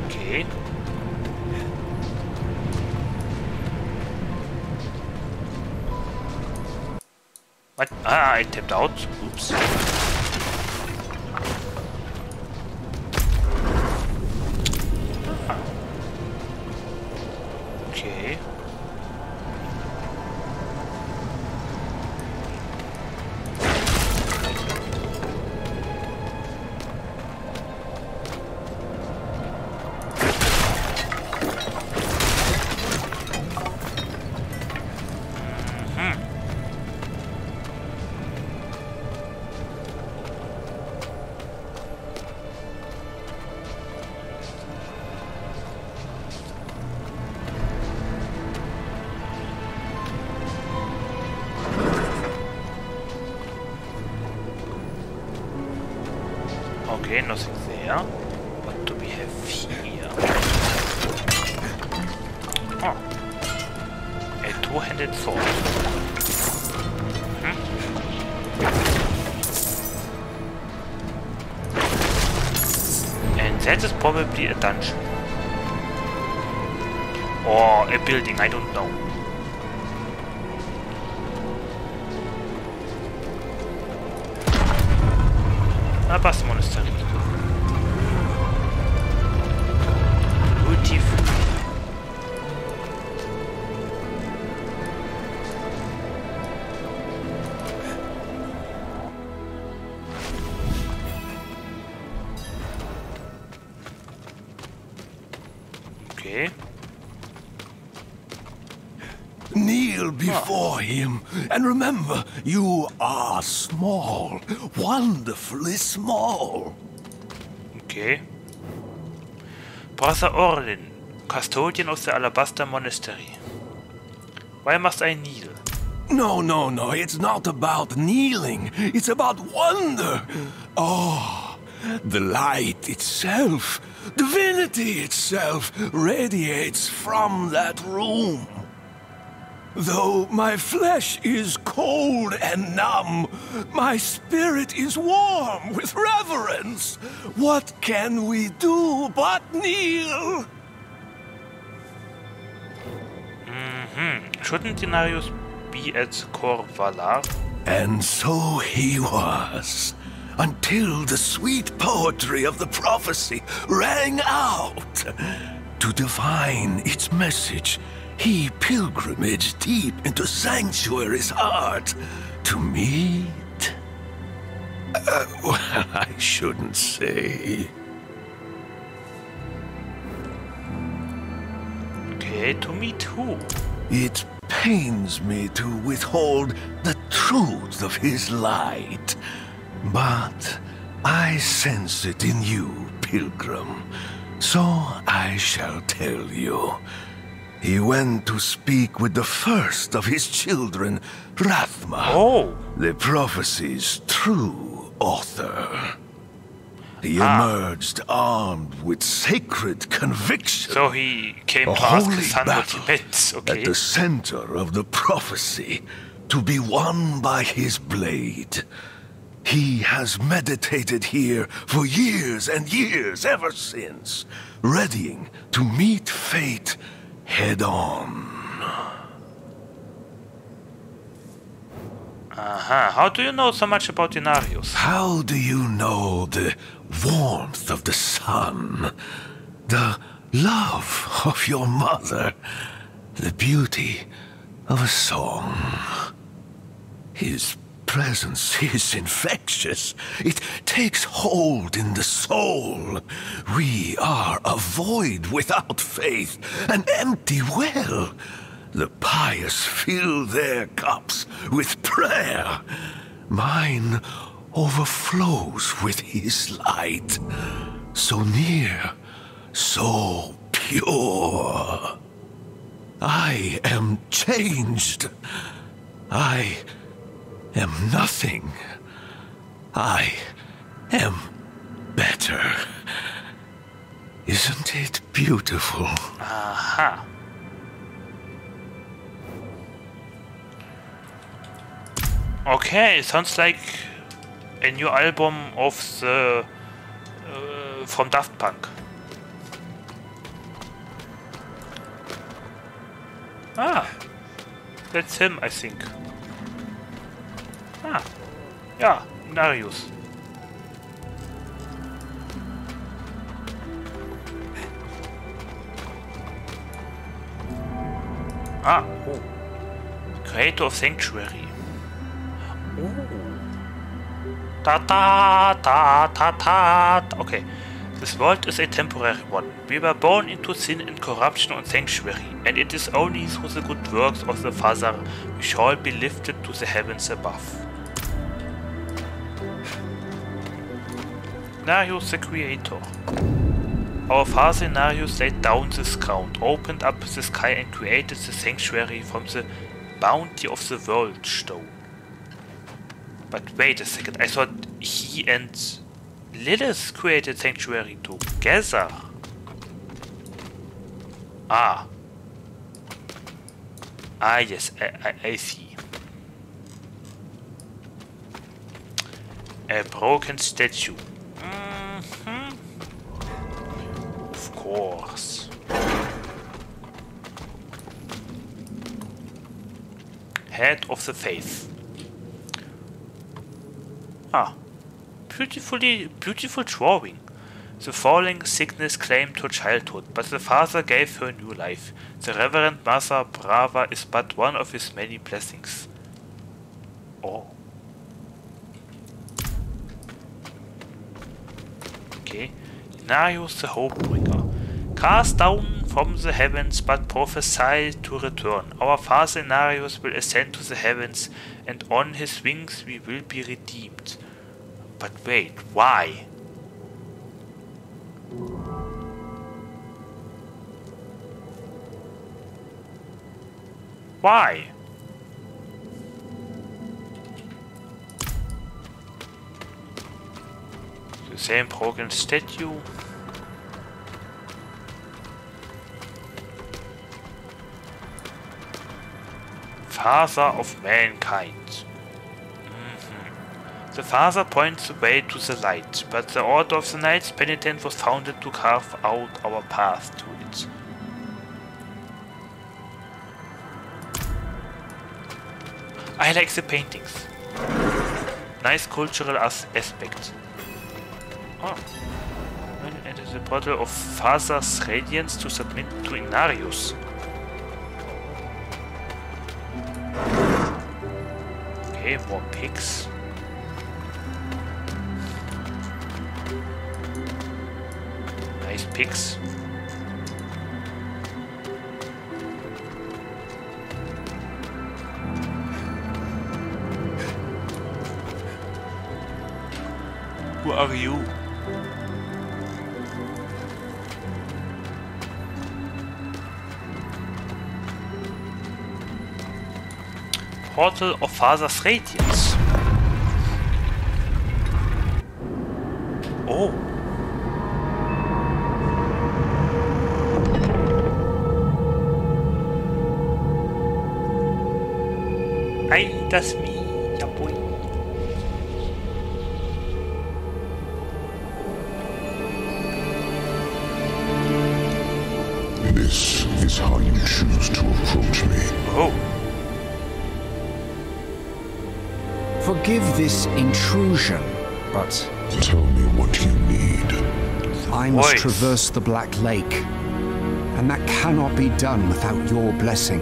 Okay. What? Ah, I tapped out. Oops. And remember, you are small, wonderfully small. Okay. Brother Orlin, custodian of the Alabaster Monastery. Why must I kneel? No, no, no, it's not about kneeling. It's about wonder. Oh, the light itself, divinity itself, radiates from that room. Though my flesh is cold and numb, my spirit is warm with reverence. What can we do but kneel? Mm-hmm. Shouldn't Inarius be at Kor Valar? And so he was, until the sweet poetry of the prophecy rang out. To divine its message, he pilgrimaged deep into Sanctuary's heart to meet. Uh, well, I shouldn't say. Okay, to meet who? It pains me to withhold the truth of his light, but I sense it in you, pilgrim. So I shall tell you. He went to speak with the first of his children, Rathma. Oh. The prophecy's true author. He Ah. emerged armed with sacred conviction. So he came A to ask holy his son what battle he meant. Okay. At the center of the prophecy, to be won by his blade. He has meditated here for years and years ever since, readying to meet fate head on. Uh-huh. How do you know so much about Inarius? How do you know the warmth of the sun, the love of your mother, the beauty of a song? His presence is infectious. It takes hold in the soul. We are a void without faith, an empty well. The pious fill their cups with prayer. Mine overflows with his light. So near, so pure. I am changed. I am nothing. I am better. Isn't it beautiful? Aha. Okay, sounds like a new album of the uh, from Daft Punk. Ah, that's him, I think. Ah, yeah, Narius. Ah, oh. Creator of Sanctuary. Oh. Ta ta ta ta ta. Okay. This world is a temporary one. We were born into sin and corruption on sanctuary, and it is only through the good works of the Father we shall be lifted to the heavens above. Narius the Creator. Our father Inarius laid down this ground, opened up the sky and created the sanctuary from the bounty of the world stone. But wait a second, I thought he and Lilith created Sanctuary together. Ah. Ah, yes, I, I, I see. A broken statue. Mhm. Of course. Head of the Faith. Ah. Beautifully, beautiful drawing. The falling sickness claimed her childhood, but the father gave her new life. The Reverend Mother Prava is but one of his many blessings. Oh. Okay. Inarius the Hopebringer. Cast down from the heavens, but prophesy to return. Our father Inarius will ascend to the heavens, and on his wings we will be redeemed. But wait, why? Why? Same broken statue. Father of mankind. Mm-hmm. The Father points the way to the light, but the Order of the Knights Penitent was founded to carve out our path to it. I like the paintings. Nice cultural as aspect. Oh. When it is a bottle of Father's Radiance to submit to Inarius. Okay, more pigs. Nice pigs. Who are you? Portal of Father's Radiance. Oh. Ay, that's me, this intrusion, but... Tell me what you need. I must voice. traverse the Black Lake, and that cannot be done without your blessing.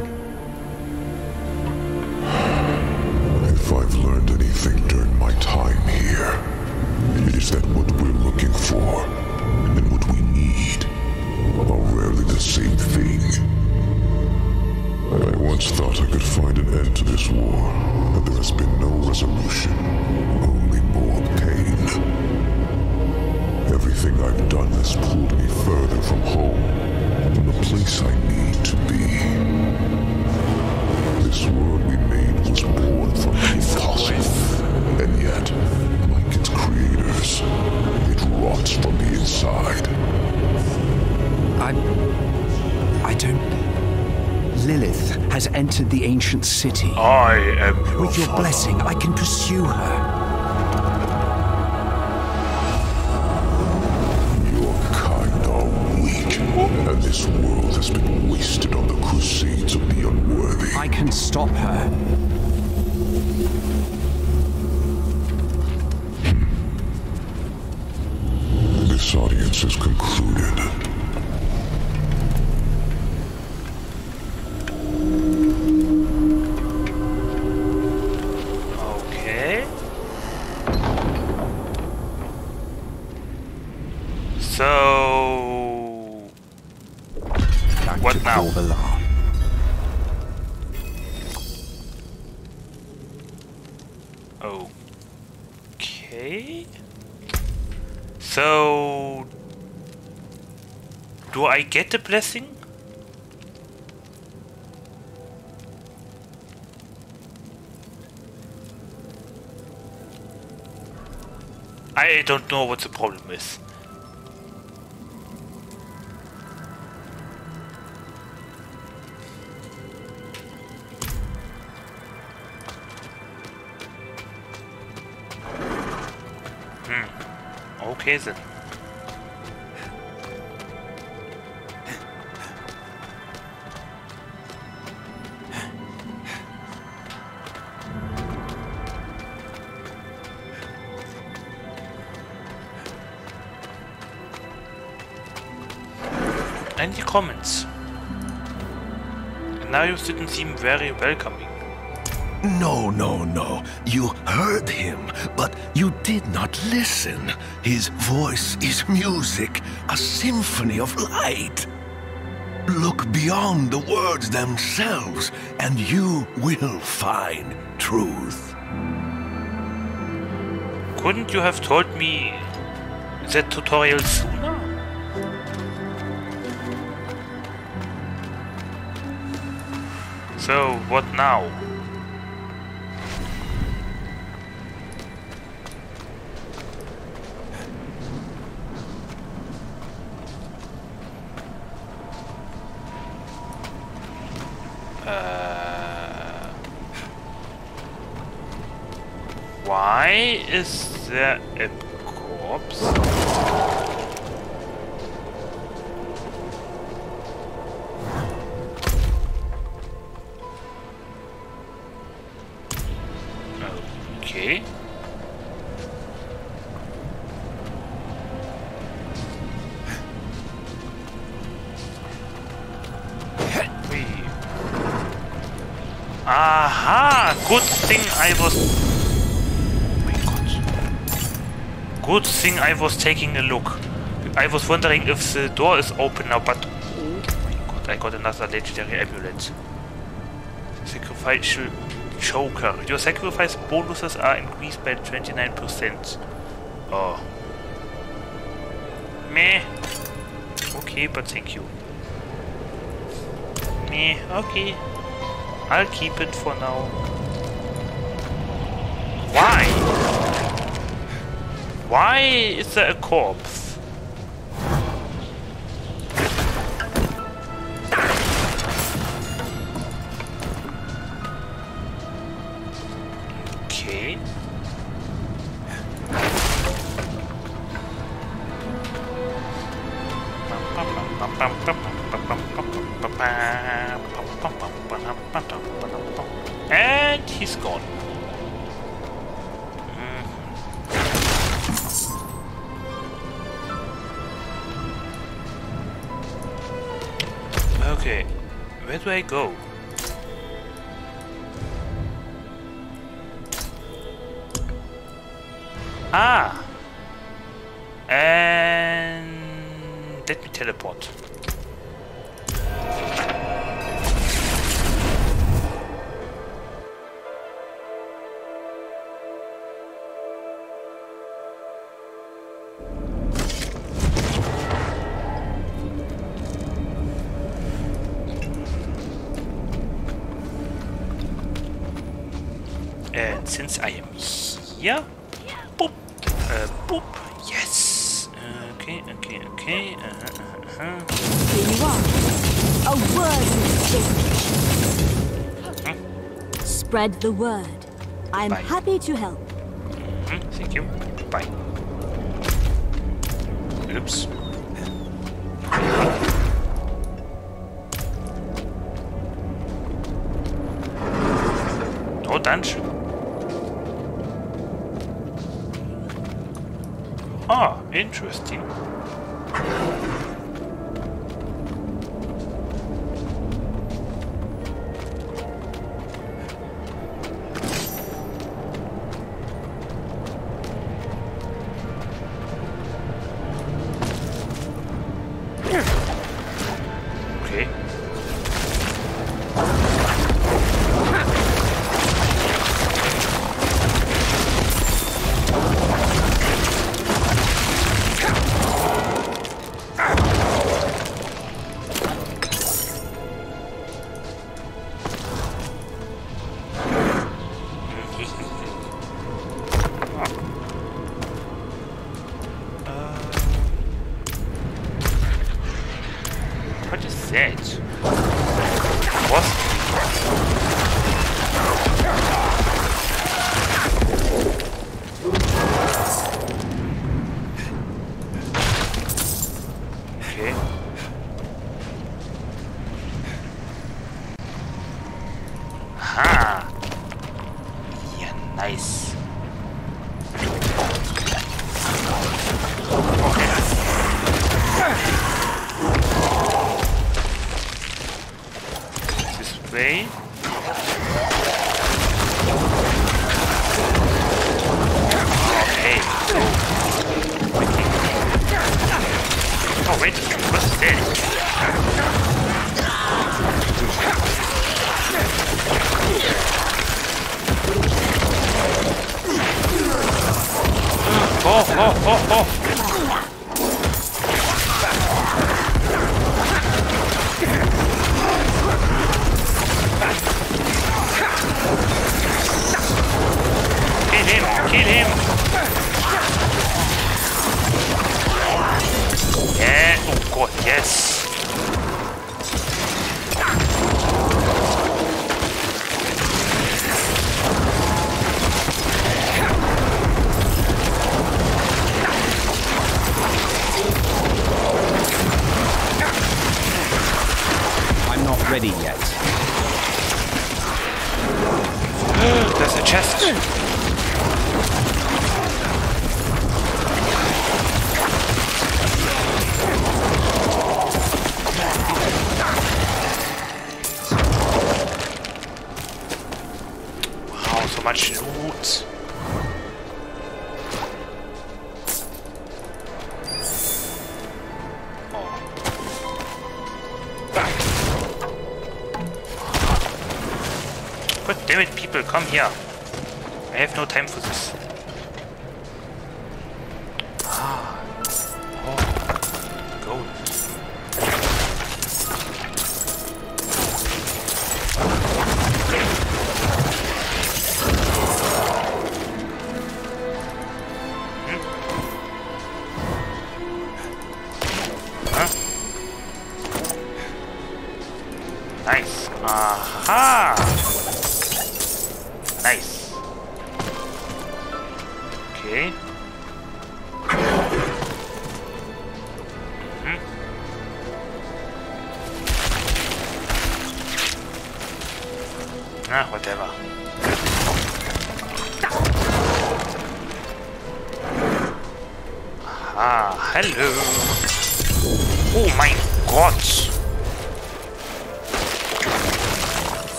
Inside. I... I don't... Lilith has entered the ancient city. I am your With your father. blessing, I can pursue her. Get the blessing? I don't know what the problem is. Hmm. Okay then. Any And Now you didn't seem very welcoming. No, no, no. You heard him, but you did not listen. His voice is music, a symphony of light. Look beyond the words themselves, and you will find truth. Couldn't you have told me that tutorial sooner? What now? Uh, why is there I was taking a look. I was wondering if the door is open now, but... Oh my god, I got another legendary amulet. Sacrificial Choker. Your sacrifice bonuses are increased by 29%. Oh. Meh. Okay, but thank you. Meh, okay. I'll keep it for now. Why? Why is there a corpse? Word. I'm Bye. happy to help. Come here. I have no time for this.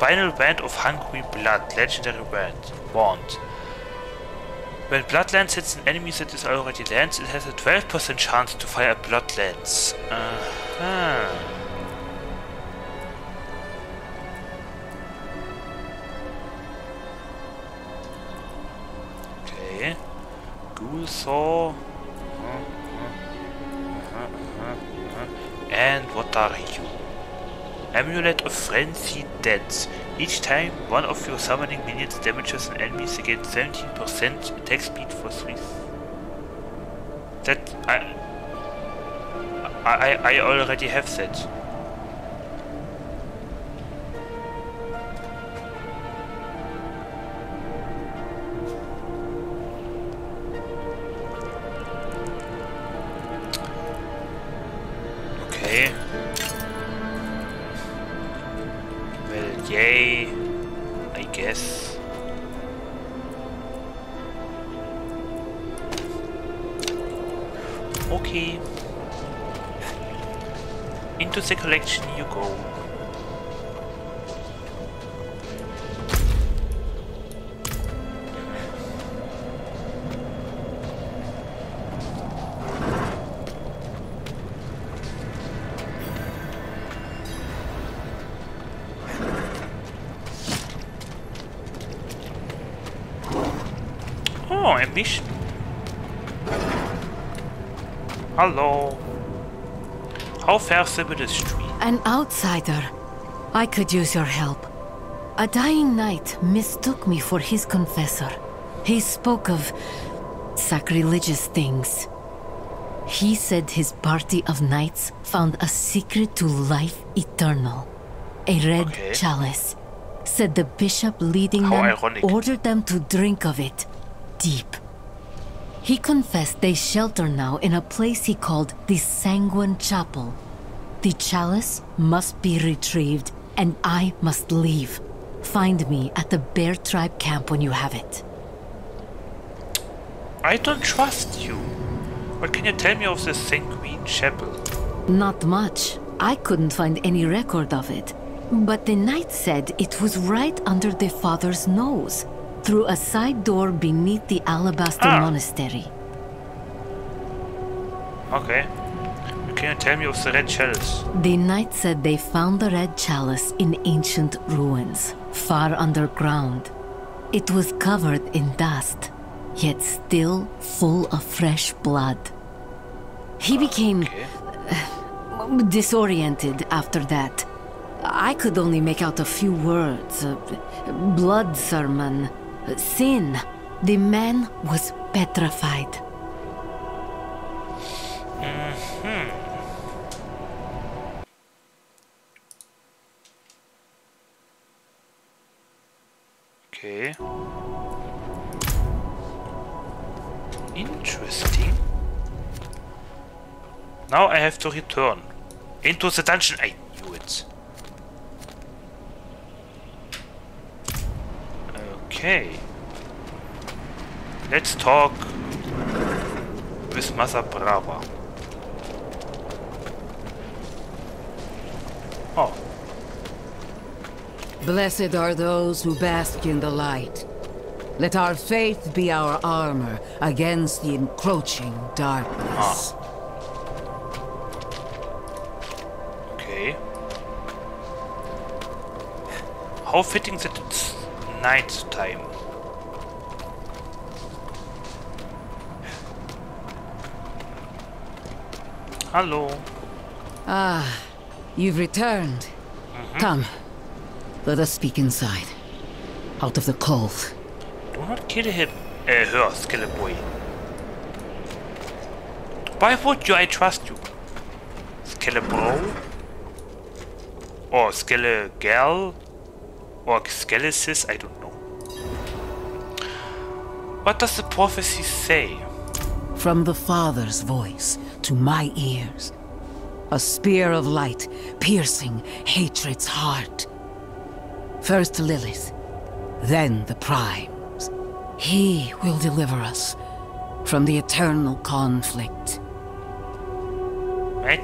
That? Band of hungry blood. Legendary band. Wand. When Blood Lance hits an enemy that is already lance, it has a 12% chance to fire a blood lance. Uh-huh. Okay. Ghoul saw. Uh-huh, uh-huh, uh-huh, and what are you? Amulet of Frenzy Death. Each time one of your summoning minions damages an enemy, they gain 17% attack speed for 3. That I I I already have that. Street? An outsider. I could use your help. A dying knight mistook me for his confessor. He spoke of sacrilegious things. He said his party of knights found a secret to life eternal. A red Okay. chalice. Said the bishop leading How them ironic. ordered them to drink of it deep. He confessed they shelter now in a place he called the Sanguine Chapel. The chalice must be retrieved, and I must leave. Find me at the Bear Tribe camp when you have it. I don't trust you. What can you tell me of the Sanguine Chapel? Not much. I couldn't find any record of it. But the knight said it was right under the father's nose, through a side door beneath the Alabaster Ah. Monastery. Okay. Tell me of the Red Chalice? The knight said they found the red chalice in ancient ruins, far underground. It was covered in dust, yet still full of fresh blood. He became uh, disoriented after that. I could only make out a few words. uh, blood sermon, uh, sin. The man was petrified. Hmm. Okay. Interesting. Now I have to return into the dungeon. I knew it. Okay. Let's talk with Mother Prava. Oh, Blessed are those who bask in the light. Let our faith be our armor against the encroaching darkness. okay. How fitting that it's night time. Hello. Ah, you've returned. Come, let us speak inside. Out of the cold. Do not kill him. Uh, her, Skele boy. Why would you I trust you? Skele bro? Or Skele gal? Or Skelesis? I don't know. What does the prophecy say? From the Father's voice to my ears. A spear of light piercing hatred's heart. First Lilith, then the Primes. He will deliver us from the eternal conflict. Right?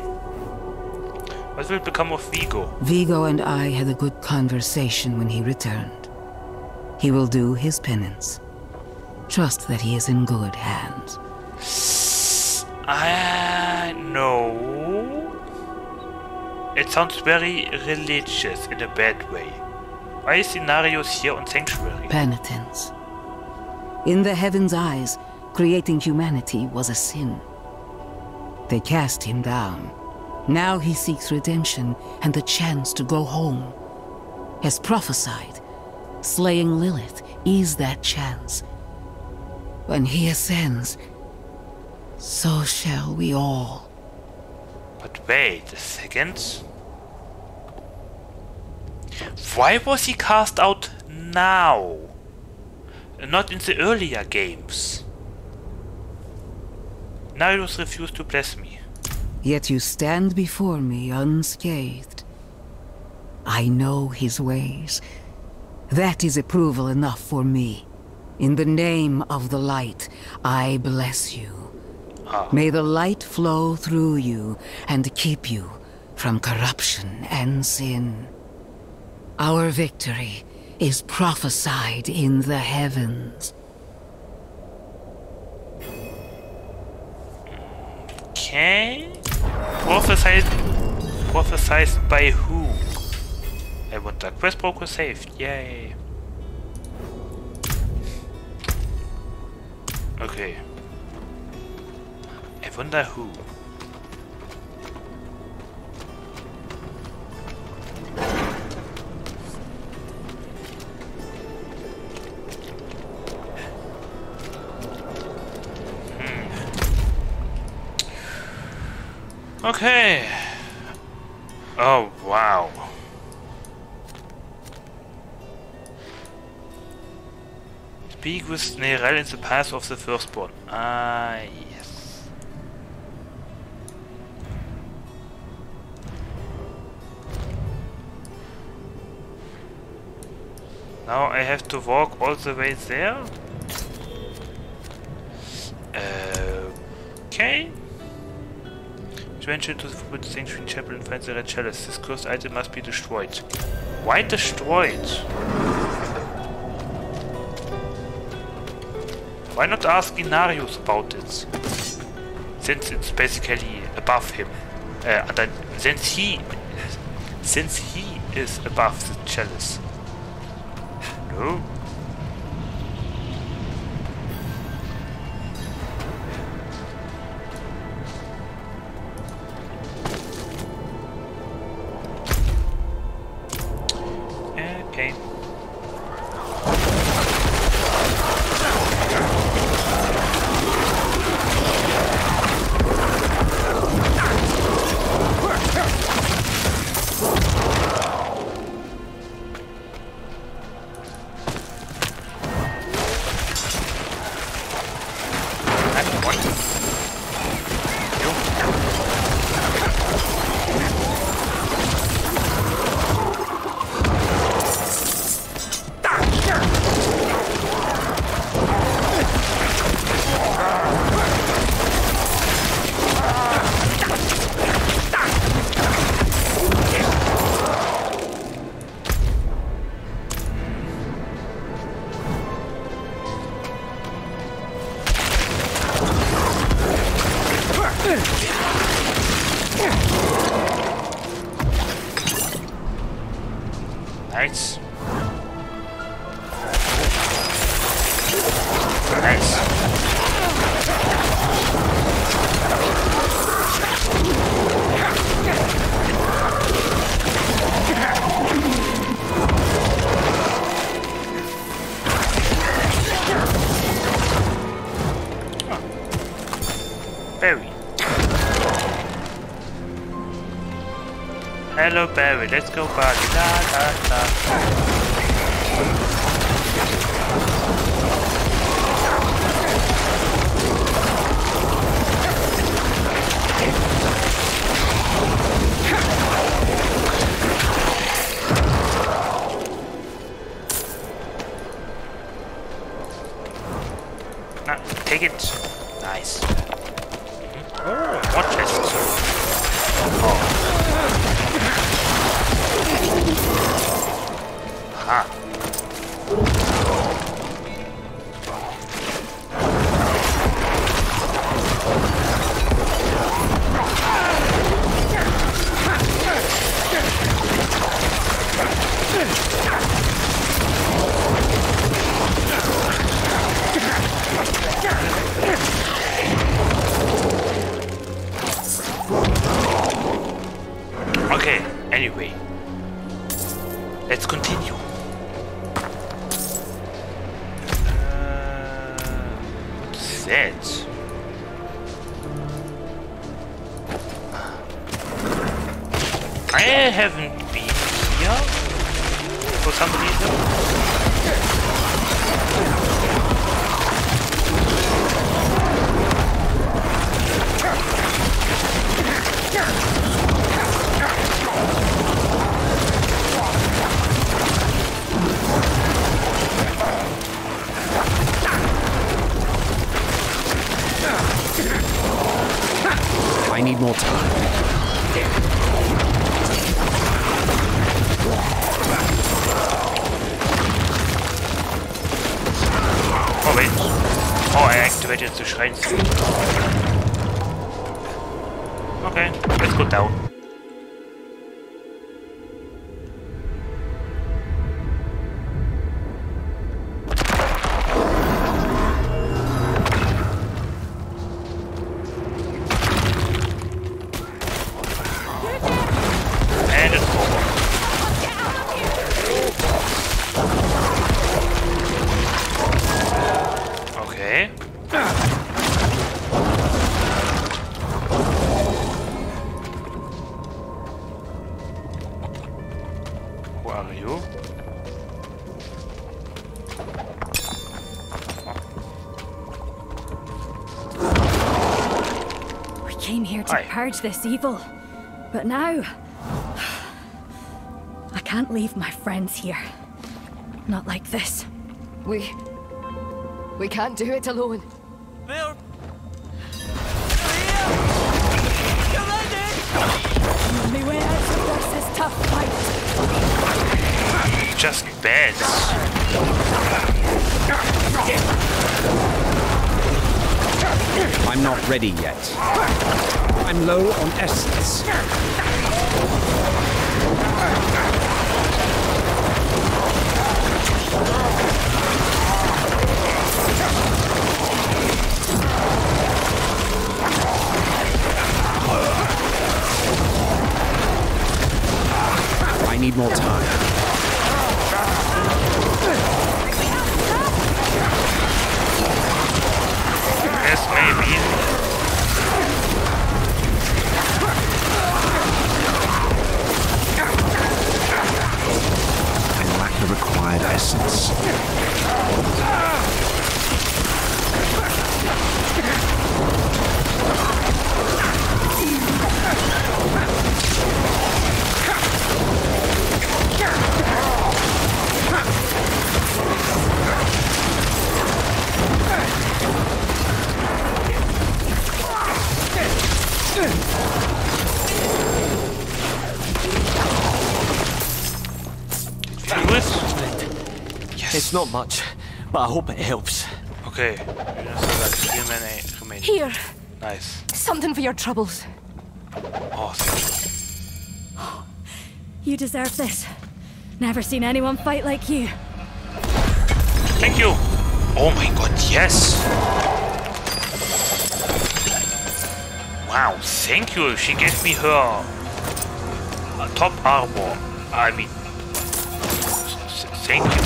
What will become of Vigo? Vigo and I had a good conversation when he returned. He will do his penance. Trust that he is in good hands. I know. It sounds very religious in a bad way. Why is Inarius here on Sanctuary? Penitence. In the heaven's eyes, creating humanity was a sin. They cast him down. Now he seeks redemption and the chance to go home. As prophesied, slaying Lilith is that chance. When he ascends, so shall we all. But wait a second. Why was he cast out now? Not in the earlier games. Inarius refused to bless me. Yet you stand before me unscathed. I know his ways. That is approval enough for me. In the name of the light, I bless you. Ah. May the light flow through you and keep you from corruption and sin. Our victory is prophesied in the heavens. Okay. Prophesied. Prophesied by who? I wonder. Quest broker saved. Yay. Okay. I wonder who. Okay. Oh, wow. Speak with Neyrelle in the path of the firstborn. Ah, yes. Now I have to walk all the way there? Okay. Venture to the Forbidden Sanctuary Chapel and find the Red Chalice. This cursed item must be destroyed. Why destroyed? Why not ask Inarius about it? Since it's basically above him. Uh, then, since he... Since he is above the chalice. No? Let's go party. Purge this evil. But now. I can't leave my friends here. Not like this. We. We can't do it alone. The only way out of this is fight. Just bad. I'm not ready yet. Low on essence. I need more time. Not much, but I hope it helps. Okay. You just have like three men. Here, Nice. something for your troubles. Oh, thank you. You deserve this. Never seen anyone fight like you. Thank you. Oh my god, yes. Wow, thank you. She gave me her top armor. I mean, s- s- thank you.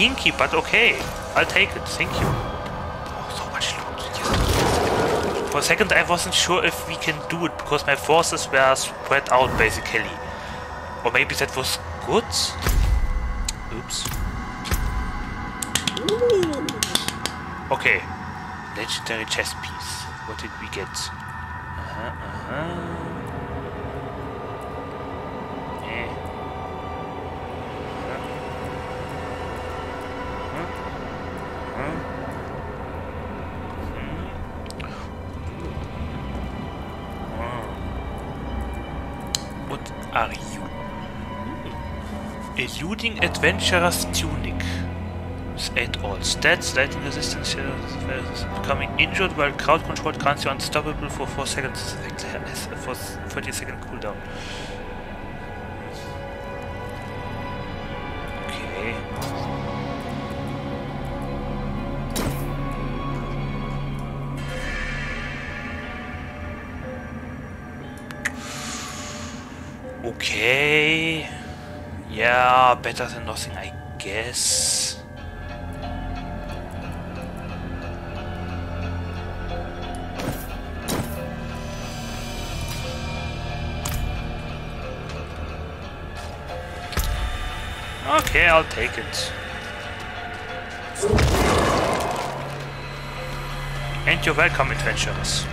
Kinky, but okay. I'll take it. Thank you. Oh, so much loot. Yes. For a second, I wasn't sure if we can do it because my forces were spread out basically. Or maybe that was good? Oops. Okay. Legendary chess piece. What did we get? Uh-huh, uh-huh. Eh. Eluding Adventurer's Tunic. With 8 all. Stats, lightning resistance, becoming injured while crowd controlled grants you unstoppable for 4 seconds. For 30 second cooldown. Yeah, better than nothing, I guess. Okay, I'll take it. And you're welcome, adventurers.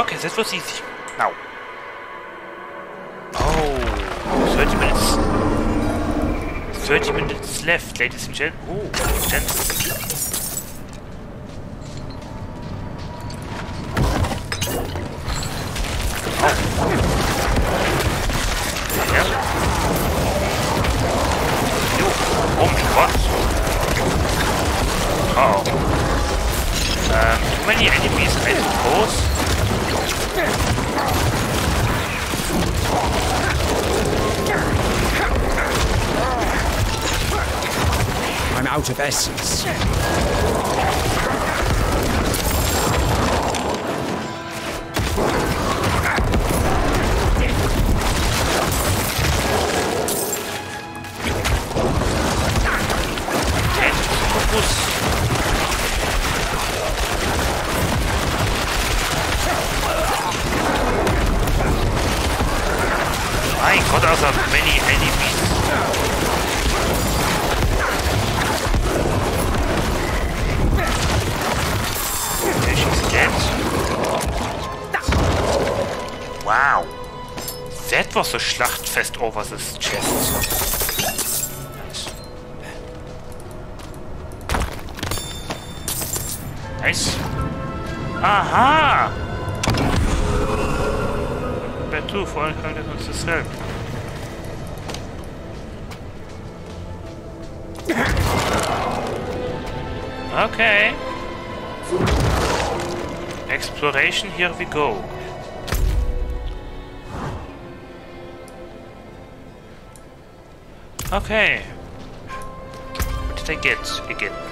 Okay, that was easy. Now. Oh, 30 minutes. 30 minutes left, ladies and gent oh, gentlemen. Schlachtfest over chest. Nice. Aha! Bei du, vor allem kann uns das helfen. Okay. Exploration, here we go. Okay. What did I get again?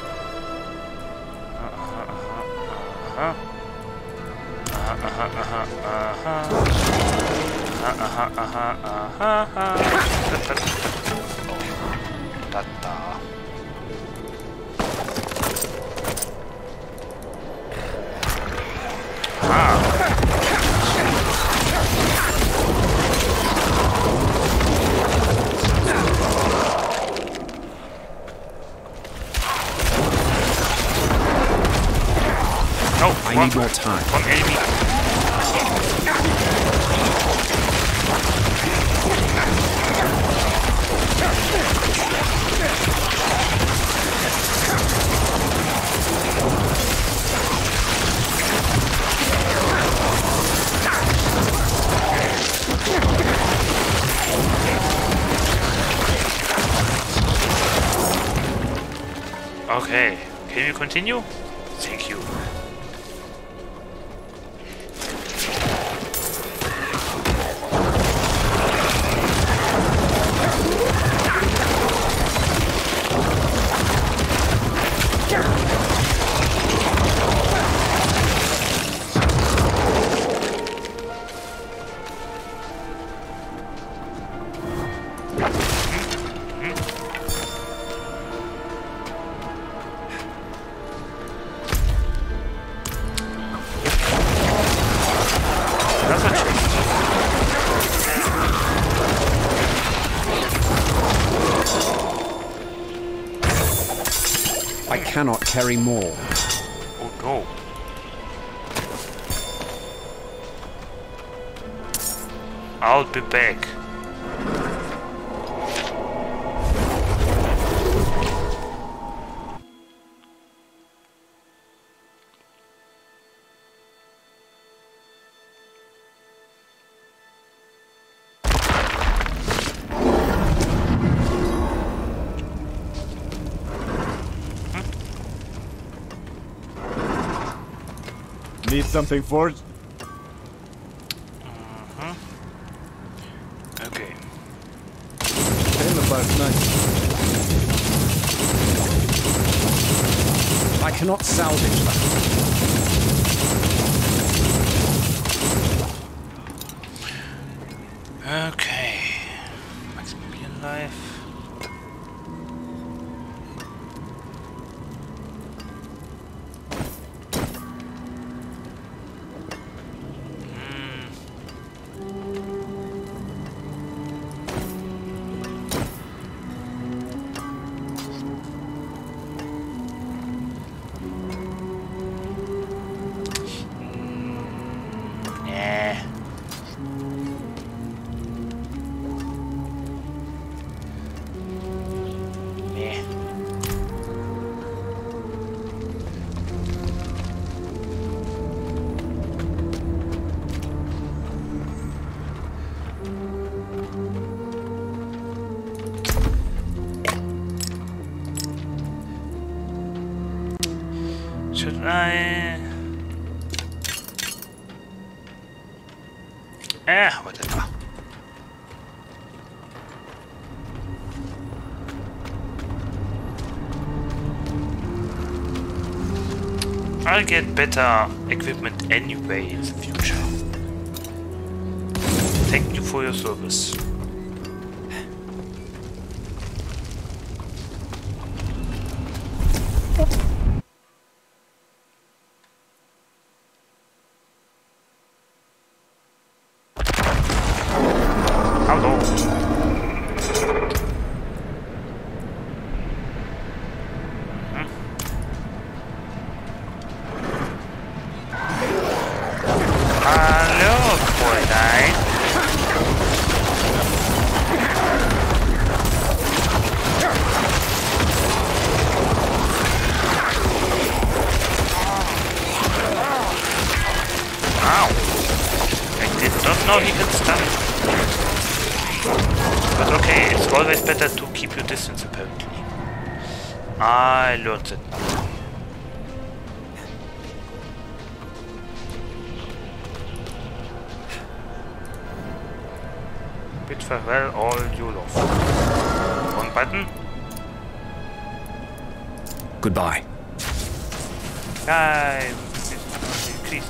Continue? Cannot carry more. Oh no. I'll be back. Something forged? I'll get better equipment anyway in the future. Thank you for your service.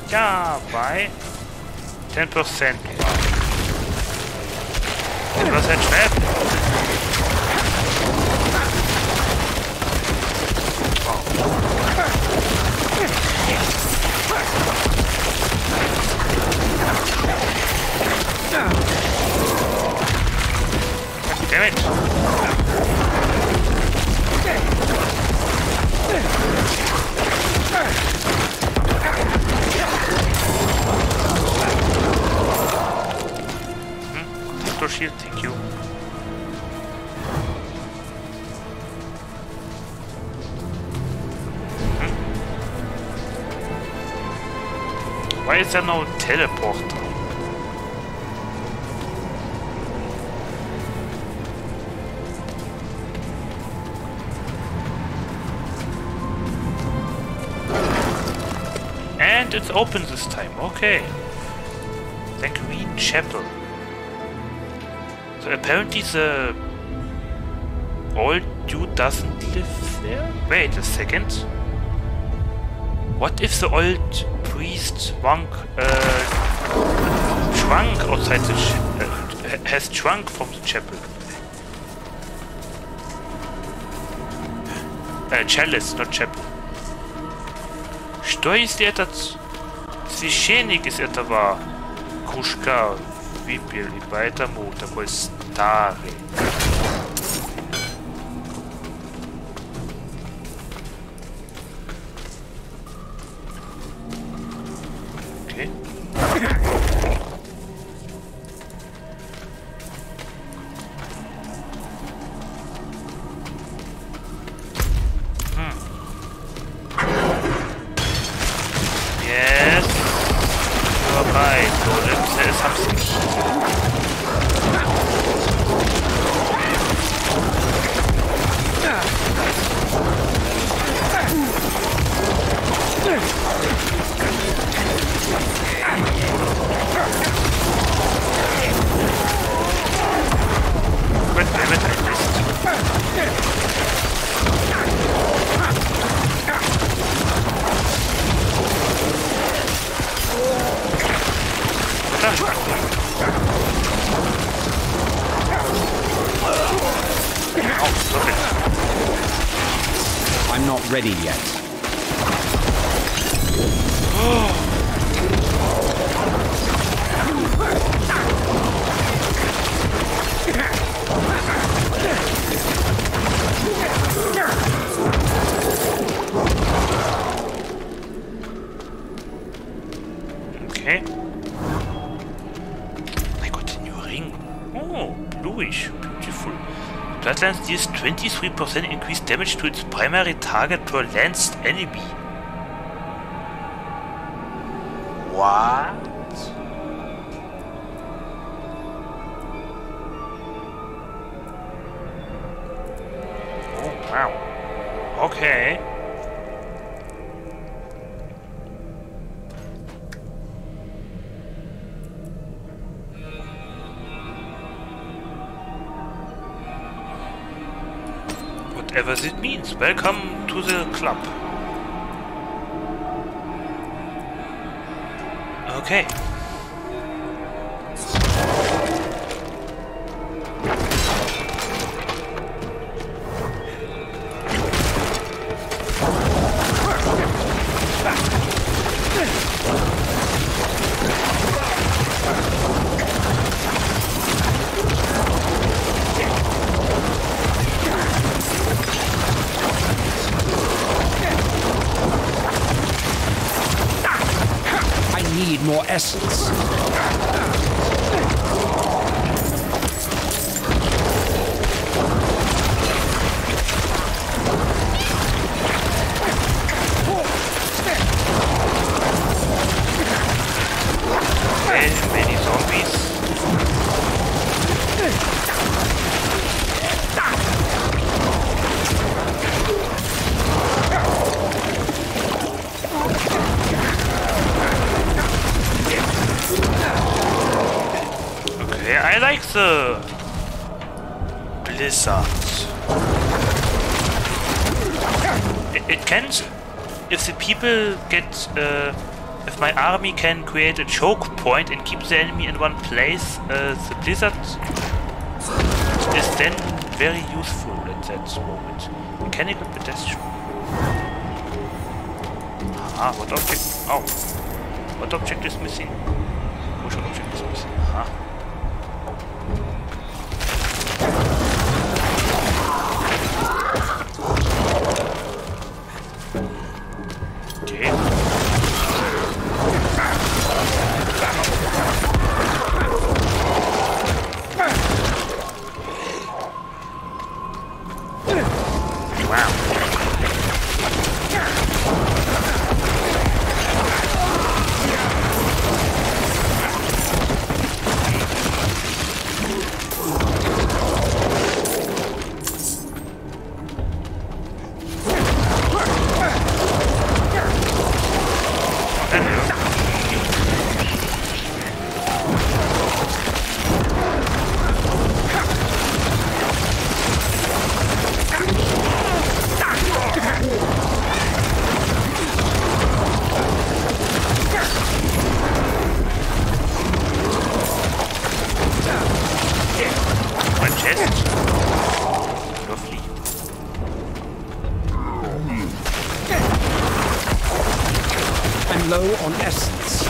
Is increased yeah, by 10%. Das war halt schnell. Damn it. You. Hmm. Why is there no teleporter? And it's open this time, okay. The Green Chapel. So apparently the old dude doesn't live there? Wait a second. What if the old priest monk uh, shrunk outside the ch- uh, has shrunk from the chapel? Uh, chalice, not chapel. Что если этот священник из этого кружка выпил, и поэтому такой 아 그래. 23% increased damage to its primary target per lanced enemy. Welcome to the club. Okay. My army can create a choke point and keep the enemy in one place, uh, the blizzard is then very useful at that moment. Mechanical pedestrian. Ah, what object? Oh, what object is missing? On essence.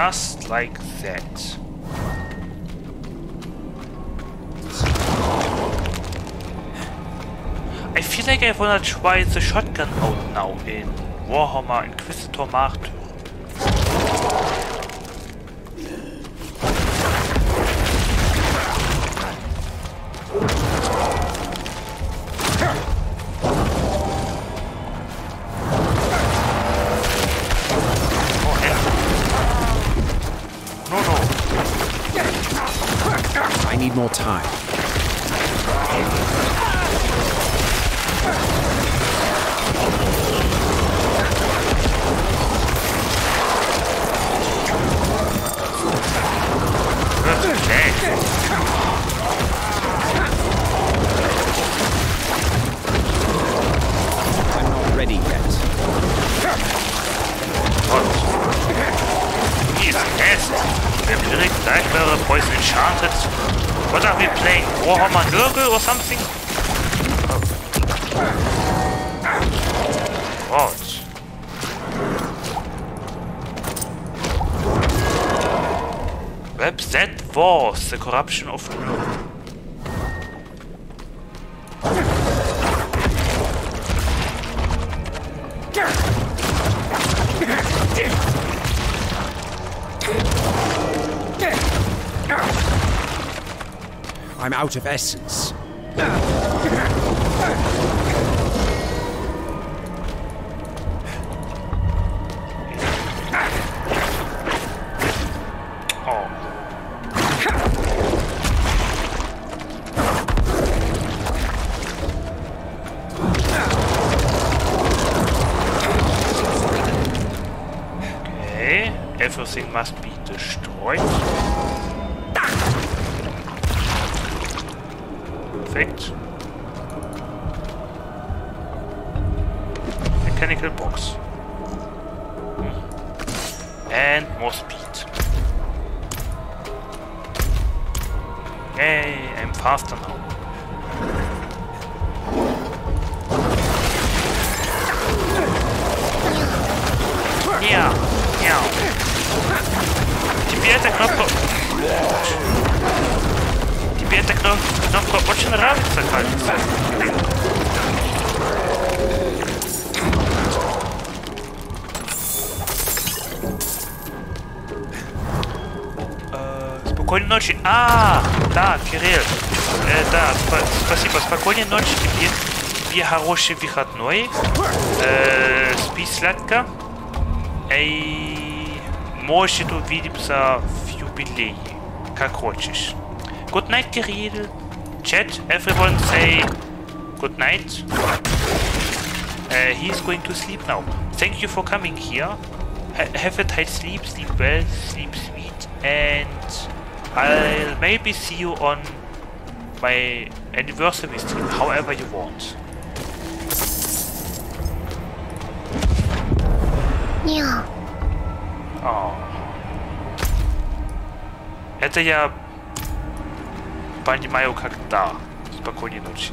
Just like that. I feel like I wanna try the shotgun out now in Warhammer Inquisitor Martyr. Corruption of. I'm out of essence. Тебе хороший выходной. Э, спи сладко. Эй, может увидимся в юбилее. Как хочешь. Good night, Kirill. Chat, everyone say good night. Uh, he's going to sleep now. Thank you for coming here. Ha have a tight sleep, sleep well, sleep sweet, and I'll maybe see you on my anniversary stream, however you want. Yeah. О. Это я понимаю, когда. Спокойной ночи.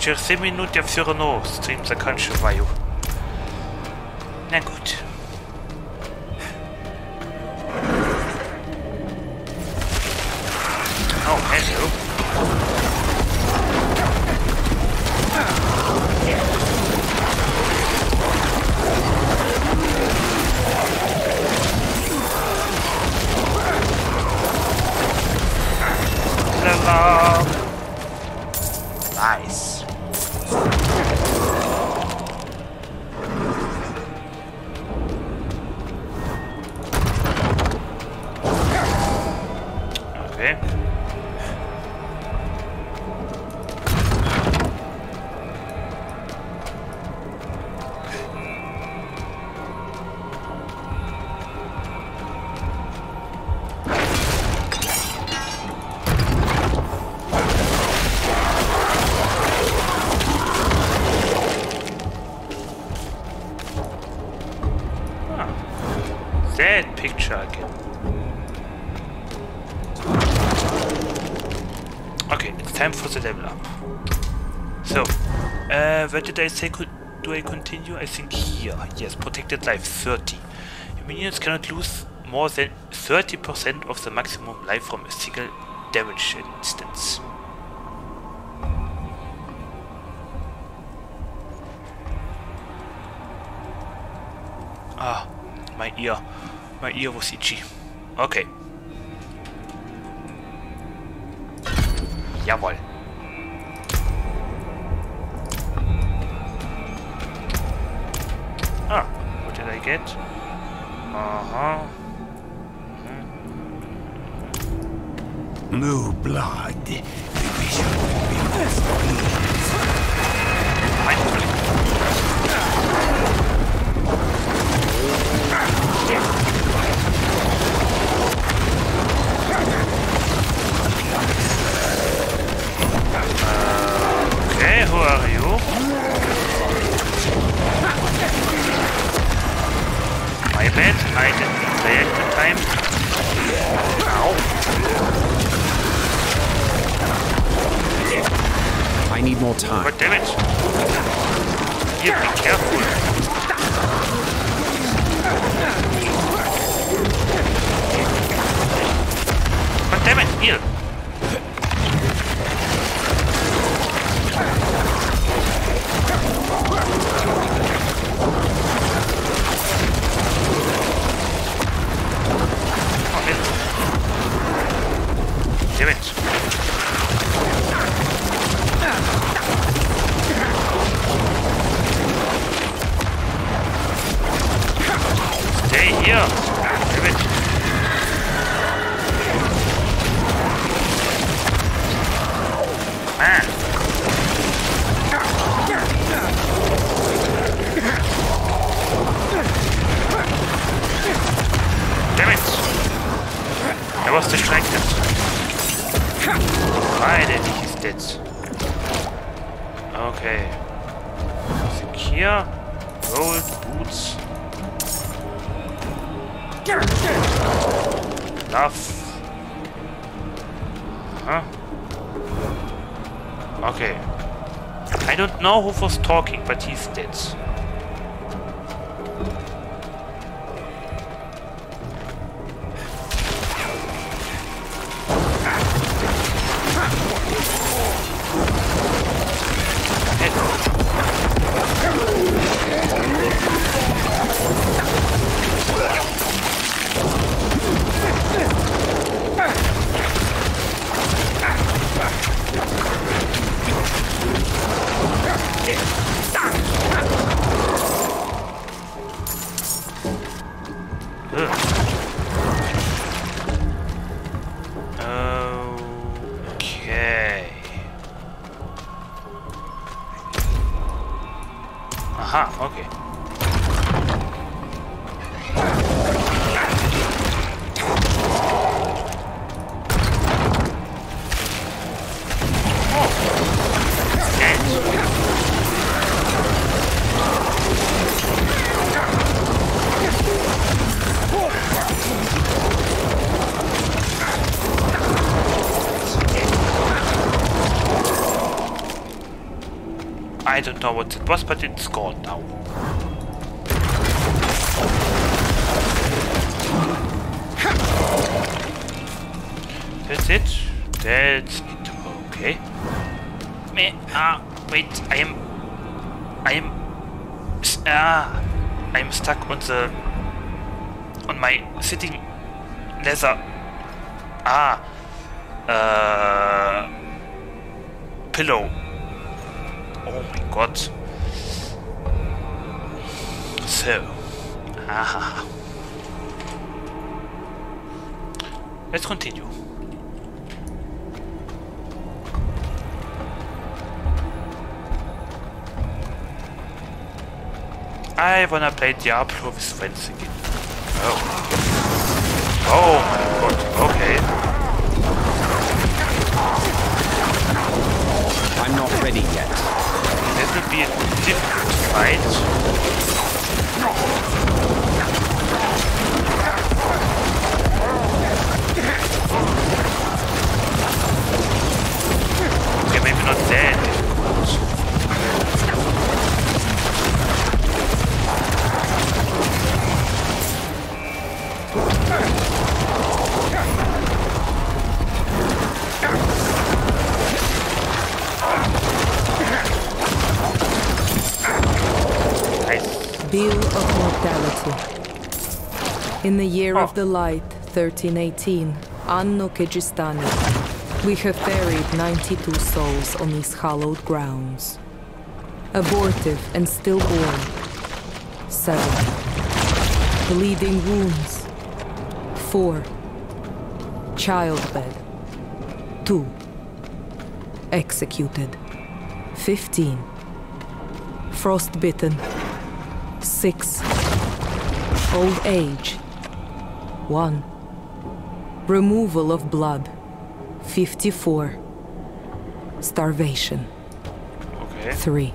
через 7 минут я все равно стрим заканчиваю. picture again. Okay, it's time for the level up. So, uh, where did I say could, do I continue? I think here. Yes, protected life 30. Minions cannot lose more than 30% of the maximum life from a single damage instance. Ah, my ear. My ear was itchy. Okay. Jawohl. Ah, what did I get? Uh-huh. New blood. Okay, who are you? My bad, I didn't react in time. Ow. I need more time. God damn it. Here, be careful. God damn it, here. Who was talking, but he's dead. Know what it was, but it's gone now. That's it. That's it. Okay. Me. Ah, wait. I am. I am. Ah, I am stuck on the. on my sitting leather. Ah. Play Diablo with friends again. Oh. Oh my god, okay. I'm not ready yet. That will be a difficult fight. Okay, maybe not that Bill of Mortality. In the year of oh. the light, 1318, Anno Kehjistani, we have buried 92 souls on these hallowed grounds. Abortive and stillborn, seven. Bleeding wounds, four. Childbed, two. Executed, 15. Frostbitten, six. Old age, one. Removal of blood, 54. Starvation, Okay. three.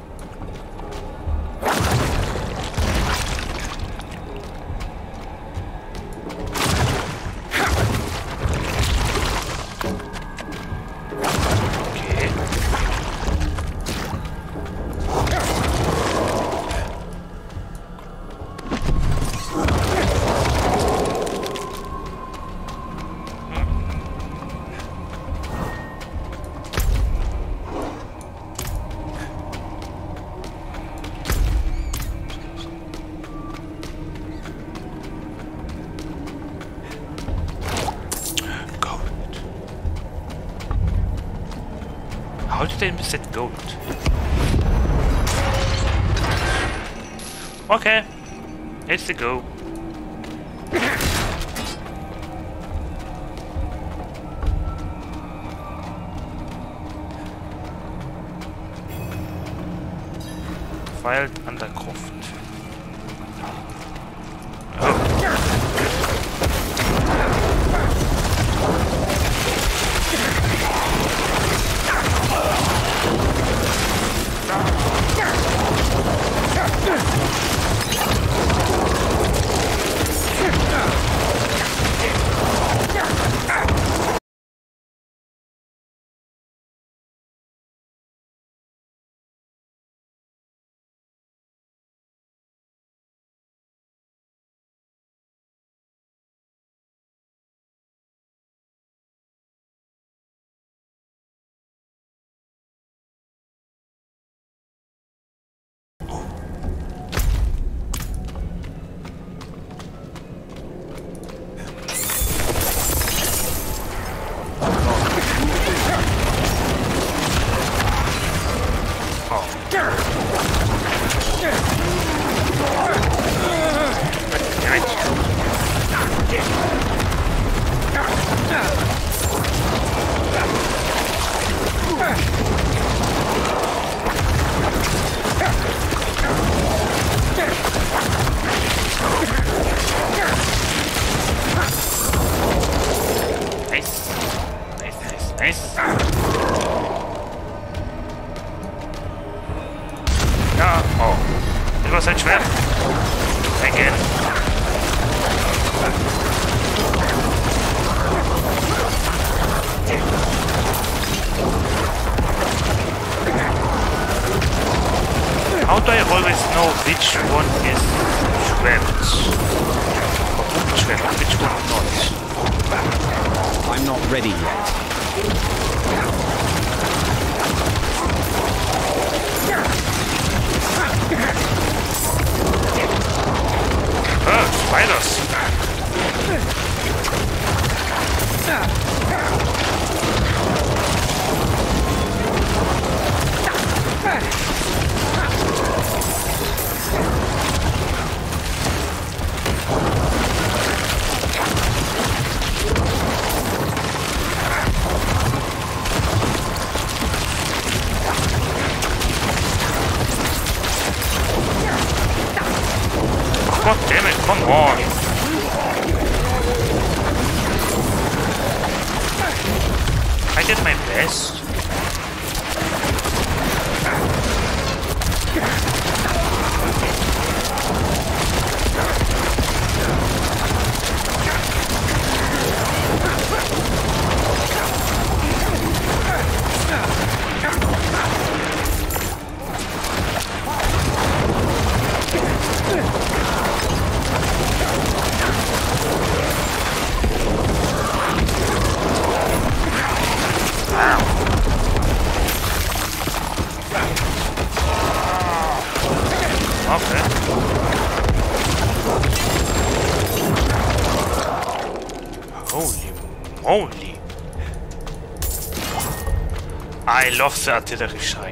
Loch für Artillerie schreiben.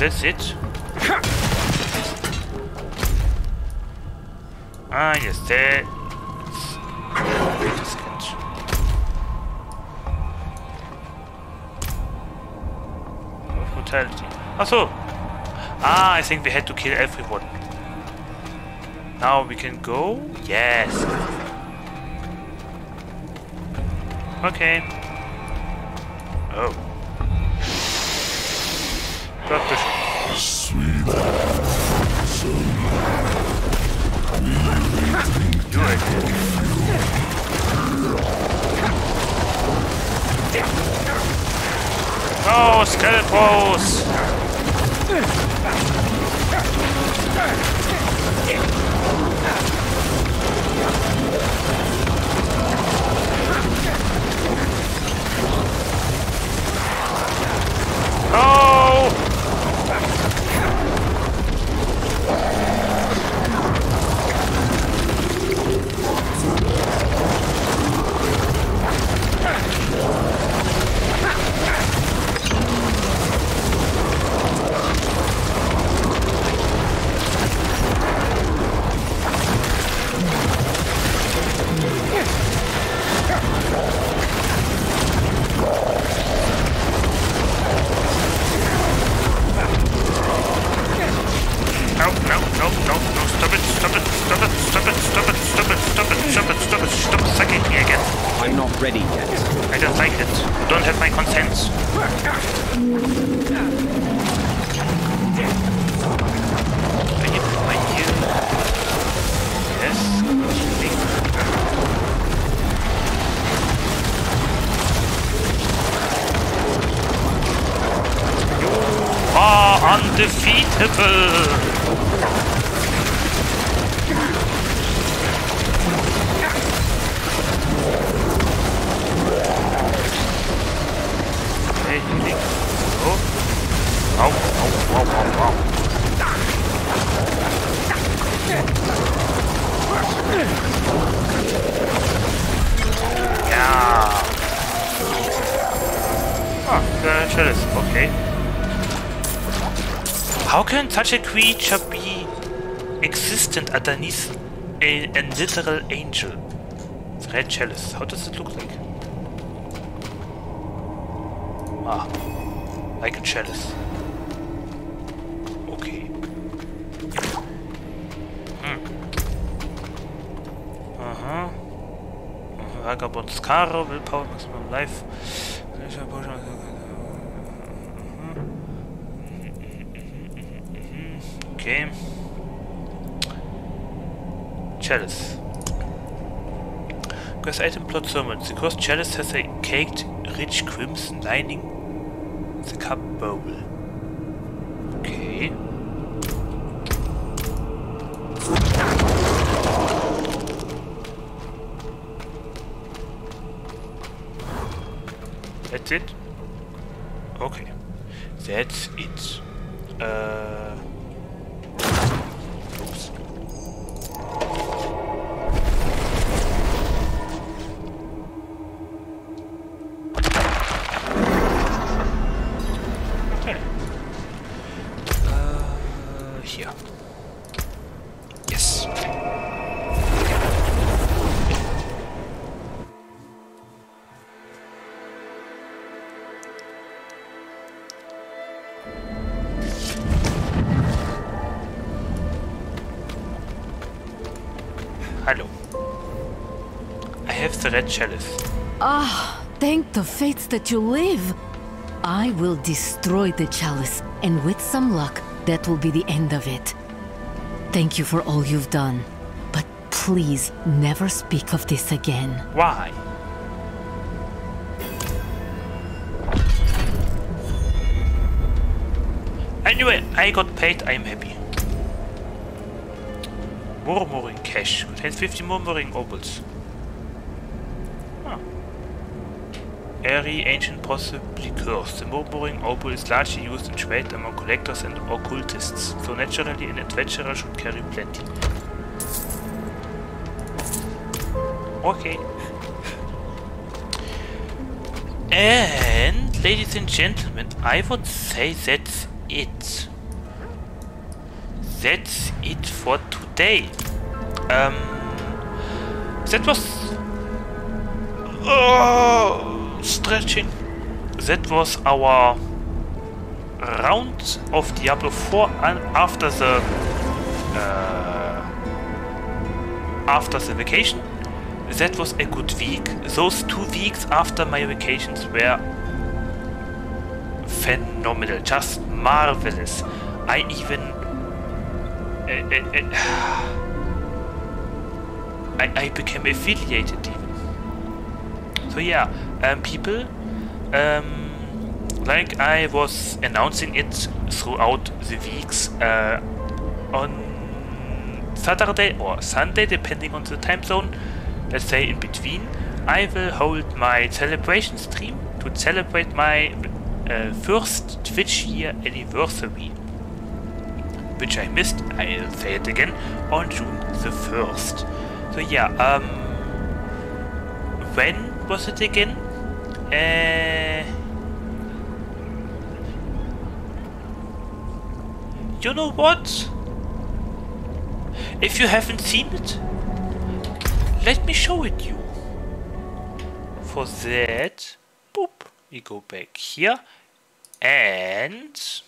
that's it. Ah, yes, there. Wait a Achso! Ah, I think we had to kill everyone. Now we can go? Yes! Okay. Geld raus! literal angel. Red chalice. How does it look like? Ah, like a chalice. Okay. Hm. Aha. Mhm, Vagabond's car, willpower, maximum life. Mhm. Mhm, okay. Chalice plot summons. The cursed chalice has a caked, rich crimson lining the cup bowl. Okay. That's it? Okay. That's the red chalice. Ah, thank the fates that you live. I will destroy the chalice, and with some luck, that will be the end of it. Thank you for all you've done. But please never speak of this again. Why? Anyway, I got paid, I'm happy. Murmuring Cache contains 50 Murmuring Obols. Airy, ancient, possibly cursed. The Murmuring Obol is largely used in trade among collectors and occultists, so naturally an adventurer should carry plenty. Okay. And, ladies and gentlemen, I would say that's it. That's it for today. Um, that was oh, stretching. That was our round of Diablo 4 and after the uh, after the vacation. That was a good week. Those two weeks after my vacations were phenomenal, just marvelous. I even uh, uh, I, I became affiliated even. So yeah, um, people, um, like I was announcing it throughout the weeks, uh, on Saturday or Sunday, depending on the time zone, let's say in between, I will hold my celebration stream to celebrate my uh, first Twitch year anniversary. Which I missed, I'll say it again, on June the 1st. So yeah, um, when was it again? Uh, you know what? If you haven't seen it, let me show it you. For that, boop, we go back here and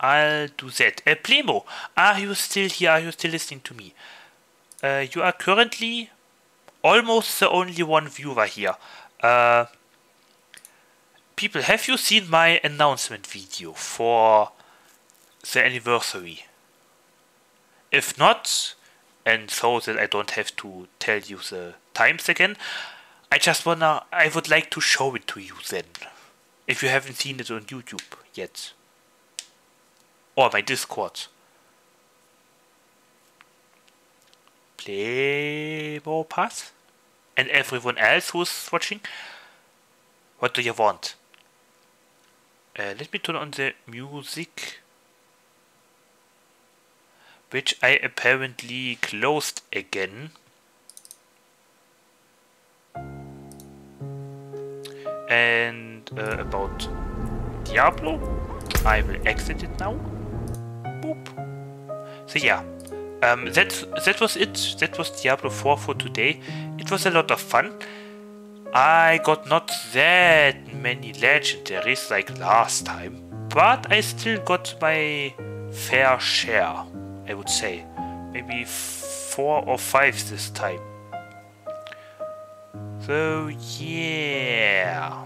I'll do that. Uh, Plemo, are you still here? Are you still listening to me? Uh, you are currently almost the only one viewer here. Uh, people, have you seen my announcement video for the anniversary? If not, and so that I don't have to tell you the times again, I just wanna, I would like to show it to you then. If you haven't seen it on YouTube yet. Or my Discord. Playbo Pass? And everyone else who's watching? What do you want? Uh, let me turn on the music. Which I apparently closed again. And uh, about Diablo, I will exit it now. Boop. So yeah, um, that that was it. That was Diablo 4 for today. It was a lot of fun. I got not that many legendaries like last time, but I still got my fair share, I would say. Maybe four or five this time. So yeah.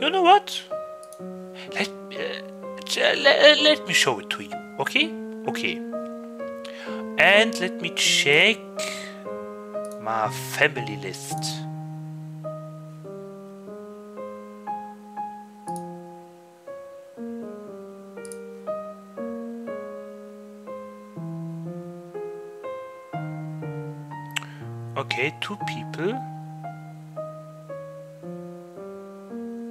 You know what? Let, uh, uh, let, let me show it to you. Okay? Okay. And let me check my family list. Okay, two people.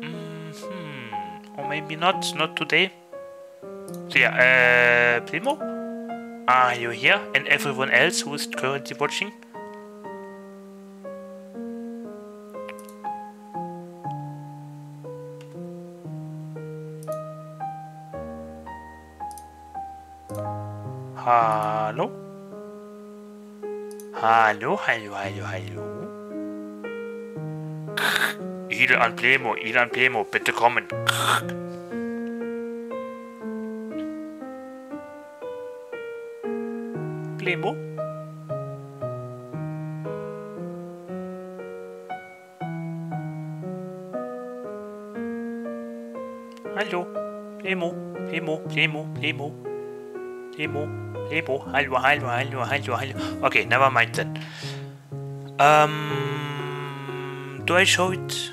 Mm hmm Or maybe not, not today. Yeah, uh, Primo? Are you here? And everyone else who is currently watching? Hallo? Hallo, hallo, hallo, hallo. Ilan Plemo, Ilan Plemo, bitte kommen. Plemo? Hallo, Plemo, Plemo, Plemo, Plemo, Plemo, Plemo, hallo, hallo, hallo, hallo, hallo. Okay, never mind then. Um, do I show it?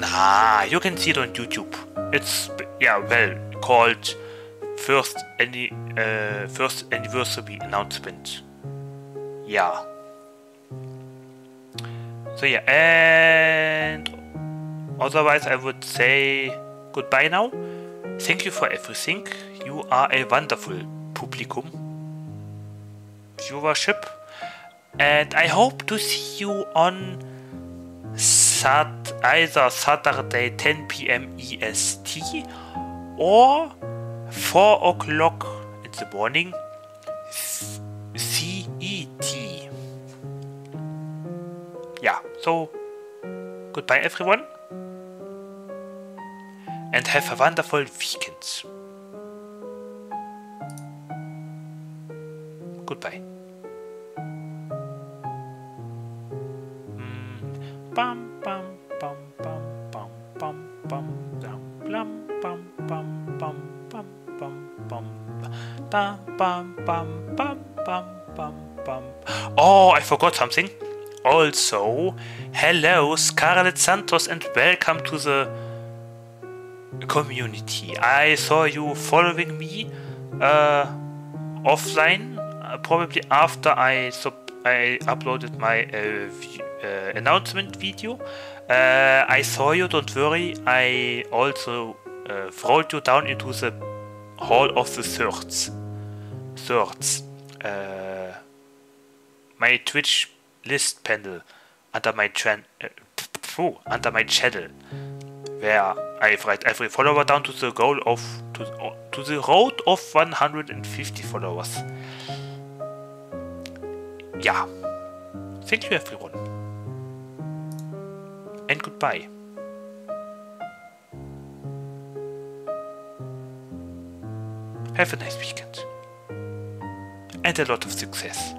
Nah, you can see it on YouTube. It's yeah, well called first any uh, first anniversary announcement. Yeah. So yeah, and otherwise I would say goodbye now. Thank you for everything. You are a wonderful publicum. Viewership. And I hope to see you on sat either Saturday 10 p.m. EST or 4 o'clock in the morning CET. Yeah, so goodbye everyone and have a wonderful weekend. Goodbye. Bum, bum, bum, bum, bum, bum, bum, bum, bum, bum, bum, bum, bum, bum, bum, bum, bum, bum, bum. Oh, I forgot something. Also, hello, Scarlet Santos, and welcome to the community. I saw you following me uh, offline, uh, probably after I sub I uploaded my uh, v- uh, announcement video. Uh, I saw you, don't worry. I also uh, followed you down into the Hall of the Thirds. Thirds. Uh, my Twitch list panel under my uh, under my channel where I write every follower down to the goal of to, to the road of 150 followers. Yeah. Thank you everyone. And goodbye. Have a nice weekend. And a lot of success.